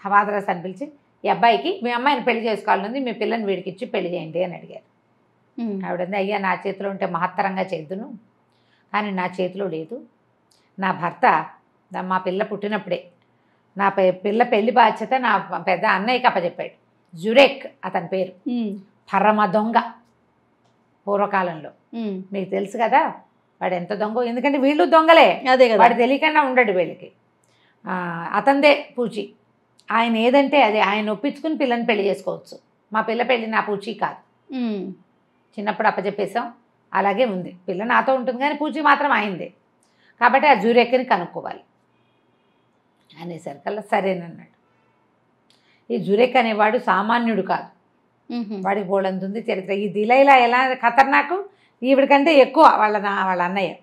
ఆ పాదరసాన్ని పిలిచి ఈ అబ్బాయికి మీ అమ్మాయిని పెళ్ళి చేసుకోవాలనుంది మీ పిల్లని వీడికి ఇచ్చి పెళ్ళి చేయండి అని అడిగారు. ఆవిడంది అయ్యా నా చేతిలో ఉంటే మహత్తరంగా చేద్దును కానీ నా చేతిలో లేదు. నా భర్త మా పిల్ల పుట్టినప్పుడే. నా పిల్ల పెళ్ళి బాధ్యత నా పెద్ద అన్నయ్యకి అప్పచెప్పాడు. జురేక్ అతని పేరు. పరమ దొంగ పూర్వకాలంలో. మీకు తెలుసు కదా వాడు ఎంత దొంగ. ఎందుకంటే వీళ్ళు దొంగలే. అదే కదా. వాడు తెలియకుండా ఉండడు వీళ్ళకి. అతందే పూచి. ఆయన ఏదంటే అది ఆయన ఒప్పించుకుని పిల్లని పెళ్ళి చేసుకోవచ్చు. మా పిల్ల పెళ్ళి నా పూచి కాదు. చిన్నప్పుడు అప్పచెప్పేసాం అలాగే ఉంది. పిల్ల నాతో ఉంటుంది కానీ పూచి మాత్రం అయిందే కాబట్టి ఆ జూరెక్కని కనుక్కోవాలి. అనేసరికల్లా సరేనన్నాడు. ఈ జురేక్ అనేవాడు సామాన్యుడు కాదు. ఉహు. వాడి బోళంతుంది చరిత్ర. ఈ దిలైలా ఎలా ఖతర్నాకు? ఈవిడికంటే ఎక్కువ వాళ్ళ వాళ్ళ అన్నయ్య.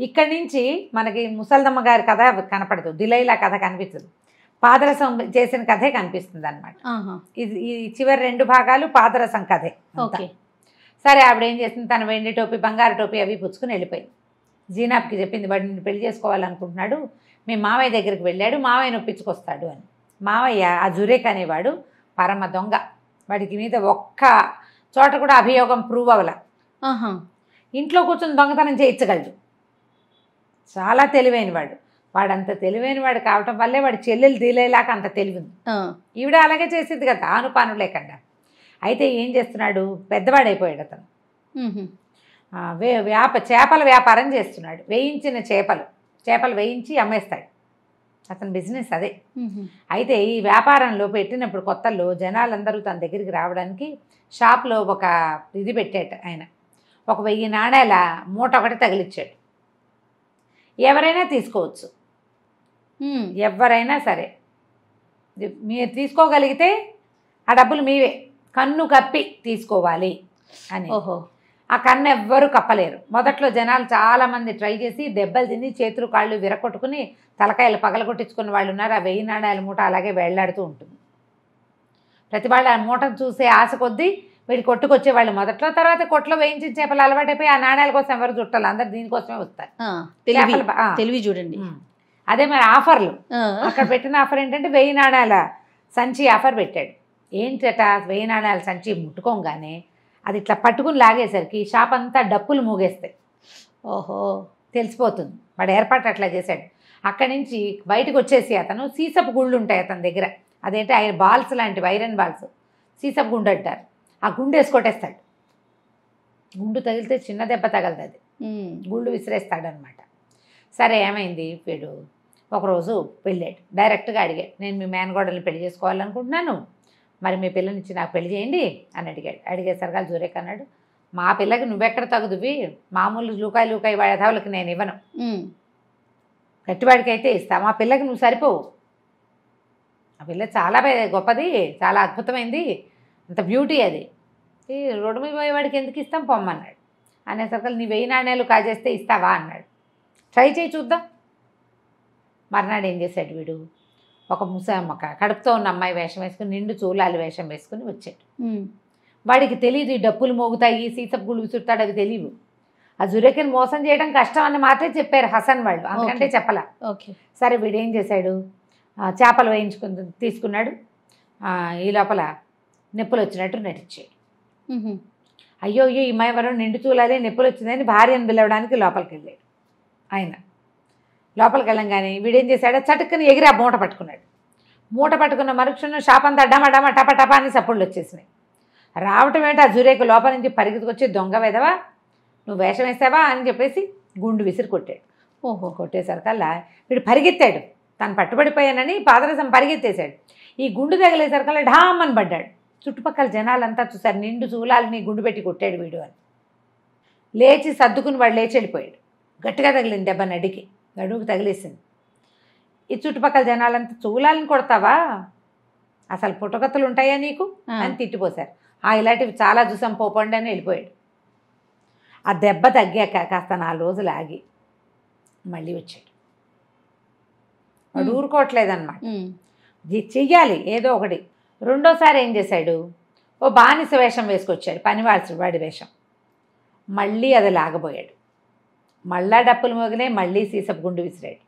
ఇక్కడి నుంచి మనకి ముసల్దమ్మ గారి కథ కనపడదు. దిలైలా కథ కనిపించదు పాదరసం చేసిన కథే కనిపిస్తుంది అనమాట. ఇది ఈ చివరి రెండు భాగాలు పాదరసం కథే సరే ఆవిడ ఏం చేసింది? తన వెండి టోపీ బంగారు టోపీ అవి పుచ్చుకుని వెళ్ళిపోయింది. జీనాబ్కి చెప్పింది వాడు నిన్ను పెళ్ళి చేసుకోవాలనుకుంటున్నాడు. మీ మావయ్య దగ్గరికి వెళ్ళాడు. మావయ్య ఒప్పించుకొస్తాడు అని. మావయ్య ఆ జురేక్ అనేవాడు పరమ దొంగ. వాడికి మీద ఒక్క చోట కూడా అభియోగం ప్రూవ్ అవ్వాల. ఇంట్లో కూర్చొని దొంగతనం చేయించగలడు. చాలా తెలివైన వాడు వాడంత తెలివైన వాడు కావటం వల్లే వాడి చెల్లెలు తీలేలాక అంత తెలివి ఉంది ఆ. ఈవిడ అలాగే చేసింది కదా ఆనుపాను లేకుండా. అయితే ఏం చేస్తున్నాడు? పెద్దవాడైపోయాడు అతను. వే వ్యాప చేపల వ్యాపారం చేస్తున్నాడు. వేయించిన చేపలు. చేపలు వేయించి అమ్మేస్తాడు. అతని బిజినెస్ అదే. అయితే ఈ వ్యాపారంలో పెట్టినప్పుడు కొత్తల్లో జనాలందరూ తన దగ్గరికి రావడానికి షాప్లో ఒక ఇది పెట్టాట ఆయన. ఒక వెయ్యి నాణేల మూట ఒకటి తగిలిచ్చాడు. ఎవరైనా తీసుకోవచ్చు. ఎవరైనా సరే. మీరు తీసుకోగలిగితే ఆ డబ్బులు మీవే. కన్ను కప్పి తీసుకోవాలి అని. ఓహో. ఆ కన్ను ఎవ్వరూ కప్పలేరు. మొదట్లో జనాలు చాలామంది ట్రై చేసి దెబ్బలు తిని చేతులు కాళ్ళు విరగొట్టుకుని తలకాయలు పగలగొట్టించుకున్న వాళ్ళు ఉన్నారు. ఆ వెయ్యి నాణ్యాల మూట అలాగే వేళ్ళాడుతూ ఉంటుంది. ప్రతి వాళ్ళు ఆ మూటను చూసే ఆశ కొద్దీ వీడి కొట్టుకొచ్చే వాళ్ళు మొదట్లో తర్వాత కొట్లో వేయించిన చేపలు అలవాటైపోయి ఆ నాణ్యాల కోసం ఎవరు చుట్టాలి? అందరు దీనికోసమే వస్తారు. తెలివి. చూడండి. అదే మరి ఆఫర్లు. అక్కడ పెట్టిన ఆఫర్ ఏంటంటే వెయ్యి నాణ్యాల సంచి ఆఫర్ పెట్టాడు. ఏంటట? వెయ్యి నాణ్యాల సంచి ముట్టుకోగానే అది ఇట్లా పట్టుకుని లాగేసరికి షాప్ అంతా డప్పులు మూగేస్తాయి. ఓహో. తెలిసిపోతుంది. వాడు ఏర్పాటు అట్లా చేశాడు. అక్కడి నుంచి బయటకు వచ్చేసి అతను సీసపు గుళ్ళు ఉంటాయి అతని దగ్గర. అదేంటి? ఆయన బాల్స్ లాంటివి ఐరన్ బాల్స్. సీసపు గుండు అంటారు. ఆ గుండు వేసి కొట్టేస్తాడు. గుండు తగిలితే చిన్న దెబ్బ తగలదు ఉమ్. గుళ్ళు విసిరేస్తాడనమాట సరే ఏమైంది? వీడు ఒకరోజు వెళ్ళాడు. డైరెక్ట్గా అడిగాడు. నేను మీ మేనగోడల్ని పెళ్ళి చేసుకోవాలనుకుంటున్నాను. మరి మీ పిల్లనిచ్చి నాకు పెళ్ళి చేయండి అని అడిగాడు. అడిగేసరిగా జూరేక్ అన్నాడు. మా పిల్లకి నువ్వెక్కడ తగుదువి? మామూలు లూకాయి లూకాయి వాడేవాళ్ళకి నేను ఇవ్వను. గట్టివాడికి అయితే ఇస్తా. మా పిల్లకి నువ్వు సరిపోవు. ఆ పిల్ల చాలా గొప్పది చాలా అద్భుతమైంది. అంత బ్యూటీ అది. ఈ రోడ్డు మీద పోయేవాడికి ఎందుకు ఇస్తాం పొమ్మన్నాడు. అనేసరికి నీ వెయ్యి నాణ్యాలు కాజేస్తే ఇస్తావా? అన్నాడు. ట్రై చేయి చూద్దాం. మర్నాడు ఏం చేశాడు వీడు? ఒక ముసమ్మ కడుపుతో ఉన్న అమ్మాయి వేషం వేసుకుని నిండు చూలాలి వేషం వేసుకుని వచ్చాడు. వాడికి తెలియదు ఈ డప్పులు మోగుతాయి సీసపు గుళ్ళు విసురుతాడు అవి తెలియవు ఆ జురేకిని మోసం చేయడం కష్టం అని మాత్రమే చెప్పారు హసన్ వాళ్ళు. అందుకంటే. చెప్పలా. ఓకే. సరే వీడు ఏం చేశాడు? చేపలు వేయించుకుని తీసుకున్నాడు. ఈ లోపల నొప్పులు వచ్చినట్టు నటించాడు. అయ్యో అయ్యో ఈ మైవరం నిండు చూలాలి నొప్పులు వచ్చిందని భార్యను పిలవడానికి లోపలికి వెళ్ళాడు. ఆయన. లోపలికి వెళ్ళంగానే వీడేం చేశాడు? చటుక్కుని ఎగిరి ఆ మూట పట్టుకున్నాడు. మూట పట్టుకున్న మరుక్షణం షాప్ అంతా డమ డమ టప టప అని సప్పుళ్ళు వచ్చేసినాయి. రావటం ఏంటి? ఆ జురేకు లోపల నుంచి పరిగెత్తుకొచ్చి దొంగ వేదవా నువ్వు వేషం వేసావా? అని చెప్పేసి గుండు విసిరి కొట్టాడు. ఓహో. కొట్టేసరికల్లా వీడు పరిగెత్తాడు. తను పట్టుబడిపోయానని పాదరసం పరిగెత్తేశాడు. ఈ గుండు తగిలేసరికల్లా ఢామ్ అని పడ్డాడు. చుట్టుపక్కల జనాలంతా చూసారు నిండు చూలాలని గుండు పెట్టి కొట్టాడు వీడు అని. లేచి సర్దుకుని వాడు లేచి వెళ్ళిపోయాడు. గట్టిగా తగిలింది దెబ్బ నడికి. నడుముకు తగిలేసింది. ఈ చుట్టుపక్కల జనాలంతా చూలాలని కొడతావా? అసలు పుట్టగతులు ఉంటాయా నీకు. అని తిట్టిపోశారు. ఆ ఇలాంటివి చాలా చూసాం. పోపండి అని వెళ్ళిపోయాడు. ఆ దెబ్బ తగ్గాక కాస్త నాలుగు రోజులు ఆగి మళ్ళీ వచ్చాడు. వాడు. ఊరుకోవట్లేదన్నమాట. ఇది చెయ్యాలి ఏదో ఒకటి. రెండోసారి ఏం చేశాడు? ఓ బానిస వేషం వేసుకొచ్చాడు పనివాల్సి వాడి వేషం. మళ్ళీ అది లాగబోయాడు. మళ్ళా డప్పులు మోగినాయి మళ్ళీ సీసపు గుండు విసిరాడు.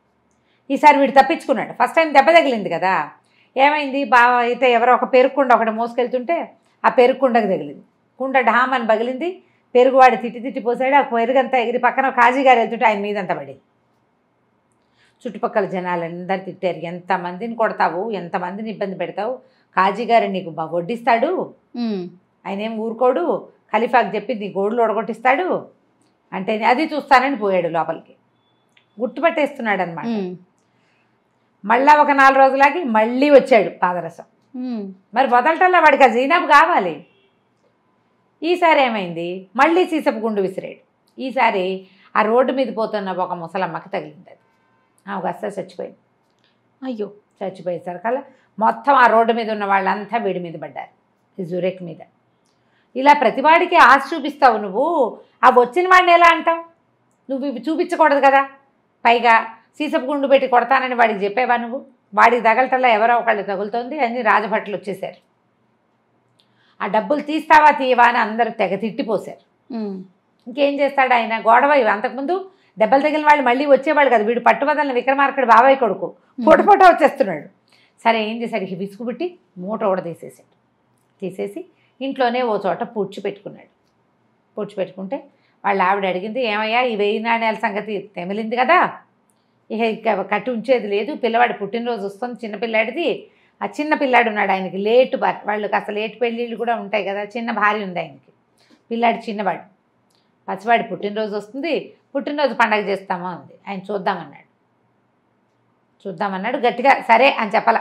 ఈసారి వీడు తప్పించుకున్నాడు. ఫస్ట్ టైం దెబ్బ తగిలింది కదా. ఏమైంది? బాగా అయితే ఎవరో ఒక పెరుక్కుండ ఒకటి మోసుకెళ్తుంటే ఆ పెరుక్కుండకు తగిలింది. కుండ ఢామ్ అని పగిలింది. పెరుగువాడు తిట్టి తిట్టి పోసాడు. ఆ పెరుగంతా ఎగిరి పక్కన కాజీ గారు వెళ్తుంటే ఆయన మీదంతా పడి చుట్టుపక్కల జనాలందరూ తిట్టారు. ఎంతమందిని కొడతావు? ఎంతమందిని ఇబ్బంది పెడతావు? కాజీ గారు నీకు బా- వడ్డిస్తాడు ఆయన ఏం ఊరుకోడు. ఖలీఫాకి చెప్పి నీ గోడులు ఒడగొట్టిస్తాడు. అంటే అది చూస్తానని పోయాడు లోపలికి. గుర్తుపట్టేస్తున్నాడు అనమాట మళ్ళా ఒక నాలుగు రోజులకి మళ్ళీ వచ్చాడు పాదరసం. మరి వదలటంలో వాడికి ఆ జీనాబు కావాలి? ఈసారి ఏమైంది? మళ్ళీ సీసపు గుండు విసిరాడు. ఈసారి ఆ రోడ్డు మీద పోతున్న ఒక ముసలమ్మకి తగిలింది అది. ఆమె కాస్త చచ్చిపోయింది. అయ్యో. చచ్చిపోయేసరికల్లా మొత్తం ఆ రోడ్డు మీద ఉన్న వాళ్ళంతా వీడి మీద పడ్డారు. ఈ జురేక్ మీద. ఇలా ప్రతివాడికి ఆశ చూపిస్తావు నువ్వు. ఆ వచ్చిన వాడిని ఎలా అంటావు? నువ్వు ఇవి చూపించకూడదు కదా. పైగా సీసపు గుండు పెట్టి కొడతానని వాడికి చెప్పేవా నువ్వు? వాడికి తగలటల్లా ఎవరో ఒకళ్ళు తగులుతోంది అని రాజభట్లు వచ్చేసారు ఆ డబ్బులు తీస్తావా తీయవా అని అందరూ తెగ తిట్టిపోశారు ఇంకేం చేస్తాడు ఆయన? గొడవ ఇవి. అంతకుముందు దెబ్బలు తగిలిన వాళ్ళు మళ్ళీ వచ్చేవాళ్ళు కదా. వీడు పట్టుబదలని విక్రమార్కుడు బాబాయ్ కొడుకు. పూట పూట వచ్చేస్తున్నాడు. సరే ఏం చేశాడు? ఇక విసుగుబుట్టి మూట కూడా తీసేసాడు తీసేసి ఇంట్లోనే ఓ చోట పూడ్చిపెట్టుకున్నాడు. పూడ్చిపెట్టుకుంటే వాళ్ళ ఆవిడ అడిగింది ఏమయ్యా ఈ వెయ్యి నాణ్యాల సంగతి తెమిలింది కదా? ఇక ఇక కట్టి ఉంచేది లేదు పిల్లవాడు పుట్టినరోజు వస్తుంది చిన్నపిల్లాడిది ఆ చిన్న పిల్లాడు ఉన్నాడు ఆయనకి లేటు భార్య. వాళ్ళకి అసలు లేటు పెళ్ళిళ్ళు కూడా ఉంటాయి కదా చిన్న భార్య ఉంది ఆయనకి. పిల్లాడు చిన్నవాడు. పసివాడి పుట్టినరోజు వస్తుంది పుట్టినరోజు పండగ చేస్తామా? ఉంది ఆయన చూద్దామన్నాడు. చూద్దామన్నాడు గట్టిగా సరే అని చెప్పాల.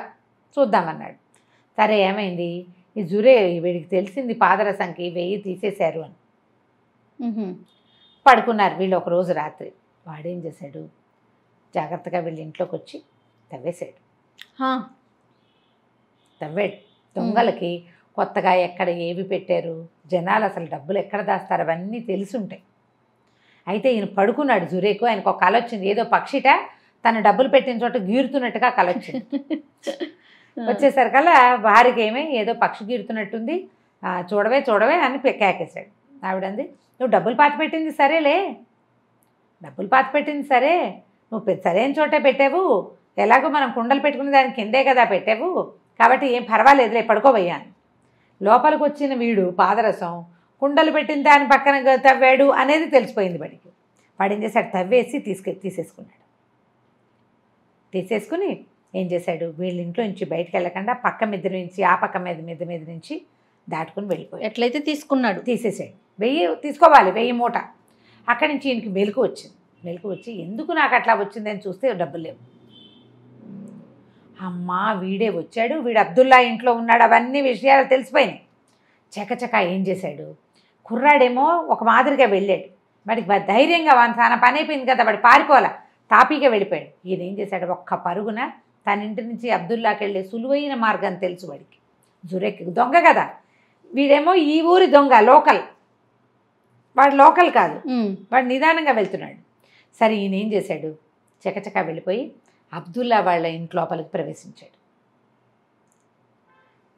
చూద్దామన్నాడు. సరే ఏమైంది? ఈ జురే వీడికి తెలిసింది పాదరసంకి వెయ్యి తీసేశారు అని. పడుకున్నారు వీళ్ళు ఒక రోజు రాత్రి. వాడేం చేశాడు? జాగ్రత్తగా వీళ్ళ ఇంట్లోకి వచ్చి తవ్వేశాడు. తవ్వాడు. దొంగలకి కొత్తగా ఎక్కడ ఏవి పెట్టారు? జనాలు అసలు డబ్బులు ఎక్కడ దాస్తారు? అవన్నీ తెలుసుంటాయి. అయితే ఈయన పడుకున్నాడు జురేకు. ఆయనకు ఒక కల వచ్చింది ఏదో పక్షిట తన డబ్బులు పెట్టిన చోట గీరుతున్నట్టుగా కల వచ్చింది వచ్చేసరికల్లా భార్యకి ఏమే ఏదో పక్షి గీడుతున్నట్టుంది చూడవే చూడవే అని పె- కేకేశాడు. ఆవిడంది నువ్వు డబ్బులు పాతి పెట్టింది సరేలే. డబ్బులు పాత పెట్టింది సరే. నువ్వు సరైన చోటే పెట్టావు. ఎలాగో మనం కుండలు పెట్టుకునే దాని కిందే కదా పెట్టావు. కాబట్టి ఏం పర్వాలేదులే పడుకోబోయాను అని లోపలికి వచ్చిన వీడు పాదరసం కుండలు పెట్టిన దాని పక్కన తవ్వాడు అనేది తెలిసిపోయింది వాడికి. వాడు ఏం చేశాడు? తవ్వేసి తీసుకె తీసేసుకున్నాడు. తీసేసుకుని ఏం చేశాడు? వీళ్ళ ఇంట్లో నుంచి బయటకు వెళ్ళకుండా పక్క మీద నుంచి ఆ పక్క మీద మీద మీద నుంచి దాటుకుని వెళ్ళిపోయాడు. ఎట్లయితే తీసుకున్నాడు. తీసేసాడు వెయ్యి తీసుకోవాలి వెయ్యి మూట. అక్కడి నుంచి ఈయనకి మెలకు వచ్చింది. మెలకు వచ్చి ఎందుకు నాకు అట్లా వచ్చిందని చూస్తే డబ్బులు లేవు. అమ్మా వీడే వచ్చాడు. వీడు అబ్దుల్లా ఇంట్లో ఉన్నాడు. అవన్నీ విషయాలు తెలిసిపోయినాయి. చకచక ఏం చేశాడు? కుర్రాడేమో ఒక మాదిరిగా వెళ్ళాడు. వాడికి ధైర్యంగా వాని తన పని అయిపోయింది కదా వాడు పారిపోలా తాపీగా వెళ్ళిపోయాడు. ఈయన ఏం చేశాడు? ఒక్క పరుగున తన ఇంటి నుంచి అబ్దుల్లాకి వెళ్ళే సులువైన మార్గం తెలుసు వాడికి. జురెక్ దొంగ కదా. వీడేమో ఈ ఊరి దొంగ లోకల్. వాడు లోకల్ కాదు. వాడు నిదానంగా వెళ్తున్నాడు. సరే ఈయన ఏం చేశాడు? చకచకా వెళ్ళిపోయి అబ్దుల్లా వాళ్ళ ఇంటి లోపలికి ప్రవేశించాడు.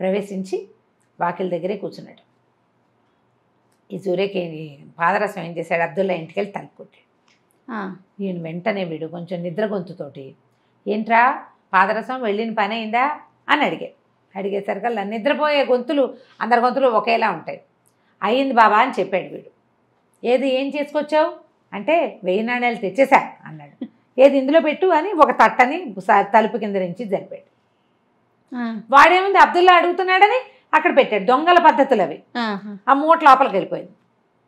ప్రవేశించి వాకిలి దగ్గరే కూర్చున్నాడు. ఈ జూరేకి పాదరసం ఏం చేశాడు? అబ్దుల్లా ఇంటికి వెళ్ళి తలుపు కొట్టాడు. ఆ, ఈయన వెంటనే వీడు కొంచెం నిద్ర గొంతుతోటి ఏంట్రా? పాదరసం వెళ్ళిన పని అయిందా? అని అడిగాడు అడిగేసరికల్లా నిద్రపోయే గొంతులు అందరి గొంతులు ఒకేలా ఉంటాయి. అయింది బాబా అని చెప్పాడు వీడు. ఏది ఏం చేసుకొచ్చావు? అంటే వెయ్యి నాణ్యాలు తెచ్చేసా అన్నాడు. ఏది ఇందులో పెట్టు అని ఒక తట్టని తలుపు కింద నుంచి జరిపాడు. వాడేముంది అబ్దుల్లా అడుగుతున్నాడని అక్కడ పెట్టాడు. దొంగల పద్ధతులు అవి. ఆ మూట లోపలికి వెళ్ళిపోయింది.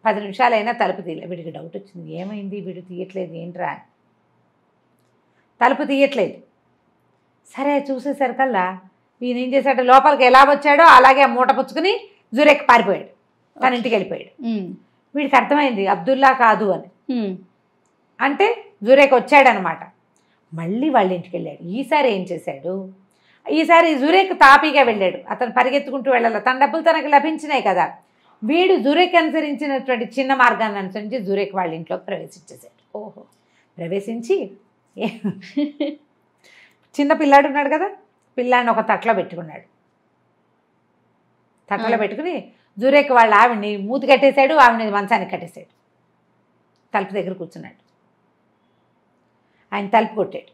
పది నిమిషాలైనా తలుపు తీయలే. వీడికి డౌట్ వచ్చింది. ఏమైంది? వీడు తీయట్లేదు. ఏంట్రా అని. తలుపు తీయట్లేదు. సరే చూసేసరికల్లా ఈయన ఏం చేశాడు? లోపలికి ఎలా వచ్చాడో అలాగే మూట పుచ్చుకుని జురెక్కి పారిపోయాడు. తన ఇంటికి వెళ్ళిపోయాడు. వీడికి అర్థమైంది అబ్దుల్లా కాదు అని. అంటే జురేక్ వచ్చాడనమాట. మళ్ళీ వాళ్ళ ఇంటికి వెళ్ళాడు. ఈసారి ఏం చేశాడు? ఈసారి జురేక్ తాపీగా వెళ్ళాడు. అతను పరిగెత్తుకుంటూ వెళ్ళాలి. తన డబ్బులు తనకు లభించినాయి కదా. వీడు జురేక్ అనుసరించినటువంటి చిన్న మార్గాన్ని అనుసరించి జురేక్ వాళ్ళ ఇంట్లోకి ప్రవేశించేశాడు. ఓహో. ప్రవేశించి ఏ- చిన్న పిల్లాడు ఉన్నాడు కదా పిల్లాడిని ఒక తట్లో పెట్టుకున్నాడు. తట్లో. పెట్టుకుని జురేక్ వాళ్ళ ఆవిడ్ని మూతి కట్టేశాడు ఆవిడని మంచానికి కట్టేశాడు. తలుపు దగ్గర కూర్చున్నాడు. ఆయన తలుపు కొట్టాడు.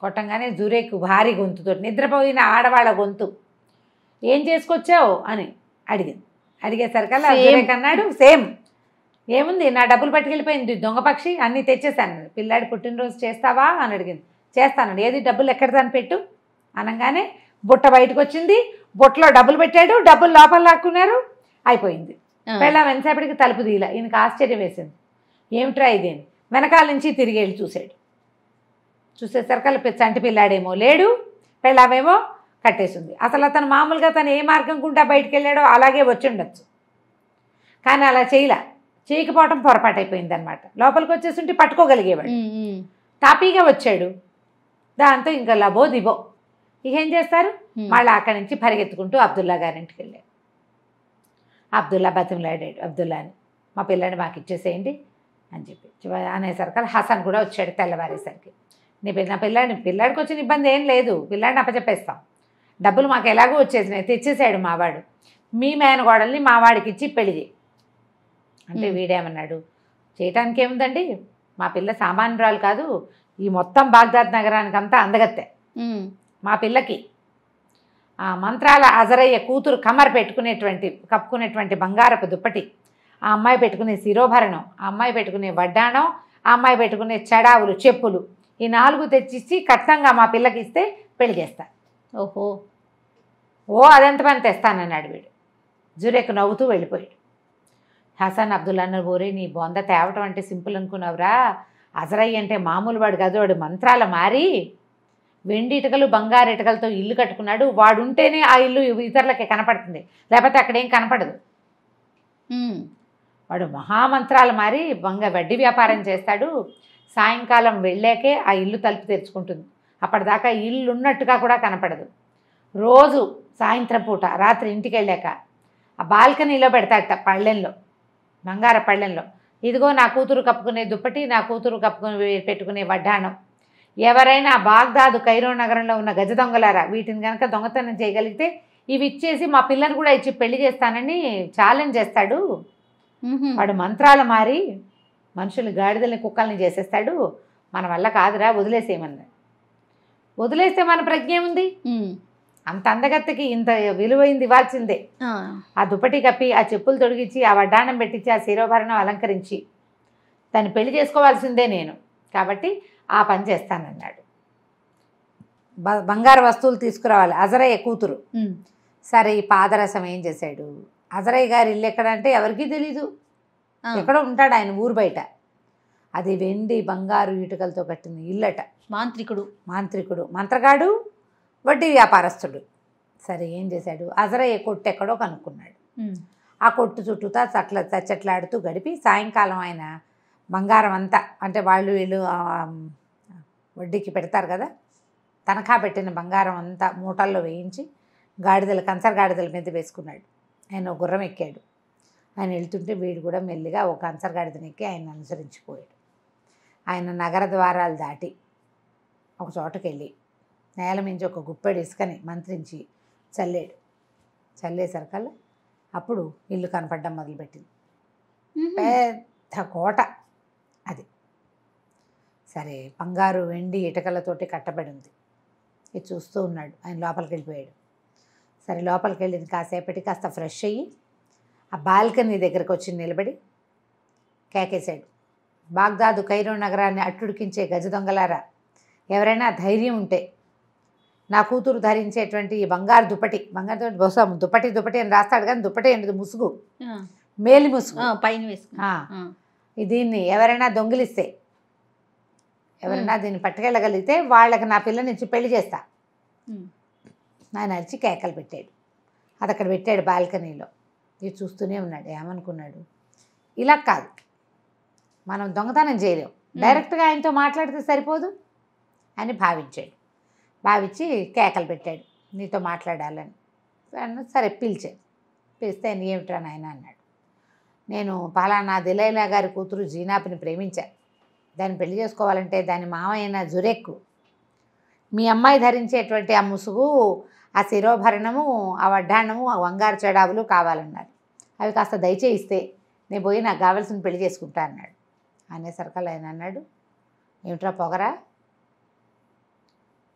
కొట్టంగానే జురేక్ భారీ గొంతుతో నిద్రపోయిన ఆడవాళ్ళ గొంతు ఏం చేసుకొచ్చావు? అని అడిగింది. అడిగేసరికల్లా. జురేక్ అన్నాడు సేమ్. ఏముంది? నా డబ్బులు పట్టుకెళ్ళిపోయింది దొంగ పక్షి అన్నీ తెచ్చేసాను పిల్లాడి పుట్టినరోజు చేస్తావా? అని అడిగింది. చేస్తానండి. ఏది డబ్బులు ఎక్కడ దాన్ని పెట్టు. అనగానే బుట్ట బయటకు వచ్చింది బుట్టలో డబ్బులు పెట్టాడు. డబ్బులు లోపల లాక్కున్నారు. అయిపోయింది. పెళ్ళాం ఎంతసేపటికి తలుపు తీయలే. ఈయనకి ఆశ్చర్యం వేసింది. ఏమిట్రా ఇది వెనకాల నుంచి తిరిగి వెళ్ళి చూశాడు. చూసేసరికల్లా పెద్ద చంటి పిల్లాడేమో లేడు. పెళ్ళామేమో కట్టేసింది. అసలు అతను మామూలుగా తను ఏ మార్గం గుండా బయటికి వెళ్ళాడో అలాగే వచ్చి ఉండొచ్చు. కానీ అలా చేయలే. చేయకపోవటం పొరపాటు అయిపోయింది అనమాట లోపలికి వచ్చేస్తుంటే పట్టుకోగలిగేవాడు. ఉమ్, ఉమ్, తాపీగా వచ్చాడు. దాంతో ఇంకా లబో దిబో. ఇక ఏం చేస్తారు. మళ్ళీ అక్కడి నుంచి పరిగెత్తుకుంటూ అబ్దుల్లా గారింటికి వెళ్ళాడు అబ్దుల్లా బతిమలాడాడు అబ్దుల్లాని. మా పిల్లని మాకు ఇచ్చేసేయండి అని చెప్పి. అనేసరికి హసన్ కూడా వచ్చాడు తెల్లవారేసరికి. నీ పిల్ల నా పిల్లాడి పిల్లాడికి వచ్చిన ఇబ్బంది ఏం లేదు. పిల్లాడిని అప్పచెప్పేస్తాం. డబ్బులు మాకు ఎలాగో వచ్చేసినాయి. తెచ్చేసాడు మావాడు మీ మేనగోడల్ని మావాడికి ఇచ్చి పెళ్ళి చేయి. అంటే. వీడేమన్నాడు? చేయటానికి ఏముందండి? మా పిల్ల సామాన్యురాలు కాదు. ఈ మొత్తం బాగ్దాద్ నగరానికి అంతా అందగత్తే మా పిల్లకి. ఆ మంత్రాల అజరయ్య కూతురు కమర్ పెట్టుకునేటువంటి కప్పుకునేటువంటి బంగారపు దుప్పటి ఆ అమ్మాయి పెట్టుకునే శిరోభరణం ఆ అమ్మాయి పెట్టుకునే వడ్డాణం ఆ అమ్మాయి పెట్టుకునే చెడావులు చెప్పులు ఈ నాలుగు తెచ్చిచ్చి కట్నంగా మా పిల్లకి ఇస్తే పెళ్ళి చేస్తా. ఓహో. ఓ అదెంత పని తెస్తానన్నాడు వీడు. జురేక్ నవ్వుతూ వెళ్ళిపోయాడు. హసన్ అబ్దుల్లా అన్నారు ఓరే నీ బొంద తేవటం అంటే సింపుల్ అనుకున్నావురా. అజరయ్య అంటే మామూలు వాడు కాదు వాడు మంత్రాల మారి వెండి ఇటుకలు బంగారు ఇటుకలతో ఇల్లు కట్టుకున్నాడు. వాడు ఉంటేనే ఆ ఇల్లు ఇతరులకి కనపడుతుంది. లేకపోతే అక్కడేం కనపడదు. వాడు మహామంత్రాలు మారి బంగ వడ్డీ వ్యాపారం చేస్తాడు. సాయంకాలం వెళ్ళాకే ఆ ఇల్లు తలుపు తెరుచుకుంటుంది. అప్పటిదాకా ఇల్లు ఉన్నట్టుగా కూడా కనపడదు. రోజు సాయంత్రం పూట రాత్రి ఇంటికి వెళ్ళాక ఆ బాల్కనీలో పెడతాడట పళ్ళెంలో బంగార పళ్ళెంలో ఇదిగో నా కూతురు కప్పుకునే దుప్పటి నా కూతురు కప్పుకునే పెట్టుకునే వడ్డాణం. ఎవరైనా బాగ్దాదు కైరో నగరంలో ఉన్న గజ దొంగలారా? వీటిని కనుక దొంగతనం చేయగలిగితే ఇవి ఇచ్చేసి మా పిల్లని కూడా ఇచ్చి పెళ్ళి చేస్తానని ఛాలెంజ్ చేస్తాడు. వాడు మంత్రాలు మారి మనుషులు గాడిదల్ని కుక్కల్ని చేసేస్తాడు. మన వల్ల కాదురా వదిలేసేయమన్నాడు. వదిలేస్తే మన ప్రజ్ఞ ఉంది ఉమ్, అంత అందగత్తెకి ఇంత విలువైంది ఇవ్వాల్సిందే. ఆ, దుప్పటి కప్పి ఆ చెప్పులు తొడిగించి ఆ వడ్డాణం పెట్టించి ఆ శిరోభరణం అలంకరించి దాన్ని పెళ్ళి చేసుకోవాల్సిందే నేను. కాబట్టి ఆ పని చేస్తానన్నాడు. బ బంగారు వస్తువులు తీసుకురావాలి. అజరయ్య కూతురు. సరే ఈ పాదరసం ఏం చేశాడు? అజరయ్య గారి ఇల్లు ఎక్కడంటే ఎవరికీ తెలీదు. ఎక్కడో ఉంటాడు ఆయన ఊరు బయట. అది వెండి బంగారు ఇటుకలతో కట్టిన ఇల్లట. మాంత్రికుడు. మాంత్రికుడు. మంత్రగాడు వడ్డీ వ్యాపారస్తుడు. సరే ఏం చేశాడు? అజరయ్య కొట్టు ఎక్కడో కనుక్కున్నాడు. ఆ కొట్టు చుట్టూతా చట్ల చచ్చట్లాడుతూ గడిపి సాయంకాలం ఆయన బంగారం అంతా అంటే వాళ్ళు వీళ్ళు వడ్డీకి పెడతారు కదా? తనఖా పెట్టిన బంగారం అంతా మూటల్లో వేయించి గాడిదలు కంచర్ గాడిదల మీద వేసుకున్నాడు. ఆయన ఒక గుర్రం ఎక్కాడు. ఆయన వెళ్తుంటే వీడు కూడా మెల్లిగా ఒక కంచర్ గాడిదని ఎక్కి ఆయన అనుసరించిపోయాడు. ఆయన నగర ద్వారాలు దాటి ఒక చోటకి వెళ్ళి నేల మించి ఒక గుప్పెడు ఇసుకని మంత్రించి చల్లాడు. చల్లేసరికల్లా అప్పుడు ఇల్లు కనపడడం మొదలుపెట్టింది. పెద్ద కోట అది. సరే బంగారు వెండి ఇటకలతోటి కట్టబడి ఉంది ఇది చూస్తూ ఉన్నాడు. ఆయన లోపలికి వెళ్ళిపోయాడు సరే లోపలికి వెళ్ళింది కాసేపటికి కాస్త ఫ్రెష్ అయ్యి ఆ బాల్కనీ దగ్గరకు వచ్చి నిలబడి కేకేశాడు. బాగ్దాదు కైరో నగరాన్ని అట్టుడికించే గజ దొంగలారా? ఎవరైనా ధైర్యం ఉంటే నా కూతురు ధరించేటువంటి ఈ బంగారు దుప్పటి బంగారు దుప్పటి బహుశా దుప్పటి దుప్పటి అని రాస్తాడు కానీ దుప్పటి ఏంటి ముసుగు. మేలి ముసుగు. పైన దీన్ని ఎవరైనా దొంగిలిస్తే ఎవరైనా దీన్ని పట్టుకెళ్ళగలిగితే వాళ్ళకి నా పిల్లని ఇచ్చి పెళ్ళి చేస్తా. ఆయన అరిచి కేకలు పెట్టాడు. అది అక్కడ పెట్టాడు బాల్కనీలో. ఇది చూస్తూనే ఉన్నాడు. ఏమనుకున్నాడు? ఇలా కాదు. మనం దొంగతనం చేయలేం. డైరెక్ట్గా ఆయనతో మాట్లాడితే సరిపోదు అని భావించాడు. భావించి కేకలు పెట్టాడు. నీతో మాట్లాడాలని. అన్న సరే పిలిచాడు పిలిస్తే ఏమిట్రా నాయన అన్నాడు. నేను పలానా దిలైలా గారి కూతురు జీనాపిని ప్రేమించాను దాన్ని పెళ్ళి చేసుకోవాలంటే దాని మామయ్యన జురెక్కు. మీ అమ్మాయి ధరించేటువంటి ఆ ముసుగు ఆ శిరోభరణము ఆ వడ్డాణము ఆ వంగారు చెడావులు కావాలన్నారు అవి కాస్త దయచేయిస్తే నేను పోయి నాకు కావాల్సిన పెళ్ళి చేసుకుంటా అన్నాడు. అనేసరికల్ ఆయన అన్నాడు. ఏమిట్రా పొగరా?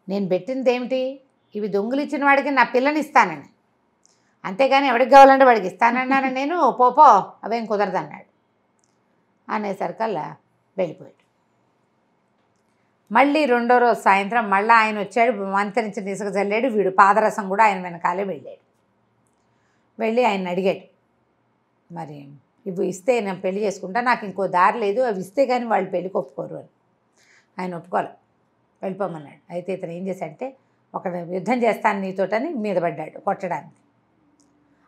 నేను పెట్టింది ఏమిటి ఇవి దొంగలు ఇచ్చిన వాడికి నా పిల్లని ఇస్తానని. అంతేగాని ఎవడికి కావాలంటే వాడికి ఇస్తానన్నాను నేను. పోపో అవేం కుదరదు అన్నాడు అనేసరికల్లా వెళ్ళిపోయాడు. మళ్ళీ రెండో రోజు సాయంత్రం మళ్ళీ ఆయన వచ్చాడు మంత్రించిన ఇసుక చల్లాడు వీడు పాదరసం కూడా ఆయన వెనకాలే వెళ్ళాడు. వెళ్ళి ఆయన అడిగాడు. మరి ఇవి ఇస్తే నేను పెళ్ళి చేసుకుంటా నాకు ఇంకో దారి లేదు అవి ఇస్తే కానీ వాళ్ళు పెళ్ళికి ఒప్పుకోరు అని. ఆయన ఒప్పుకోలే. వెళ్ళిపోమన్నాడు. అయితే ఇతను ఏం చేశాడంటే ఒక యుద్ధం చేస్తాను నీతోటని మీద పడ్డాడు కొట్టడానికి.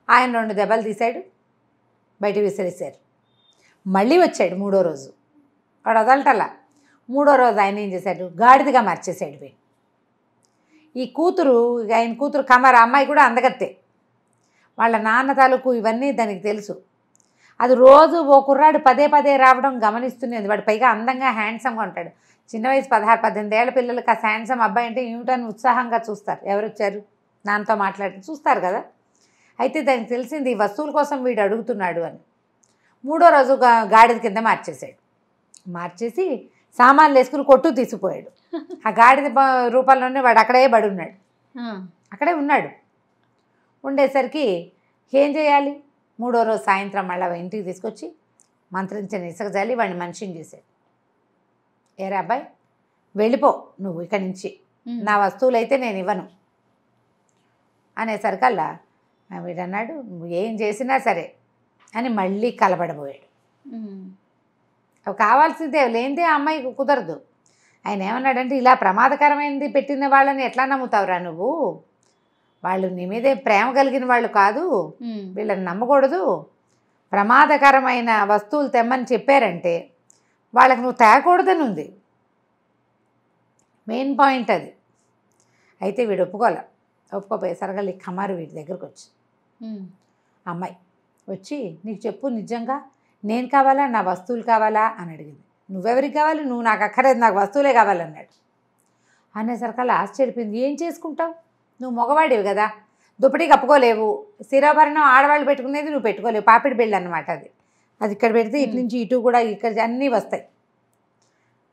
ఆయన రెండు దెబ్బలు తీశాడు బయట విసిరేశారు. మళ్ళీ వచ్చాడు మూడో రోజు. వాడు వదలటల్లా మూడో రోజు ఆయన ఏం చేశాడు? గాడిదగా మార్చేశాడు వీడు ఈ కూతురు ఆయన కూతురు కమర అమ్మాయి కూడా అందగత్తే. వాళ్ళ నాన్న తాలూకు ఇవన్నీ దానికి తెలుసు. అది రోజు ఓ కుర్రాడు పదే పదే రావడం గమనిస్తున్నది వాడు పైగా అందంగా హ్యాండ్సమ్గా ఉంటాడు. చిన్న వయసు పదహారు పద్దెనిమిది ఏళ్ళ పిల్లలకి ఆ హ్యాండ్సమ్ అబ్బాయి అంటే ఏమిటని ఉత్సాహంగా చూస్తారు. ఎవరు వచ్చారు నాన్నతో మాట్లాడి చూస్తారు కదా. అయితే దానికి తెలిసింది ఈ వస్తువుల కోసం వీడు అడుగుతున్నాడు అని. మూడో రోజు గాడిద కింద మార్చేశాడు. మార్చేసి సామాన్లు వేసుకుని కొట్టు తీసిపోయాడు. ఆ గాడిద రూపంలోనే వాడు అక్కడే పడి ఉన్నాడు. అక్కడే ఉన్నాడు. ఉండేసరికి ఏం చేయాలి? మూడో రోజు సాయంత్రం మళ్ళీ ఇంటికి తీసుకొచ్చి మంత్రించిన ఇసుక జల్లి వాడిని మనిషిని చేశాడు. ఏరా అబ్బాయి వెళ్ళిపో నువ్వు ఇక్కడి నుంచి. నా వస్తువులు అయితే నేను ఇవ్వను. అనేసరికల్లా వీడన్నాడు నువ్వు ఏం చేసినా సరే అని మళ్ళీ కలబడబోయాడు. అవి కావాల్సిందే లేనిదే ఆ అమ్మాయికి కుదరదు. ఆయన ఏమన్నాడంటే ఇలా ప్రమాదకరమైనది పెట్టిన వాళ్ళని ఎట్లా నమ్ముతావురా నువ్వు? వాళ్ళు నీ మీదే ప్రేమ కలిగిన వాళ్ళు కాదు. వీళ్ళని నమ్మకూడదు. ప్రమాదకరమైన వస్తువులు తెమ్మని చెప్పారంటే వాళ్ళకి నువ్వు తేకూడదని ఉంది. మెయిన్ పాయింట్ అది. అయితే వీడు ఒప్పుకోలే. ఒప్పుకోపోయేసరిగా ఈ కమారు వీడి దగ్గరకు వచ్చి. అమ్మాయి వచ్చి నీకు చెప్పు నిజంగా? నేను కావాలా? నా వస్తువులు కావాలా? అని అడిగింది. నువ్వెవరికి కావాలి? నువ్వు నాకు అక్కర్లేదు. నాకు వస్తువులే కావాలన్నాడు అనేసరికల్లా ఆశ్చర్యపోయింది. ఏం చేసుకుంటావు? నువ్వు మగవాడివి కదా. దుప్పటి కప్పుకోలేవు స్థిరాభరణం ఆడవాళ్ళు పెట్టుకునేది నువ్వు పెట్టుకోలేవు. పాపిడి బిళ్ళ అనమాట అది. అది ఇక్కడ పెడితే ఇటు నుంచి ఇటు కూడా ఇక్కడ అన్నీ వస్తాయి.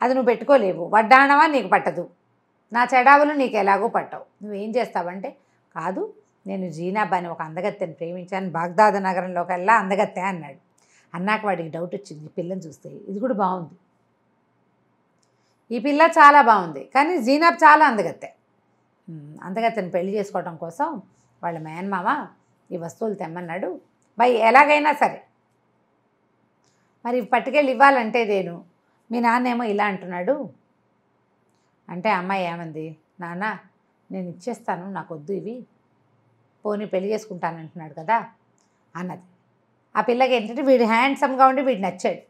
అది నువ్వు పెట్టుకోలేవు. వడ్డాణమా నీకు పట్టదు. నా చెడావులు నీకు ఎలాగో పట్టవు. నువ్వేం చేస్తావంటే కాదు నేను జీనాబ్ అని ఒక అందగత్తెని ప్రేమించాను. బాగ్దాద్ నగరంలోకి వెళ్ళా అందగత్తె అన్నాడు. అన్నాక వాడికి డౌట్ వచ్చింది. ఈ పిల్లని చూస్తే ఇది కూడా బాగుంది. ఈ పిల్ల చాలా బాగుంది. కానీ జీనాబ్ చాలా అందగత్తె. అందగత్తెని పెళ్ళి చేసుకోవడం కోసం వాళ్ళ మేనమామ ఈ వస్తువులు తెమ్మన్నాడు. బై ఎలాగైనా సరే మరి పట్టుకెళ్ళి ఇవ్వాలంటే నేను. మీ నాన్నేమో ఇలా అంటున్నాడు. అంటే అమ్మాయి ఏమంది? నాన్న నేను ఇచ్చేస్తాను నాకు వద్దు ఇవి. పోనీ పెళ్ళి చేసుకుంటాను అంటున్నాడు కదా అన్నది. ఆ పిల్లకి ఏంటంటే వీడు హ్యాండ్సమ్గా ఉండి వీడు నచ్చాడు.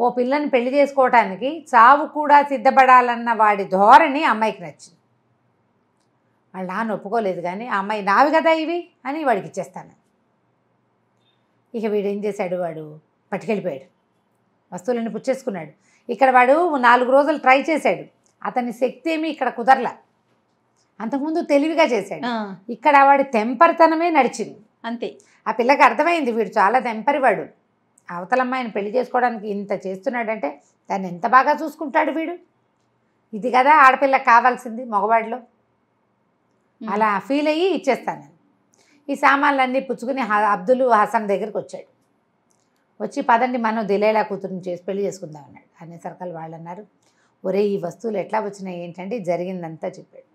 ఓ పిల్లని పెళ్ళి చేసుకోవటానికి చావు కూడా సిద్ధపడాలన్న వాడి ధోరణి అమ్మాయికి నచ్చింది. వాళ్ళ నాన్న ఒప్పుకోలేదు కానీ ఆ అమ్మాయి నావి కదా ఇవి అని వాడికి ఇచ్చేస్తాను. ఇక వీడు ఏం చేశాడు వాడు? పట్టుకెళ్ళిపోయాడు. వస్తువులన్నీ పుచ్చేసుకున్నాడు. ఇక్కడ వాడు నాలుగు రోజులు ట్రై చేశాడు. అతని శక్తి ఏమీ ఇక్కడ కుదరల. అంతకుముందు తెలివిగా చేశాడు. ఇక్కడ వాడి తెంపరితనమే నడిచింది. అంతే. ఆ పిల్లకి అర్థమైంది వీడు చాలా తెంపరివాడు అవతలమ్మాయిని పెళ్ళి చేసుకోవడానికి ఇంత చేస్తున్నాడంటే దాన్ని ఎంత బాగా చూసుకుంటాడు వీడు? ఇది కదా ఆడపిల్లకి కావాల్సింది మగవాడిలో. అలా ఫీల్ అయ్యి ఇచ్చేస్తాను. ఈ సామాన్లన్నీ పుచ్చుకుని అబ్దుల్ హసన్ దగ్గరికి వచ్చాడు. వచ్చి పదండి మనం దిలేలా కూతురుని చేసి పెళ్ళి చేసుకుందాం అన్నాడు. అనే సరకాలు వాళ్ళు అన్నారు ఒరే ఈ వస్తువులు ఎట్లా వచ్చినాయి? ఏంటంటే జరిగిందంతా చెప్పాడు.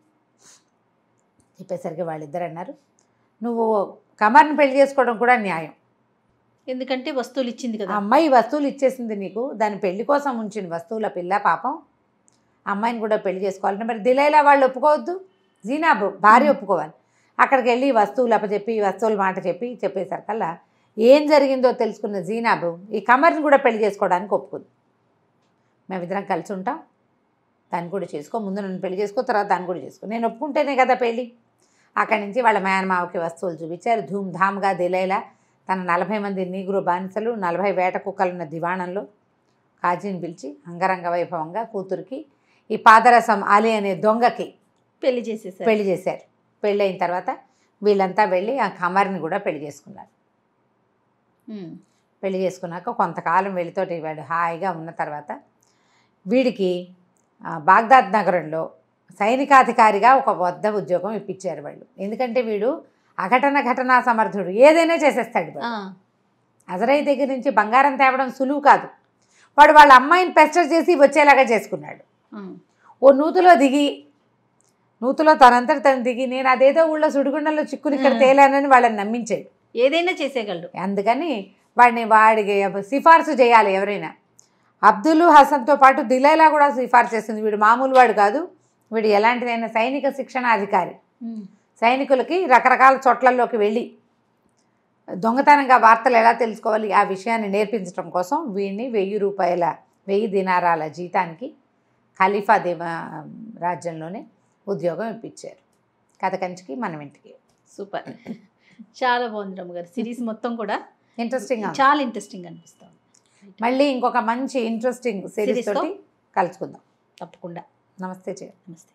చెప్పేసరికి వాళ్ళిద్దరు అన్నారు నువ్వు కమర్ని పెళ్ళి చేసుకోవడం కూడా న్యాయం. ఎందుకంటే వస్తువులు ఇచ్చింది కదా. అమ్మాయి వస్తువులు ఇచ్చేసింది నీకు దాని పెళ్ళి కోసం ఉంచిన వస్తువుల పిల్ల పాపం అమ్మాయిని కూడా పెళ్ళి చేసుకోవాలంటే మరి దిలైలా వాళ్ళు ఒప్పుకోవద్దు? జీనాబు భార్య ఒప్పుకోవాలి. అక్కడికి వెళ్ళి వస్తువులు అప్పచెప్పి వస్తువుల మాట చెప్పి చెప్పేసరికల్లా ఏం జరిగిందో తెలుసుకున్న జీనాబు ఈ కమర్ని కూడా పెళ్ళి చేసుకోవడానికి ఒప్పుకుంది. మేమిద్దరం కలిసి ఉంటాం. దాన్ని కూడా చేసుకో ముందు నన్ను పెళ్ళి చేసుకో తర్వాత దాన్ని కూడా చేసుకో. నేను ఒప్పుకుంటేనే కదా పెళ్ళి అక్కడి నుంచి వాళ్ళ మేనమావకి వస్తువులు చూపించారు. ధూమ్ ధామ్గా దిలైలా తన నలభై మంది నీగురు బానిసలు నలభై వేట కుక్కలున్న దివాణంలో కాజీని పిలిచి అంగరంగ వైభవంగా కూతురికి ఈ పాదరసం అలీ అనే దొంగకి పెళ్ళి చేసేసారు. పెళ్ళి చేశారు. పెళ్ళి అయిన తర్వాత వీళ్ళంతా వెళ్ళి ఆ కమర్ని కూడా పెళ్ళి చేసుకున్నారు. పెళ్ళి చేసుకున్నాక కొంతకాలం వీళ్ళతోటి వాడు హాయిగా ఉన్న తర్వాత వీడికి బాగ్దాద్ నగరంలో సైనికాధికారిగా ఒక వద్ద ఉద్యోగం ఇప్పించారు వాళ్ళు. ఎందుకంటే వీడు అఘటన ఘటనా సమర్థుడు. ఏదైనా చేసేస్తాడు అజరై దగ్గర నుంచి బంగారం తేవడం సులువు కాదు. వాడు వాళ్ళ అమ్మాయిని పెస్టర్ చేసి వచ్చేలాగా చేసుకున్నాడు. ఓ నూతులో దిగి నూతులో తనంతట తను దిగి నేను అదేదో ఊళ్ళో సుడిగుండంలో చిక్కుని ఇక్కడ. తేలానని వాళ్ళని నమ్మించాడు. ఏదైనా చేసేయగలడు. అందుకని వాడిని వాడికి సిఫార్సు చేయాలి ఎవరైనా. అబ్దుల్ హసన్తో పాటు దిలైలా కూడా సిఫార్సు చేసింది వీడు మామూలు వాడు కాదు. వీడు ఎలాంటిదైనా సైనిక శిక్షణ అధికారి. సైనికులకి రకరకాల చోట్లలోకి వెళ్ళి దొంగతనంగా వార్తలు ఎలా తెలుసుకోవాలి ఆ విషయాన్ని నేర్పించడం కోసం వీడిని వెయ్యి రూపాయల వెయ్యి దినారాల జీతానికి ఖలీఫా దేవ రాజ్యంలోనే ఉద్యోగం ఇప్పించారు. కథ కంచికి మనం ఇంటికి. సూపర్. చాలా బాగుంది రమ్మ గారు. సిరీస్ మొత్తం కూడా ఇంట్రెస్టింగ్ చాలా ఇంట్రెస్టింగ్ అనిపిస్తుంది. మళ్ళీ ఇంకొక మంచి ఇంట్రెస్టింగ్ సిరీస్? తోటి కలుసుకుందాం. తప్పకుండా. నమస్తే చేయ నమస్తే.